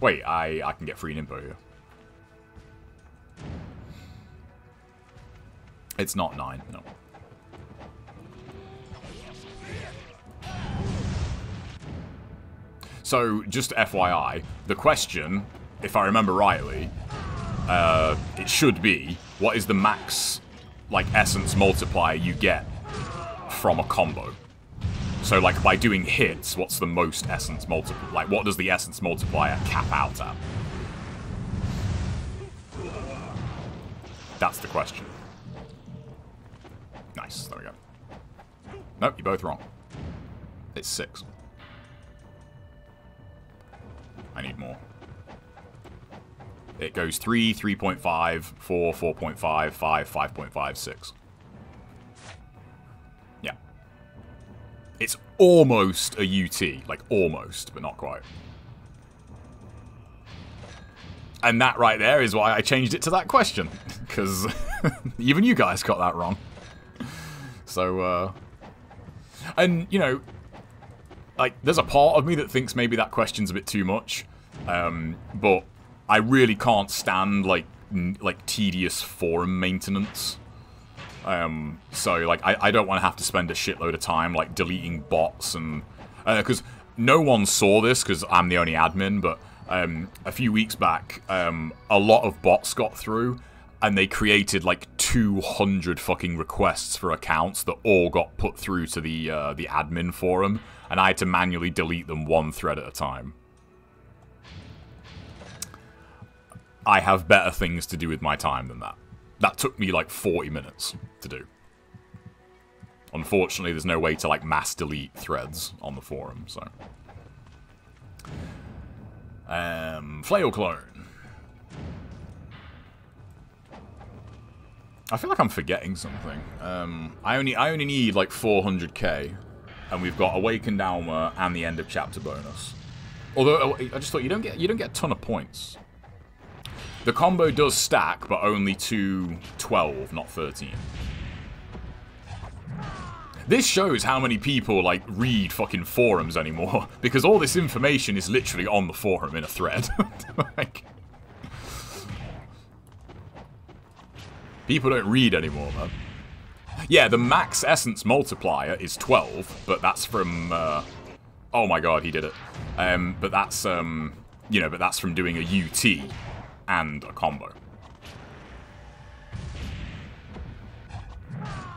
wait, I I can get free info here. It's not nine, no. So, just FYI, the question, if I remember rightly, uh, it should be, what is the max, like, essence multiplier you get from a combo? So, like, by doing hits, what's the most essence multiplier? Like, what does the essence multiplier cap out at? That's the question. Nice, there we go. Nope, you're both wrong. It's six. I need more. It goes 3, 3.5, 4, 4.5, 5, 5.5, 6. Yeah. It's almost a UT. Like, almost, but not quite. And that right there is why I changed it to that question. <laughs> Because <laughs> even you guys got that wrong. So, uh... And, you know, like, there's a part of me that thinks maybe that question's a bit too much. Um, but I really can't stand, like, like tedious forum maintenance. Um, so, like, I, I don't want to have to spend a shitload of time, like, deleting bots and... Because uh, no one saw this, because I'm the only admin, but um, a few weeks back, um, a lot of bots got through, and they created, like, 200 fucking requests for accounts that all got put through to the, uh, the admin forum and I had to manually delete them one thread at a time. I have better things to do with my time than that. That took me like 40 minutes to do. Unfortunately, there's no way to like mass delete threads on the forum, so. Um, Flail Clone. I feel like I'm forgetting something. Um, I only I only need like 400k and we've got Awakened Alma and the end of chapter bonus. Although oh, I just thought you don't get you don't get a ton of points. The combo does stack, but only to 12, not 13. This shows how many people, like, read fucking forums anymore, <laughs> because all this information is literally on the forum in a thread. <laughs> like, people don't read anymore, man. Yeah, the max essence multiplier is 12, but that's from... Uh, oh my god, he did it. Um, but that's, um, you know, but that's from doing a UT and a combo.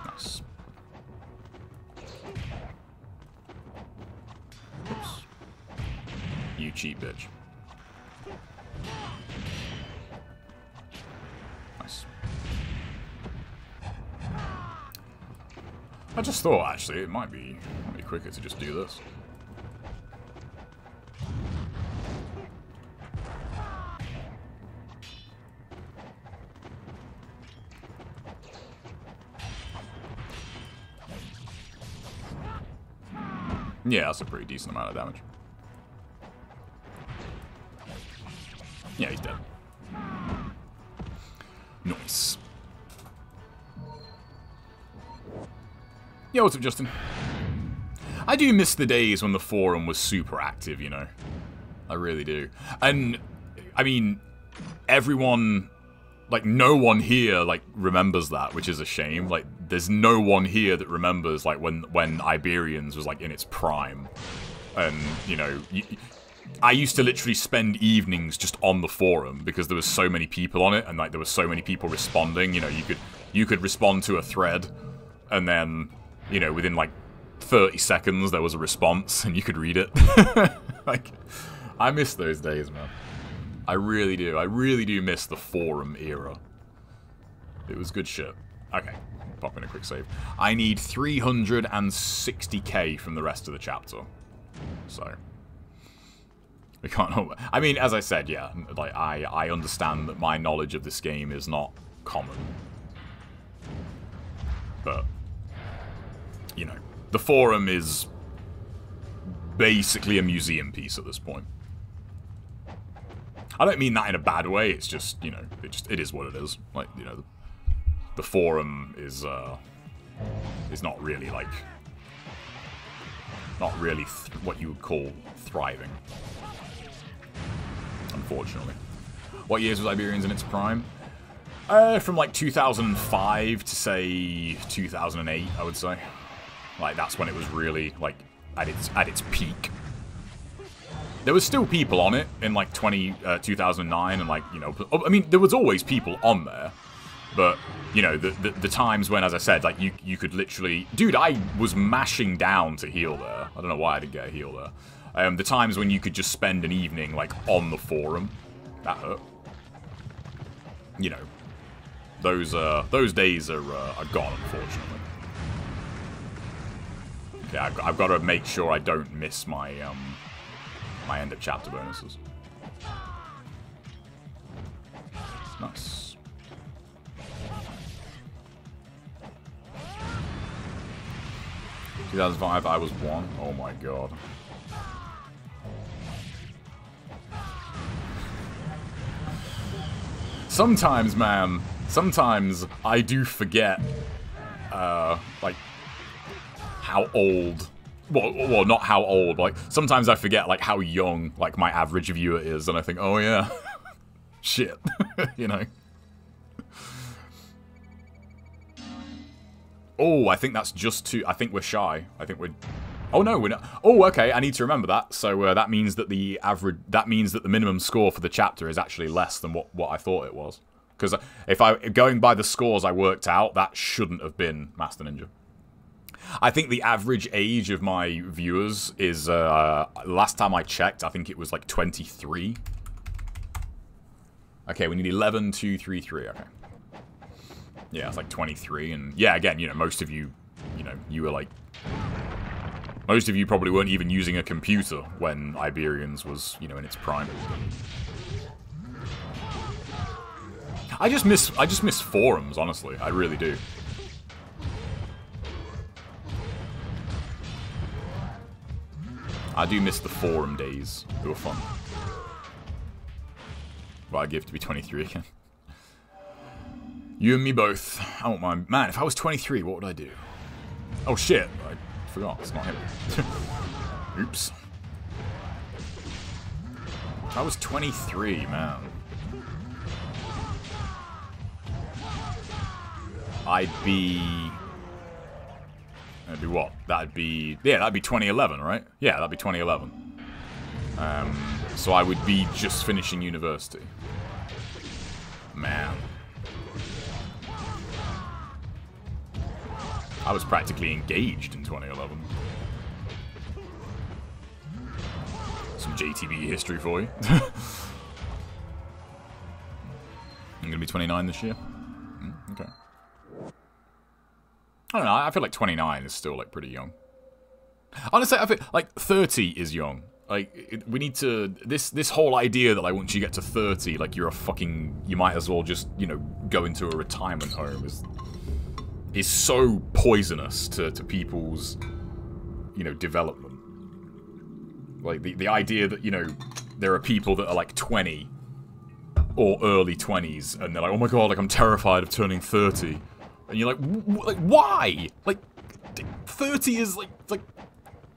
Nice. Oops. You cheat bitch. I just thought, actually, it might be, might be quicker to just do this. Yeah, that's a pretty decent amount of damage. Yeah, he's dead. Nice. Yo, what's up, Justin? I do miss the days when the forum was super active, you know. I really do. And, I mean, everyone, like, no one here, like, remembers that, which is a shame. Like, there's no one here that remembers, like, when, when Iberians was, like, in its prime. And, you know, I used to literally spend evenings just on the forum because there was so many people on it and like there were so many people responding. You know, you could you could respond to a thread and then, you know, within like 30 seconds there was a response and you could read it. <laughs> like I miss those days, man. I really do. I really do miss the forum era. It was good shit. Okay, pop in a quick save. I need 360k from the rest of the chapter. So... We can't... I mean, as I said, yeah, like, I, I understand that my knowledge of this game is not common. But, you know, the forum is basically a museum piece at this point. I don't mean that in a bad way, it's just, you know, it just, it is what it is. Like, you know, the, the forum is, uh, is not really, like, not really what you would call thriving unfortunately. What years was Iberians in its prime? Uh, from like 2005 to say 2008, I would say. Like that's when it was really like at its at its peak. There was still people on it in like 20 uh, 2009 and like you know I mean there was always people on there, but you know the, the, the times when as I said like you you could literally dude I was mashing down to heal there. I don't know why I didn't get a heal there. Um, the times when you could just spend an evening, like, on the forum. That hurt. You know. Those, uh, those days are, uh, are gone, unfortunately. Yeah, I've, got to make sure I don't miss my, um, my end of chapter bonuses. Nice. Two thousand five, I was one. Oh my god. sometimes, man, sometimes I do forget, uh, how old well, well, not how old, like, sometimes I forget, like, how young, like, my average viewer is, and I think, oh, yeah, <laughs> shit, <laughs> you know? Oh, I think that's just too, I think we're shy. I think we're, oh, no, we're not, oh, okay, I need to remember that, so uh, that means that the average, that means that the minimum score for the chapter is actually less than what, what I thought it was. Because if I going by the scores I worked out, that shouldn't have been Master Ninja. I think the average age of my viewers is, uh, last time I checked, I think it was like 23. Okay, we need 11, 2, 3, 3, okay. Yeah, it's like 23, and yeah, again, you know, most of you, you know, you were like... Most of you probably weren't even using a computer when Iberians was, you know, in its prime. I just miss I just miss forums, honestly. I really do. I do miss the forum days. They were fun. But I give to be 23 again. You and me both. I don't mind. Man, if I was 23, what would I do? Oh shit, I forgot. It's not him. <laughs> Oops. I was 23, man. I'd be... That'd be what? That'd be... Yeah, that'd be 2011, right? Yeah, that'd be 2011. Um, so I would be just finishing university. Man. I was practically engaged in 2011. Some JTB history for you. <laughs> I'm gonna be 29 this year. Mm, okay. I don't know. I feel like 29 is still like pretty young. Honestly, I feel like 30 is young. Like we need to this this whole idea that like once you get to 30, like you're a fucking you might as well just you know go into a retirement home is is so poisonous to to people's you know development. Like the the idea that you know there are people that are like 20 or early 20s and they're like oh my god like I'm terrified of turning 30 and you're like, like why? Like, 30 is like, like,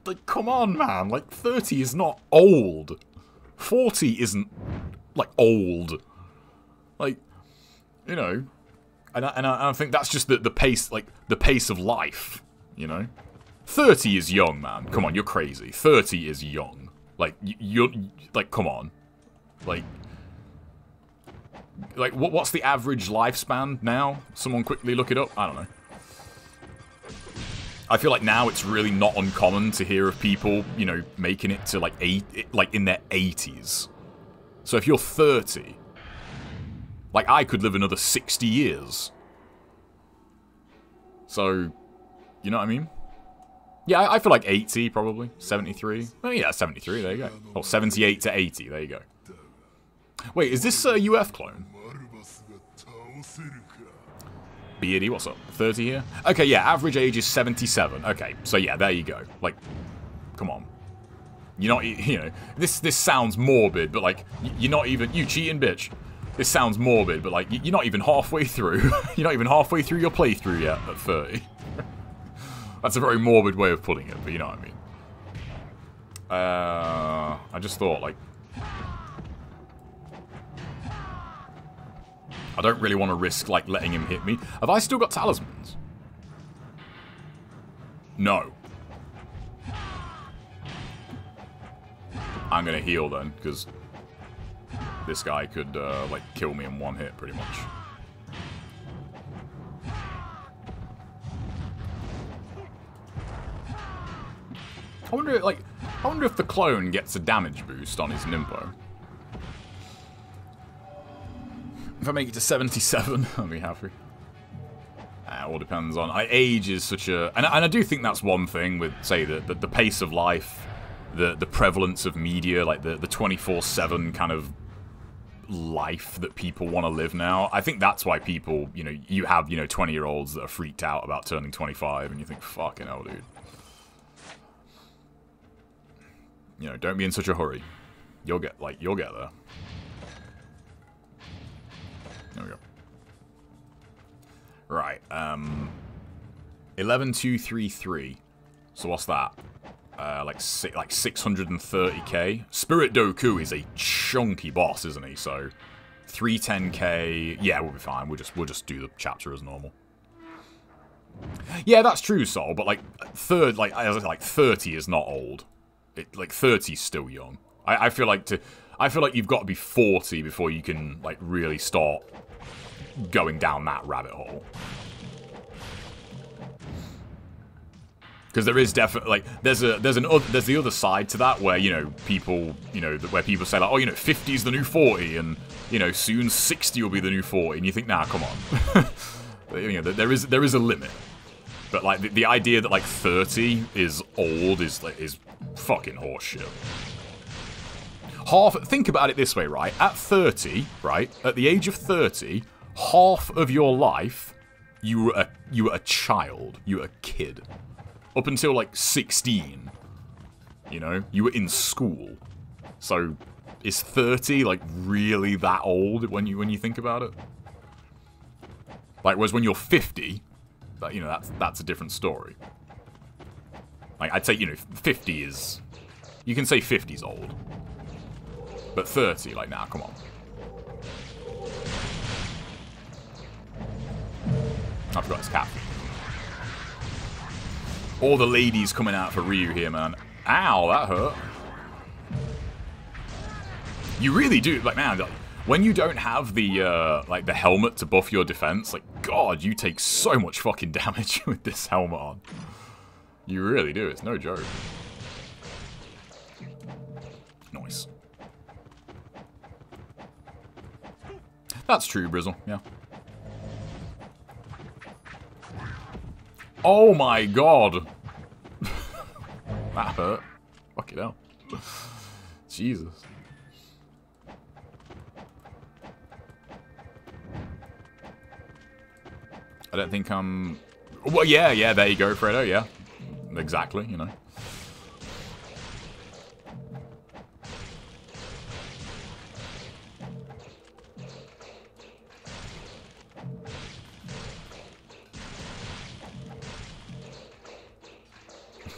like, come on, man. Like, 30 is not old. 40 isn't, like, old. Like, you know, and I, and I, and I think that's just the, the pace, like, the pace of life, you know? 30 is young, man. Come on, you're crazy. 30 is young. Like, you're... Like, come on. Like... Like, what, what's the average lifespan now? Someone quickly look it up? I don't know. I feel like now it's really not uncommon to hear of people, you know, making it to like eight, like in their 80s. So if you're 30, like I could live another 60 years. So, you know what I mean? Yeah, I, I feel like 80 probably, 73. Oh yeah, 73. There you go. Oh, 78 to 80. There you go. Wait, is this a UF clone? Beardy, what's up? 30 here? Okay, yeah, average age is 77. Okay, so yeah, there you go. Like, come on. You're not, <laughs> you know, this this sounds morbid, but like, you're not even, you cheating bitch. This sounds morbid, but like, you're not even halfway through. <laughs> you're not even halfway through your playthrough yet at 30. <laughs> That's a very morbid way of putting it, but you know what I mean. Uh, I just thought, like, I don't really want to risk, like, letting him hit me. Have I still got talismans? No. I'm going to heal then, because this guy could, uh, like, kill me in one hit, pretty much. I wonder, like, I wonder if the clone gets a damage boost on his Ninpo. If I make it to 77, <laughs> I'll be happy. Uh, all depends on... I, age is such a... And, and I do think that's one thing with, say, the, the, the pace of life, the, the prevalence of media, like the 24-7 kind of life that people want to live now. I think that's why people, you know, you have, you know, 20-year-olds that are freaked out about turning 25, and you think, fucking hell, dude. You know, don't be in such a hurry. You'll get, like, you'll get there. There we go. Right, um... 11233. So what's that? Uh, like si like 630k. Spirit Doku is a chunky boss, isn't he? So 310k. Yeah, we'll be fine. We'll just we'll just do the chapter as normal. Yeah, that's true, Sol. But like third, like like 30 is not old. It, like 30 is still young. I, I feel like to I feel like you've got to be 40 before you can like really start going down that rabbit hole. Because there is definitely like there's a there's an there's the other side to that where you know people you know where people say like oh you know 50 is the new 40 and you know soon 60 will be the new 40 and you think nah come on <laughs> you know there is there is a limit but like the, the idea that like 30 is old is like is fucking horseshit. Half think about it this way right at 30 right at the age of 30 half of your life you were a you were a child you were a kid up until like 16. You know, you were in school. So is 30 like really that old when you when you think about it? Like whereas when you're 50, that you know that's that's a different story. Like I'd say, you know, 50 is you can say 50's old. But 30 like nah, come on. I forgot his cap. All the ladies coming out for Ryu here, man. Ow, that hurt. You really do, like, man, when you don't have the, uh, like, the helmet to buff your defense, like, God, you take so much fucking <laughs> damage with this helmet on. You really do, it's no joke. Nice. That's true, Brizzle, yeah. Oh my god! <laughs> that hurt. Fuck it hell. Jesus. I don't think I'm... Well, yeah, yeah, there you go, Fredo, yeah. Exactly, you know.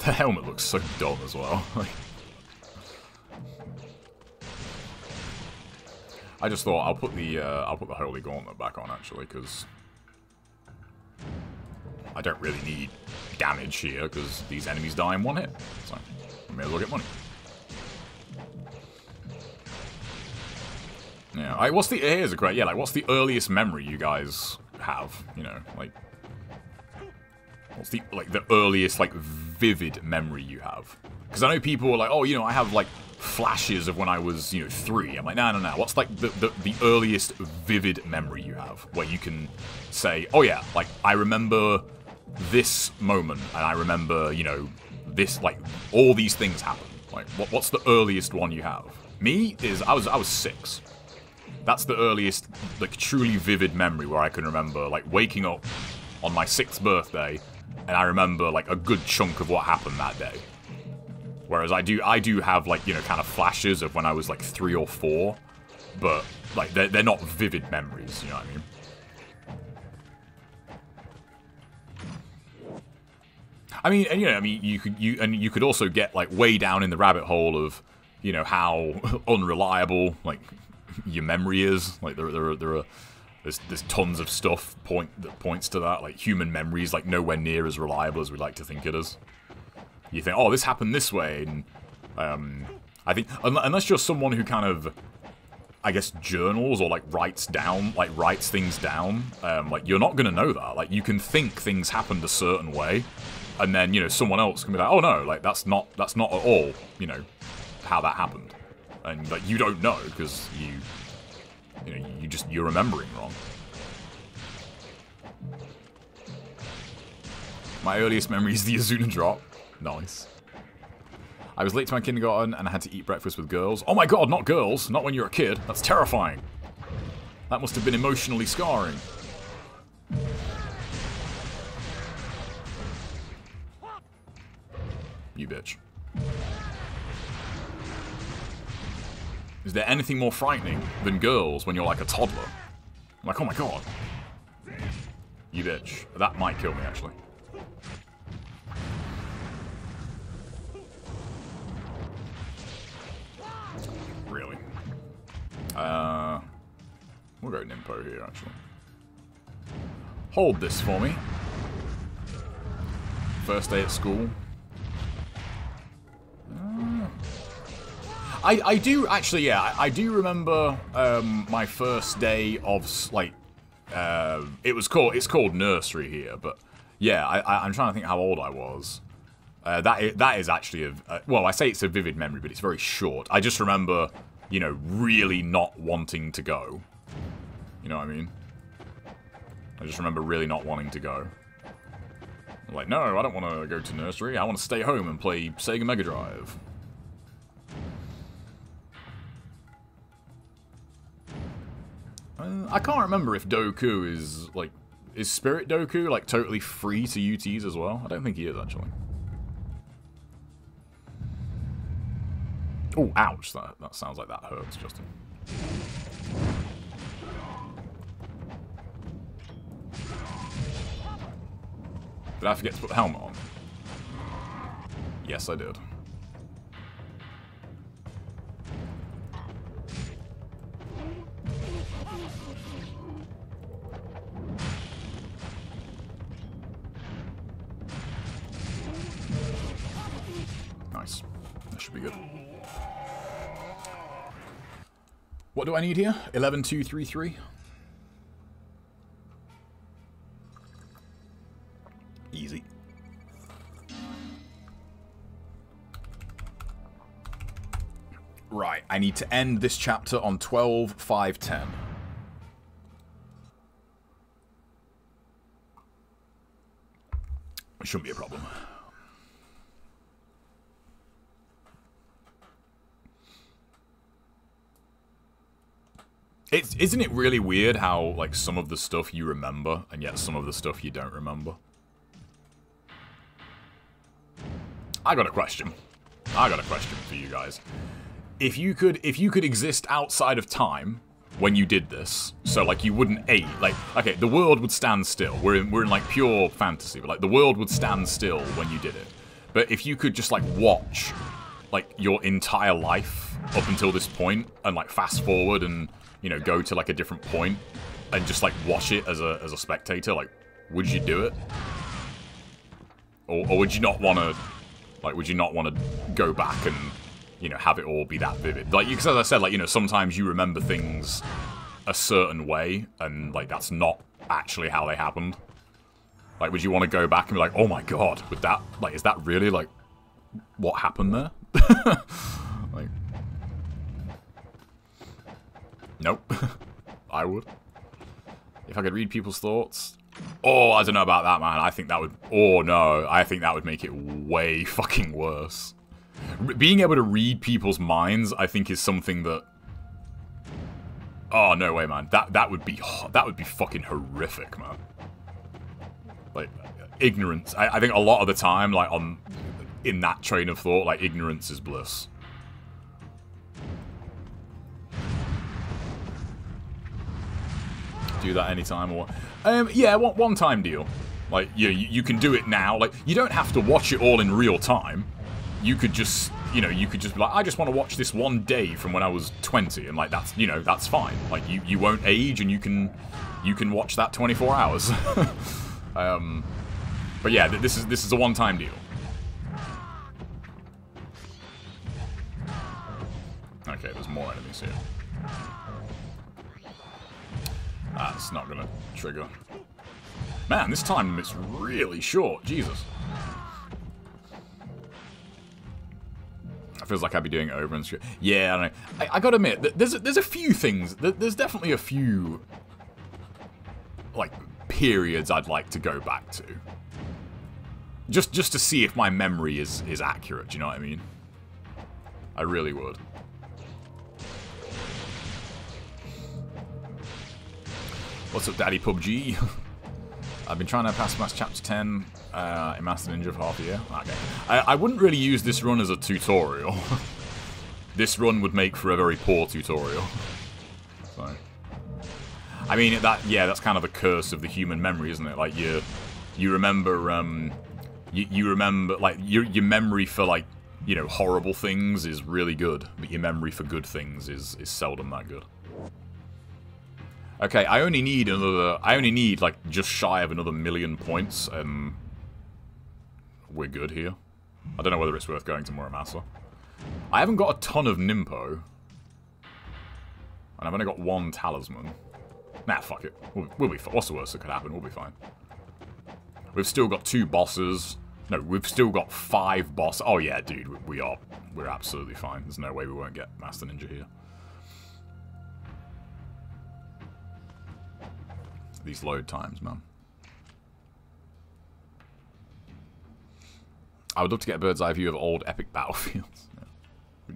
The helmet looks so dumb as well. <laughs> I just thought I'll put the uh, I'll put the holy gauntlet back on actually because I don't really need damage here because these enemies die in one hit. So I may as well get money. Yeah, I what's the here's a great yeah like what's the earliest memory you guys have? You know like what's the like the earliest like vivid memory you have? Because I know people are like oh you know I have like flashes of when I was you know three. I'm like no no no. What's like the the, the earliest vivid memory you have where you can say oh yeah like I remember this moment and I remember you know this like all these things happen. Like what, what's the earliest one you have? Me is I was I was six. That's the earliest, like, truly vivid memory where I can remember, like, waking up on my sixth birthday, and I remember, like, a good chunk of what happened that day. Whereas I do, I do have, like, you know, kind of flashes of when I was, like, three or four, but, like, they're, they're not vivid memories, you know what I mean? I mean, and, you know, I mean, you could, you, and you could also get, like, way down in the rabbit hole of, you know, how <laughs> unreliable, like, your memory is. Like there, there, are, there are there's, there's tons of stuff point that points to that. Like human memory is like nowhere near as reliable as we like to think it is. You think, oh, this happened this way, and um, I think unless you're someone who kind of, I guess, journals or like writes down, like writes things down, um, like you're not gonna know that. Like you can think things happened a certain way, and then you know someone else can be like, oh no, like that's not that's not at all, you know, how that happened and like you don't know because you, you know, you just you're remembering wrong. My earliest memory is the Izuna drop. Nice. I was late to my kindergarten and I had to eat breakfast with girls. Oh my god, not girls! Not when you're a kid. That's terrifying. That must have been emotionally scarring. You bitch. Is there anything more frightening than girls when you're like a toddler? I'm like, oh my god. You bitch. That might kill me, actually. Really? Uh, we'll go Ninpo here, actually. Hold this for me. First day at school. I, I do actually, yeah, I, I do remember um, my first day of like, uh, it was called it's called nursery here, but yeah, I, am trying to think how old I was. Uh, that is, that is actually a, uh, well, I say it's a vivid memory, but it's very short. I just remember, you know, really not wanting to go. You know what I mean? I just remember really not wanting to go. Like, no, I don't want to go to nursery. I want to stay home and play Sega Mega Drive. Uh, I can't remember if Doku is, like, is Spirit Doku, like, totally free to UTs as well? I don't think he is, actually. Oh, ouch. That, that sounds like that hurts, Justin. Did I forget to put the helmet on? Yes, I did. Be good. What do I need here? 11233. Easy. Right, I need to end this chapter on 12, 5, 10. Shouldn't be a problem. It's, isn't it really weird how, like, some of the stuff you remember, and yet some of the stuff you don't remember? I got a question. I got a question for you guys. If you could, if you could exist outside of time when you did this, so like you wouldn't age, like okay, the world would stand still. We're in, we're in like pure fantasy, but like the world would stand still when you did it. But if you could just like watch, like your entire life up until this point, and like fast forward and you know, go to like a different point and just like watch it as a as a spectator, like would you do it? Or, or would you not want to, like, would you not want to go back and you know, have it all be that vivid. Like, because as I said, like, you know, sometimes you remember things a certain way, and, like, that's not actually how they happened. Like, would you want to go back and be like, oh my god, would that, like, is that really, like, what happened there? <laughs> like, nope. <laughs> I would. If I could read people's thoughts. Oh, I don't know about that, man. I think that would... Oh, no. I think that would make it way fucking worse. Being able to read people's minds, I think, is something that... Oh, no way, man. That that would be... That would be fucking horrific, man. Like, ignorance. I, I think a lot of the time, like, on... In that train of thought, like, ignorance is bliss. do that anytime or um, yeah one, one time deal like you, you can do it now like you don't have to watch it all in real time you could just you know you could just be like I just want to watch this one day from when I was 20 and like that's you know that's fine like you you won't age and you can you can watch that 24 hours <laughs> um but yeah this is this is a one-time deal okay there's more enemies here that's not gonna trigger. Man, this time it's really short. Jesus. Feels like I'd be doing it over and Yeah, I don't know. I, I gotta admit, there's a, there's a few things. There's definitely a few like periods I'd like to go back to. Just just to see if my memory is is accurate. Do you know what I mean? I really would. What's up, Daddy PUBG? <laughs> I've been trying to pass Mass Chapter 10 uh, Ninja for half a year. Okay. I, I wouldn't really use this run as a tutorial. <laughs> this run would make for a very poor tutorial. <laughs> So. I mean, that yeah, that's kind of the curse of the human memory, isn't it? Like, you you remember, um, you, you remember, like, your, your memory for, like, you know, horrible things is really good, but your memory for good things is, is seldom that good. Okay, I only need another... I only need, like, just shy of another million points, and... We're good here. I don't know whether it's worth going to Muramasa. I haven't got a ton of Ninpo. And I've only got one Talisman. Nah, fuck it. We'll, we'll be fine. What's the worst that could happen? We'll be fine. We've still got two bosses. No, we've still got five boss. Oh, yeah, dude. We are... We're absolutely fine. There's no way we won't get Master Ninja here. these load times, man. I would love to get a bird's eye view of old epic battlefields. <laughs>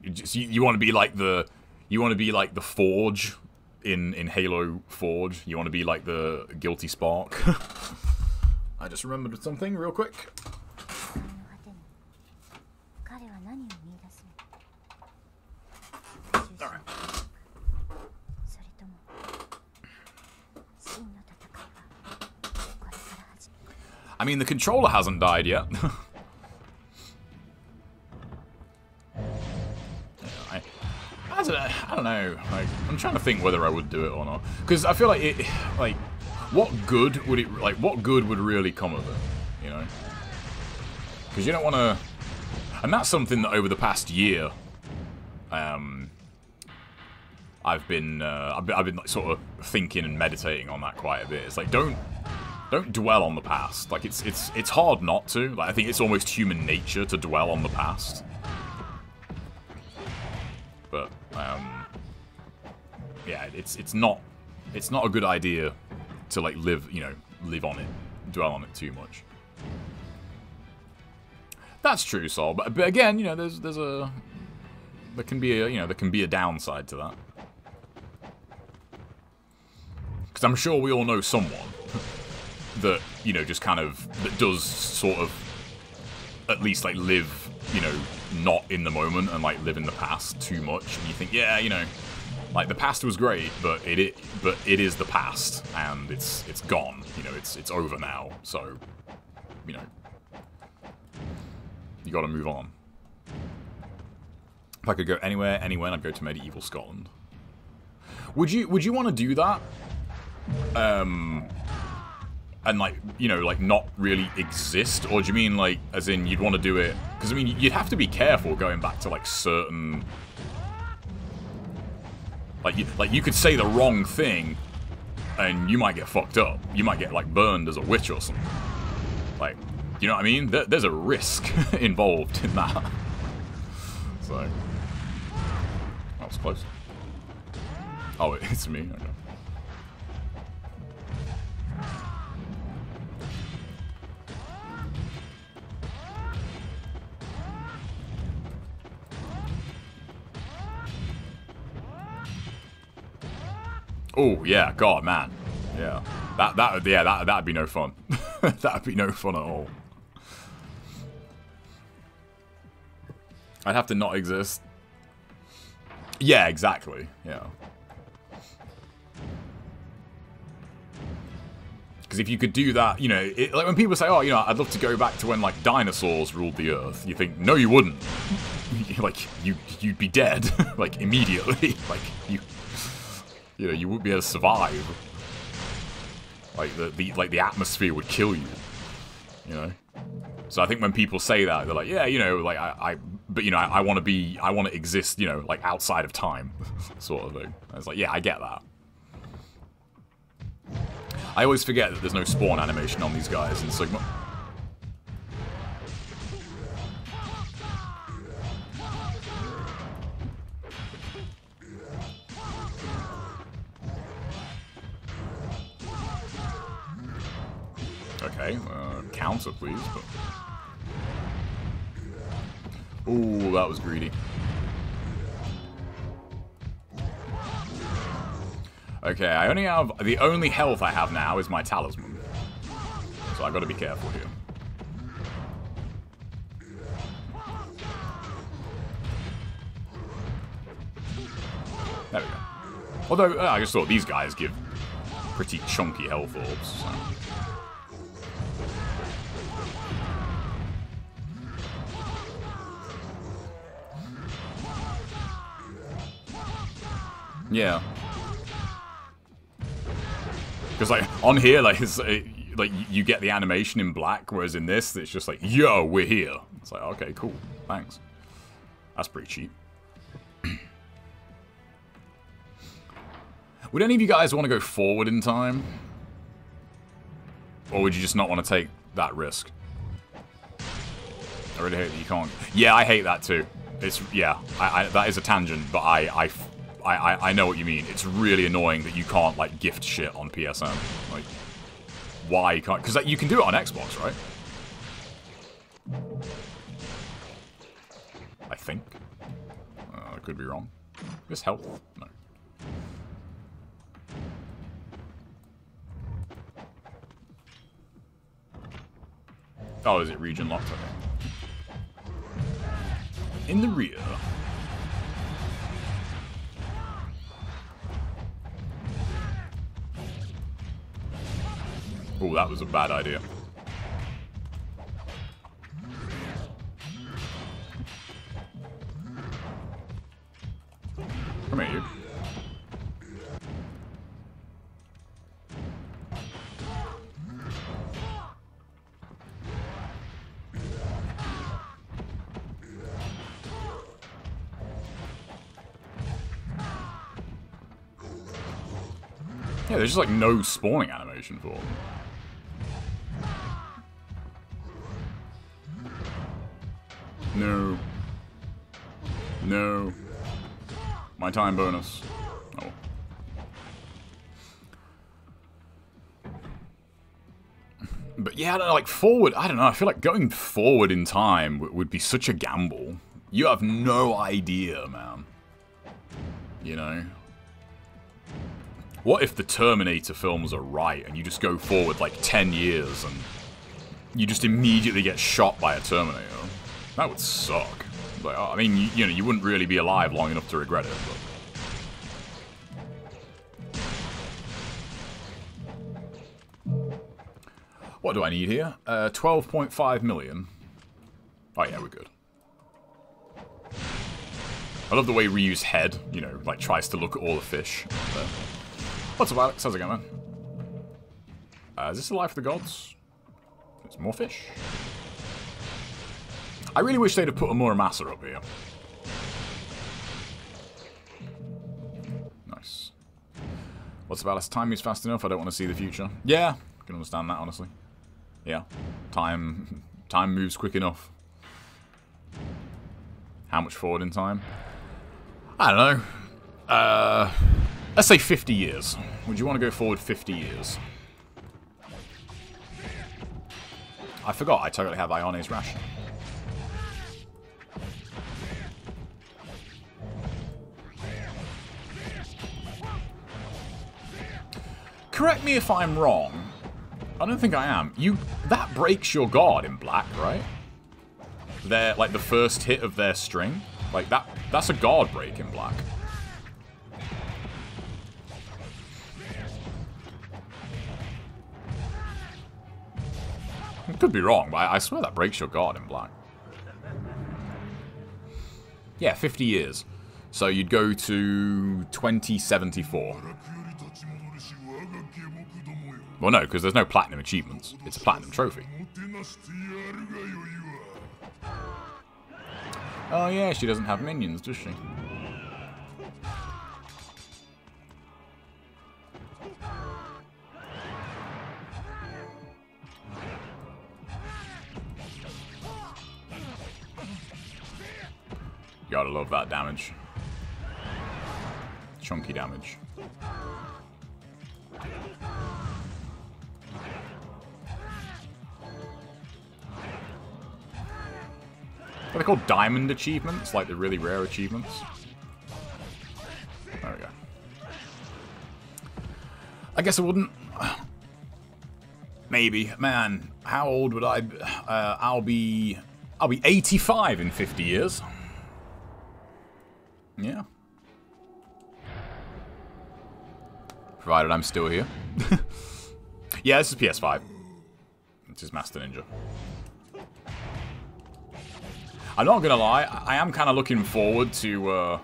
You, just, you, you want to be like the you want to be like the Forge in in Halo Forge. You want to be like the Guilty Spark. <laughs> I just remembered something real quick. I mean, the controller hasn't died yet. <laughs> don't I don't know. Like, I'm trying to think whether I would do it or not. Because I feel like it, like, what good would it, like, what good would really come of it? You know? Because you don't want to, and that's something that over the past year, um, I've been, uh, I've been, I've been like, sort of thinking and meditating on that quite a bit. It's like, don't don't dwell on the past. Like, it's it's it's hard not to. Like, I think it's almost human nature to dwell on the past. But, um... Yeah, it's it's not... It's not a good idea to, like, live, you know, live on it. Dwell on it too much. That's true, Sol. But, but again, you know, there's there's a... There can be a, you know, there can be a downside to that. Because I'm sure we all know someone <laughs> that you know just kind of that does sort of at least like live you know not in the moment and like live in the past too much. And you think yeah you know like the past was great but it, it but it is the past and it's it's gone. You know it's it's over now. So you know you got to move on. If I could go anywhere anywhere I'd go to medieval Scotland. Would you would you want to do that? Um and like you know like not really exist or do you mean like as in you'd want to do it Because, I mean, you'd have to be careful going back to, like, certain... Like you, like, you could say the wrong thing, and you might get fucked up. You might get, like, burned as a witch or something. Like, you know what I mean? There, there's a risk <laughs> involved in that. So... That was close. Oh, <laughs> it's me? Okay. Oh yeah, God, man, yeah. That that yeah that that'd be no fun. <laughs> that'd be no fun at all. I'd have to not exist. Yeah, exactly. Yeah. Because if you could do that, you know, it, like when people say, "Oh, you know, I'd love to go back to when like dinosaurs ruled the earth," you think, "No, you wouldn't." <laughs> like you, you'd be dead, <laughs> like immediately. like you, you know, you wouldn't be able to survive. Like the, the like the atmosphere would kill you. You know. So I think when people say that, they're like, yeah, you know, like I, I but you know, I, I want to be, I want to exist, you know, like outside of time, <laughs> sort of thing. I was like, yeah, I get that. I always forget that there's no spawn animation on these guys in Sigma. Okay, uh, please. But... Ooh, that was greedy. Okay, I only have... The only health I have now is my talisman. So i got to be careful here. There we go. Although, uh, I just thought these guys give pretty chunky health orbs. So. Yeah. Because like on here, like it's uh, like you get the animation in black, whereas in this, it's just like, yo, we're here. It's like, okay, cool, thanks. That's pretty cheap. <clears throat> would any of you guys want to go forward in time? Or would you just not want to take that risk? I really hate that you can't. Yeah, I hate that too. It's yeah, I, I, that is a tangent, but I, I I, I, I know what you mean. It's really annoying that you can't, like, gift shit on PSN. Like, why can't... Because you can do it on Xbox, right? I think. Uh, I could be wrong. This health? No. Oh, is it region locked? Okay. In the rear, Oh, that was a bad idea. Come here, you. Yeah, there's just like no spawning animation for them. No. No. My time bonus. Oh. But yeah, like forward, I don't know, I feel like going forward in time would be such a gamble. You have no idea, man. You know? What if the Terminator films are right and you just go forward like 10 years and you just immediately get shot by a Terminator? That would suck. But, I mean, you, you know, you wouldn't really be alive long enough to regret it, but... What do I need here? Uh, 12.5 million. Oh yeah, we're good. I love the way Ryu's head, you know, like tries to look at all the fish. But... What's up, Alex? How's it going, man? Uh, is this the life of the gods? It's more fish. I really wish they'd have put a Muramasa up here. Nice. What's about us? Time moves fast enough. I don't want to see the future. Yeah, I can understand that, honestly. Yeah. Time, <laughs> time moves quick enough. How much forward in time? I don't know. Uh, let's say 50 years. Would you want to go forward 50 years? I forgot I totally have Ione's ration. Correct me if I'm wrong. I don't think I am. You that breaks your guard in black, right? Their like the first hit of their string. Like that that's a guard break in black. Could be wrong, but I swear that breaks your guard in black. Yeah, 50 years. So you'd go to 2074. Well, no, because there's no platinum achievements. It's a platinum trophy. Oh yeah, she doesn't have minions, does she? Gotta love that damage. Chunky damage. Are they called diamond achievements? Like the really rare achievements? There we go. I guess I wouldn't... Maybe. Man, how old would I... Uh, I'll be... I'll be 85 in 50 years. Yeah. Provided I'm still here. <laughs> yeah, this is PS5. This is Master Ninja. I'm not gonna lie, I am kind of looking forward to uh,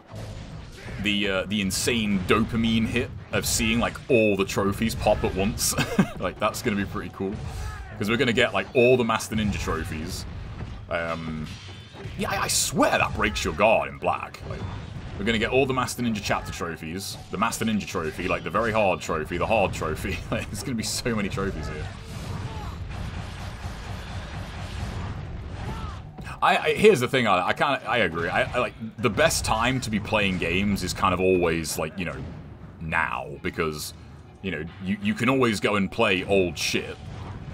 the uh, the insane dopamine hit of seeing like all the trophies pop at once. <laughs> like that's gonna be pretty cool because we're gonna get like all the Master Ninja trophies. Um, yeah, I, I swear that breaks your guard in black. Like, we're gonna get all the Master Ninja chapter trophies, the Master Ninja trophy, like the very hard trophy, the hard trophy. <laughs> like, there's gonna be so many trophies here. I, I, here's the thing. I, I kind of I agree. I, I, like the best time to be playing games is kind of always like you know now because you know you you can always go and play old shit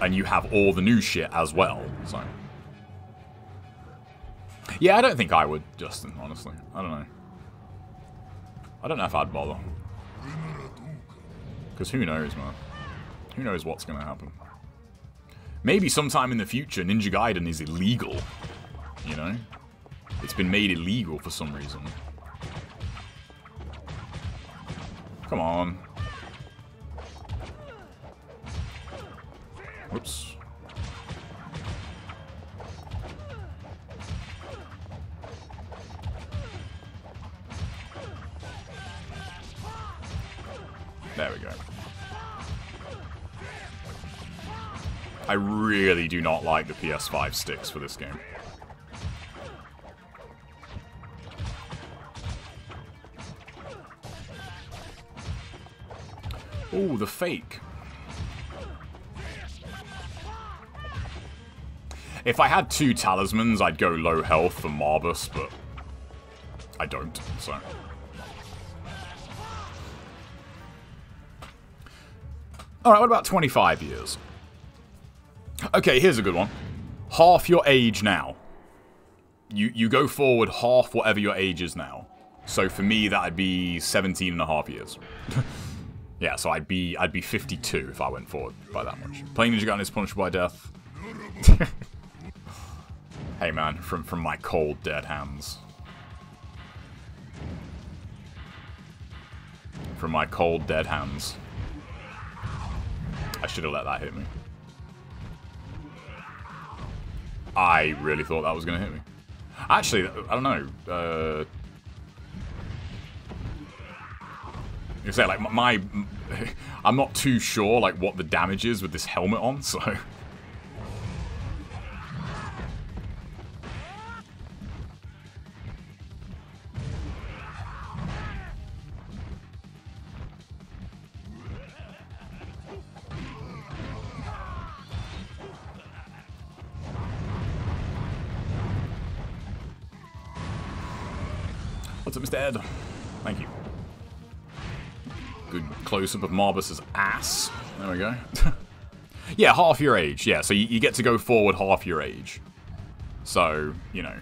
and you have all the new shit as well. So yeah, I don't think I would, Justin. Honestly, I don't know. I don't know if I'd bother. Because who knows, man? Who knows what's going to happen? Maybe sometime in the future, Ninja Gaiden is illegal you know? It's been made illegal for some reason. Come on. Whoops. There we go. I really do not like the PS5 sticks for this game. Oh, the fake. If I had two talismans, I'd go low health for Marbas, but I don't, so... Alright, what about 25 years? Okay, here's a good one. Half your age now. You, you go forward half whatever your age is now. So for me, that'd be 17 and a half years. <laughs> Yeah, so I'd be I'd be 52 if I went forward by that much. Playing Ninja Gaiden is punishable by death. <laughs> hey man, from from my cold dead hands. From my cold dead hands. I should have let that hit me. I really thought that was going to hit me. Actually, I don't know. Uh, You say like my, my, <laughs> I'm not too sure like what the damage is with this helmet on, so. What's up, Mr. Ed? Thank you. Close-up of Marbas's ass. There we go. <laughs> yeah, half your age. Yeah, so you, you get to go forward half your age. So, you know.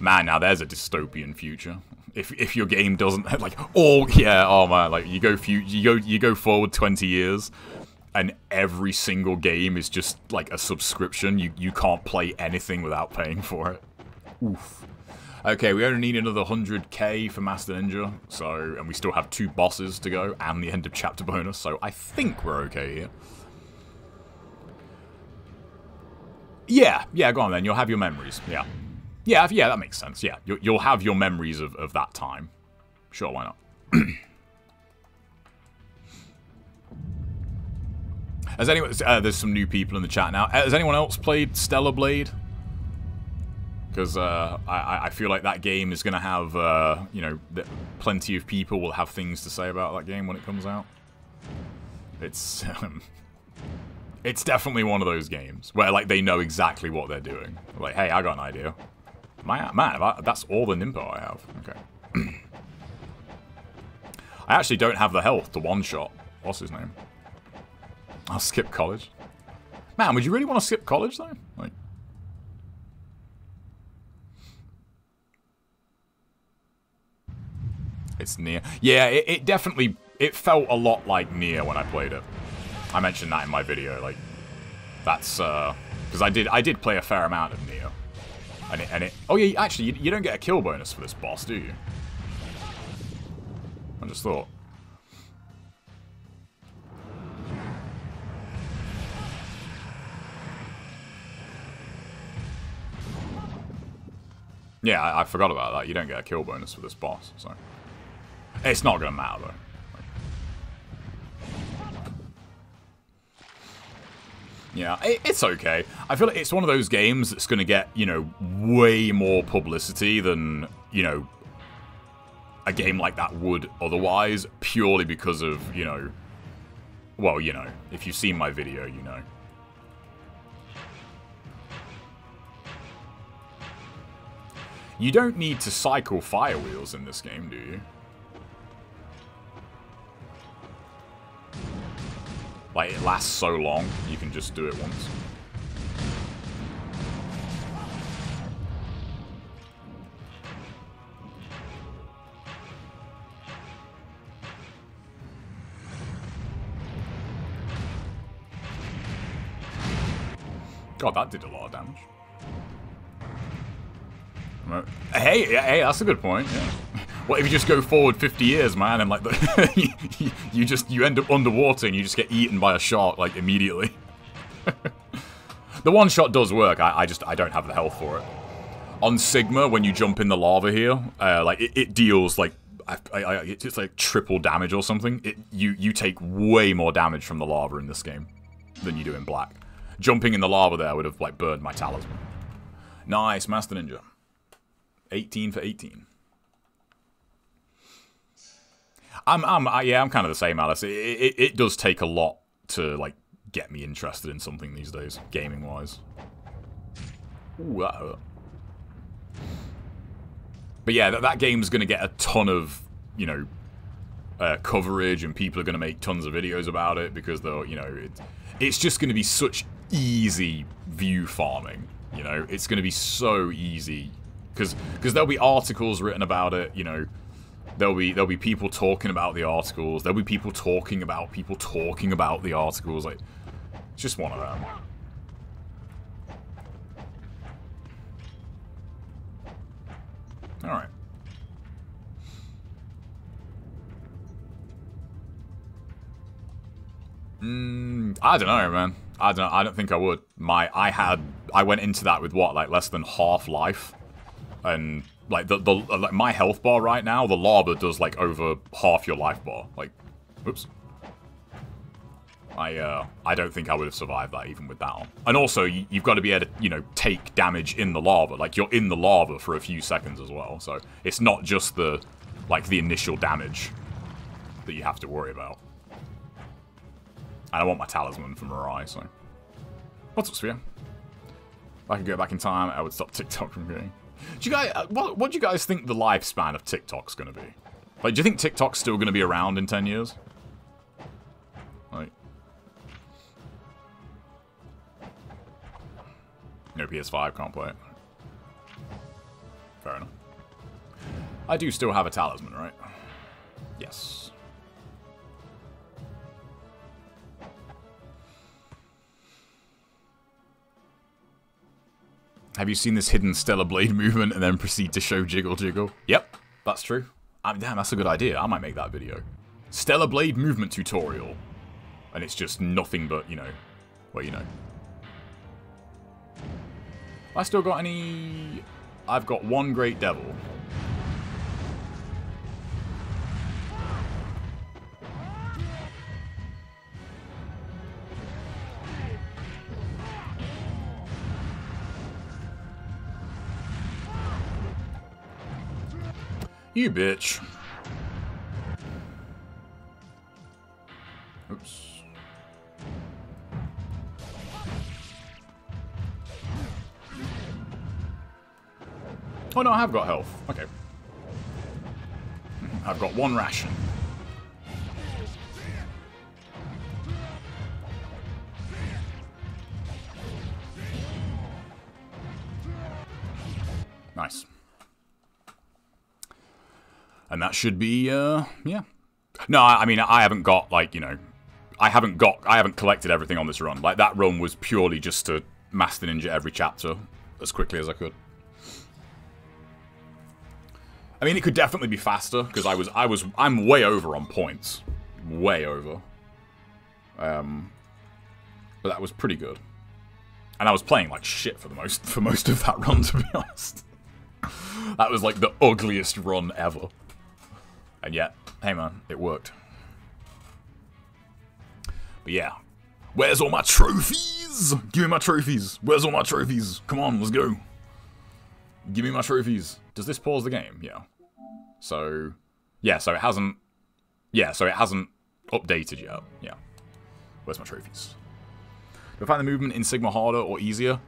Man, now there's a dystopian future. If, if your game doesn't <laughs> like all yeah oh man like you go few you go you go forward 20 years and every single game is just like a subscription you you can't play anything without paying for it oof okay we only need another 100k for master ninja so and we still have two bosses to go and the end of chapter bonus so i think we're okay here Yeah, yeah, go on then. You'll have your memories. Yeah. Yeah, yeah, that makes sense. Yeah, you'll, you'll have your memories of, of that time. Sure, why not? <clears throat> Has anyone... Uh, there's some new people in the chat now. Uh, has anyone else played Stellar Blade? Because uh, I, I feel like that game is going to have, uh, you know, plenty of people will have things to say about that game when it comes out. It's... Um, it's definitely one of those games where like they know exactly what they're doing. Like, hey, I got an idea. My man, that's all the Ninpo I have. Okay. <clears throat> I actually don't have the health to one-shot. What's his name? I'll skip college. Man, would you really want to skip college though? Like, it's NieR. Yeah, it, it definitely it felt a lot like NieR when I played it. I mentioned that in my video, like, that's, uh, because I did, I did play a fair amount of NieR. And it, and it, oh yeah, actually, you, you don't get a kill bonus for this boss, do you? I just thought. Yeah, I, I, forgot about that. You don't get a kill bonus for this boss, so... It's not gonna matter. Yeah, it's okay. I feel like it's one of those games that's going to get, you know, way more publicity than, you know, a game like that would otherwise, purely because of, you know, well, you know, if you've seen my video, you know. You don't need to cycle fire wheels in this game, do you? Like, it lasts so long, you can just do it once. God, that did a lot of damage. Hey, hey, that's a good point. Yeah. What if you just go forward 50 years, man, and like the, <laughs> you, just you end up underwater and you just get eaten by a shark like immediately? <laughs> the one shot does work. I, I, just I don't have the health for it. On Sigma, when you jump in the lava here, uh, like it, it, deals like I, I, it's like triple damage or something. It you you take way more damage from the lava in this game than you do in Black. Jumping in the lava there would have like burned my talisman. Nice, Master Ninja. 18 for 18. I'm, I'm, I, yeah, I'm kind of the same, Alice. It, it, it does take a lot to like get me interested in something these days, gaming wise. Ooh, that hurt. But yeah, that, that game's going to get a ton of, you know, uh, coverage, and people are going to make tons of videos about it because they'll, you know, it, it's just going to be such easy view farming. You know, it's going to be so easy because there'll be articles written about it. You know, There'll be there'll be people talking about the articles. There'll be people talking about people talking about the articles. Like, it's just one of them. All right. Mm, I don't know, man. I don't. I don't think I would. My, I had. I went into that with what, like less than half life, and like the the like my health bar right now, the lava does like over half your life bar. Like, oops. I uh, I don't think I would have survived that even with that on. And also, you, have got to be able to, you know, take damage in the lava. Like, you're in the lava for a few seconds as well. So, it's not just the, like, the initial damage that you have to worry about. And I want my talisman from Murai, so... What's up, Sphere? If I could go back in time, I would stop <laughs> TikTok from going. Do you guys uh, what what do you guys think the lifespan of TikTok's gonna be? Like, do you think TikTok's still gonna be around in ten years? Like, no PS5 can't play it. Fair enough. I do still have a talisman, right? Yes. Have you seen this hidden Stellar Blade <laughs> movement and then proceed to show Jiggle Jiggle? Yep, that's true. I mean, damn, that's a good idea. I might make that video. Stellar Blade movement tutorial. And it's just nothing but, you know, well, you know. I still got any... I've got one Great Devil. You bitch. Oops. Oh no, I have got health. Okay. I've got one ration. Nice. And that should be, uh, yeah. No, I, mean, I haven't got, like, you know, I haven't got, I haven't collected everything on this run. Like, that run was purely just to Master Ninja every chapter as quickly as I could. I mean, it could definitely be faster, because I was, I was, I'm way over on points. Way over. Um, but that was pretty good. And I was playing like shit for the most, <laughs> for most of that run, to be honest. <laughs> that was like the ugliest run ever. And yet, hey man, it worked. But yeah. Where's all my trophies? Give me my trophies. Where's all my trophies? Come on, let's go. Give me my trophies. Does this pause the game? Yeah. So, yeah, so it hasn't... Yeah, so it hasn't updated yet. Yeah. Where's my trophies? Do I find the movement in Sigma harder or easier?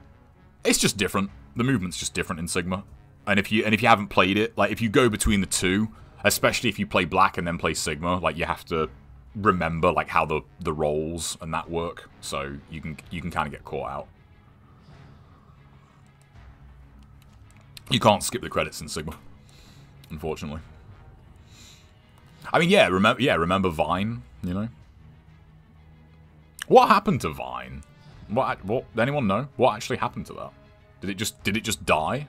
It's just different. The movement's just different in Sigma. And if you and if you haven't played it, like if you go between the two, especially if you play black and then play sigma like you have to remember like how the the rolls and that work. So you can you can kind of get caught out. You can't skip the credits in sigma unfortunately. I mean yeah remember yeah remember vine you know? What happened to vine? What what anyone know? What actually happened to that? Did it just did it just die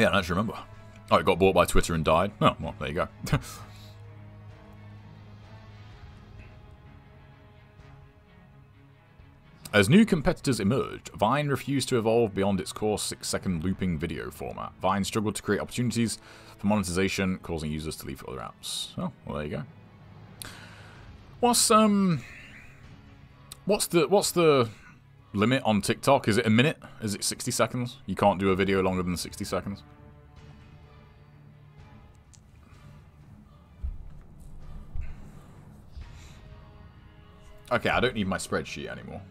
Yeah, I don't actually remember. Oh, it got bought by Twitter and died. Oh, well, there you go. <laughs> As new competitors emerged, Vine refused to evolve beyond its core 6-second looping video format. Vine struggled to create opportunities for monetization, causing users to leave for other apps. Oh, well, there you go. What's um, what's the what's the limit on TikTok? Is it a minute? Is it 60 seconds? You can't do a video longer than 60 seconds? Okay, I don't need my spreadsheet anymore.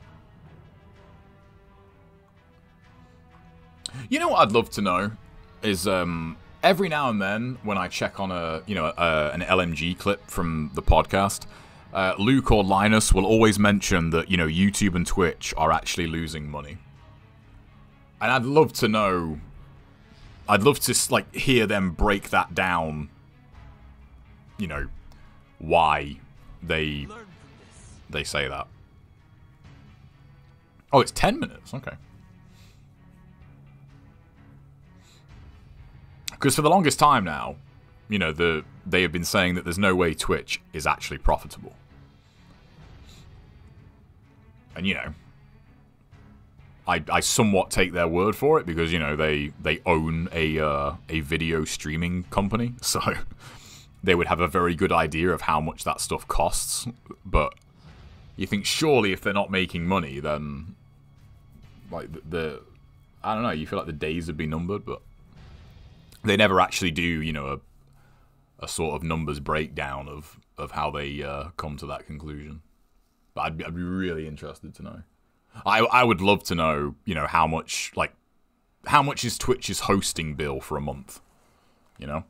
You know what I'd love to know is um, every now and then when I check on a you know a, an LMG clip from the podcast, uh, Luke or Linus will always mention that you know YouTube and Twitch are actually losing money, and I'd love to know. I'd love to like hear them break that down. You know, why they they say that. Oh, it's 10 minutes. Okay. Because for the longest time now, you know, the they have been saying that there's no way Twitch is actually profitable. And you know, I, I somewhat take their word for it because you know they they own a uh, a video streaming company, <laughs> so they would have a very good idea of how much that stuff costs. But you think surely if they're not making money, then like the, the I don't know, you feel like the days would be numbered, but they never actually do, you know, a a sort of numbers breakdown of of how they uh, come to that conclusion. I'd be, I'd be really interested to know. I I would love to know, you know, how much like how much is Twitch's hosting bill for a month? You know?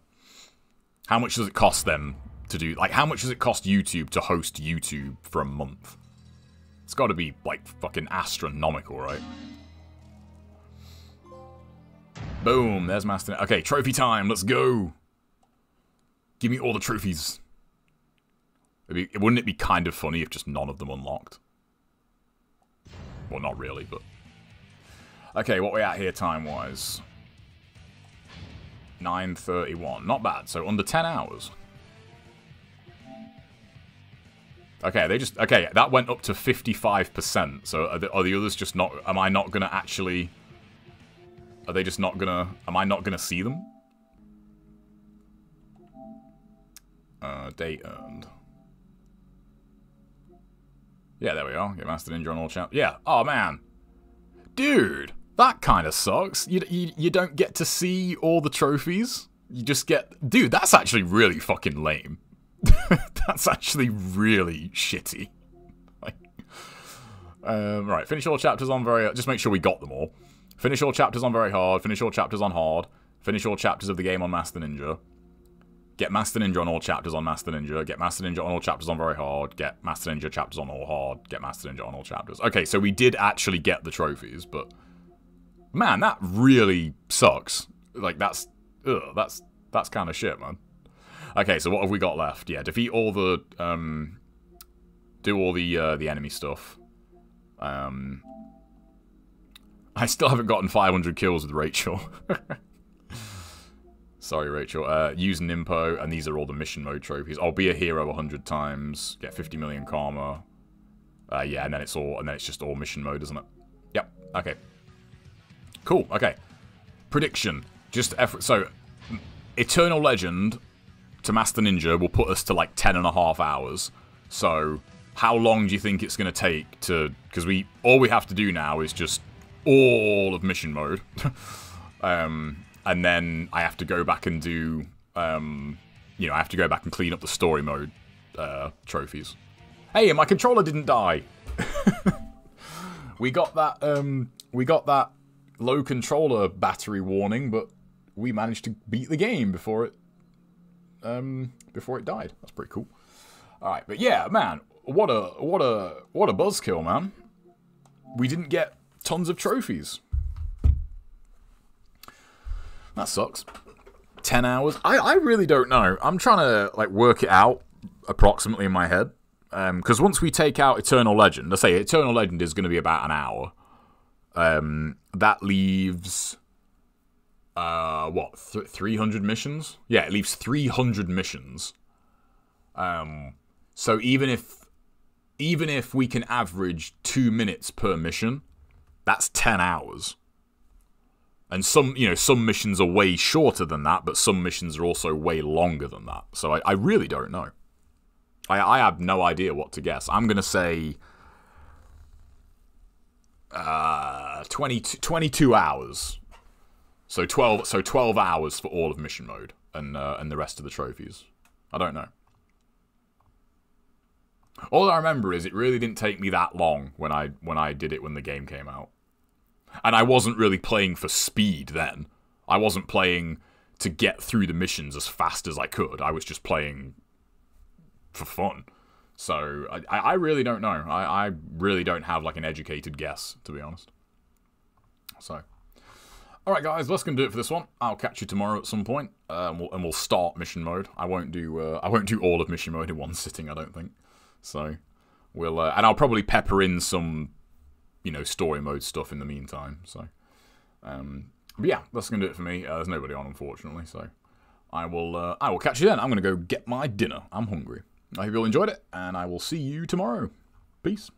How much does it cost them to do like how much does it cost YouTube to host YouTube for a month? It's got to be like fucking astronomical, right? Boom, there's Master. Okay, trophy time. Let's go. Give me all the trophies. Be, wouldn't it be kind of funny if just none of them unlocked? Well, not really, but... Okay, what we at here time-wise? 9.31. Not bad, so under 10 hours. Okay, they just... Okay, that went up to 55%, so are the, are the others just not... Am I not going to actually... Are they just not going to... Am I not going to see them? Uh, date earned. Yeah, there we are. Get Master Ninja on all champ. Yeah. Oh, man. Dude, that kind of sucks. You, you, you don't get to see all the trophies. You just get... Dude, that's actually really fucking lame. <laughs> that's actually really shitty. Like, um, right, finish all chapters on very... Just make sure we got them all. Finish all chapters on very hard. Finish all chapters on hard. Finish all chapters of the game on Master Ninja. Get Master Ninja on all chapters on Master Ninja. Get Master Ninja on all chapters on very hard. Get Master Ninja chapters on all hard. Get Master Ninja on all chapters. Okay, so we did actually get the trophies, but man, that really sucks. Like that's, ugh, that's that's kind of shit, man. Okay, so what have we got left? Yeah, defeat all the, um, do all the uh, the enemy stuff. Um, I still haven't gotten 500 kills with Rachel. <laughs> Sorry, Rachel. Uh, use Ninpo, and these are all the mission mode trophies. I'll be a hero 100 times, get 50 million karma. Uh, yeah, and then it's all, and then it's just all mission mode, isn't it? Yep. Okay. Cool. Okay. Prediction. Just effort. So, Eternal Legend to Master Ninja will put us to like 10 and a half hours. So, how long do you think it's going to take to? Because we all we have to do now is just all of mission mode. <laughs> um, and then I have to go back and do, um, you know, I have to go back and clean up the story mode uh, trophies. Hey, my controller didn't die. <laughs> we got that, um, we got that low controller battery warning, but we managed to beat the game before it, um, before it died. That's pretty cool. All right, but yeah, man, what a what a what a buzzkill, man. We didn't get tons of trophies. That sucks. 10 hours? I, I really don't know. I'm trying to like work it out approximately in my head. Because um, once we take out Eternal Legend, let's say Eternal Legend is going to be about an hour. Um, that leaves uh, what th 300 missions? Yeah, it leaves 300 missions. Um, so even if even if we can average two minutes per mission, that's 10 hours. And some, you know, some missions are way shorter than that, but some missions are also way longer than that. So I, I really don't know. I, I have no idea what to guess. I'm going to say uh, 20, 22 hours. So 12, so 12 hours for all of mission mode and, uh, and the rest of the trophies. I don't know. All I remember is it really didn't take me that long when I when I did it when the game came out. And I wasn't really playing for speed then. I wasn't playing to get through the missions as fast as I could. I was just playing for fun. So I, I really don't know. I, I really don't have like an educated guess, to be honest. So, all right, guys, that's gonna do it for this one. I'll catch you tomorrow at some point, uh, and, we'll, and we'll start mission mode. I won't do uh, I won't do all of mission mode in one sitting. I don't think. So we'll uh, and I'll probably pepper in some you know, story mode stuff in the meantime. So, um, but yeah, that's gonna do it for me. Uh, there's nobody on, unfortunately. So, I will, uh, I will catch you then. I'm gonna go get my dinner. I'm hungry. I hope you all enjoyed it, and I will see you tomorrow. Peace.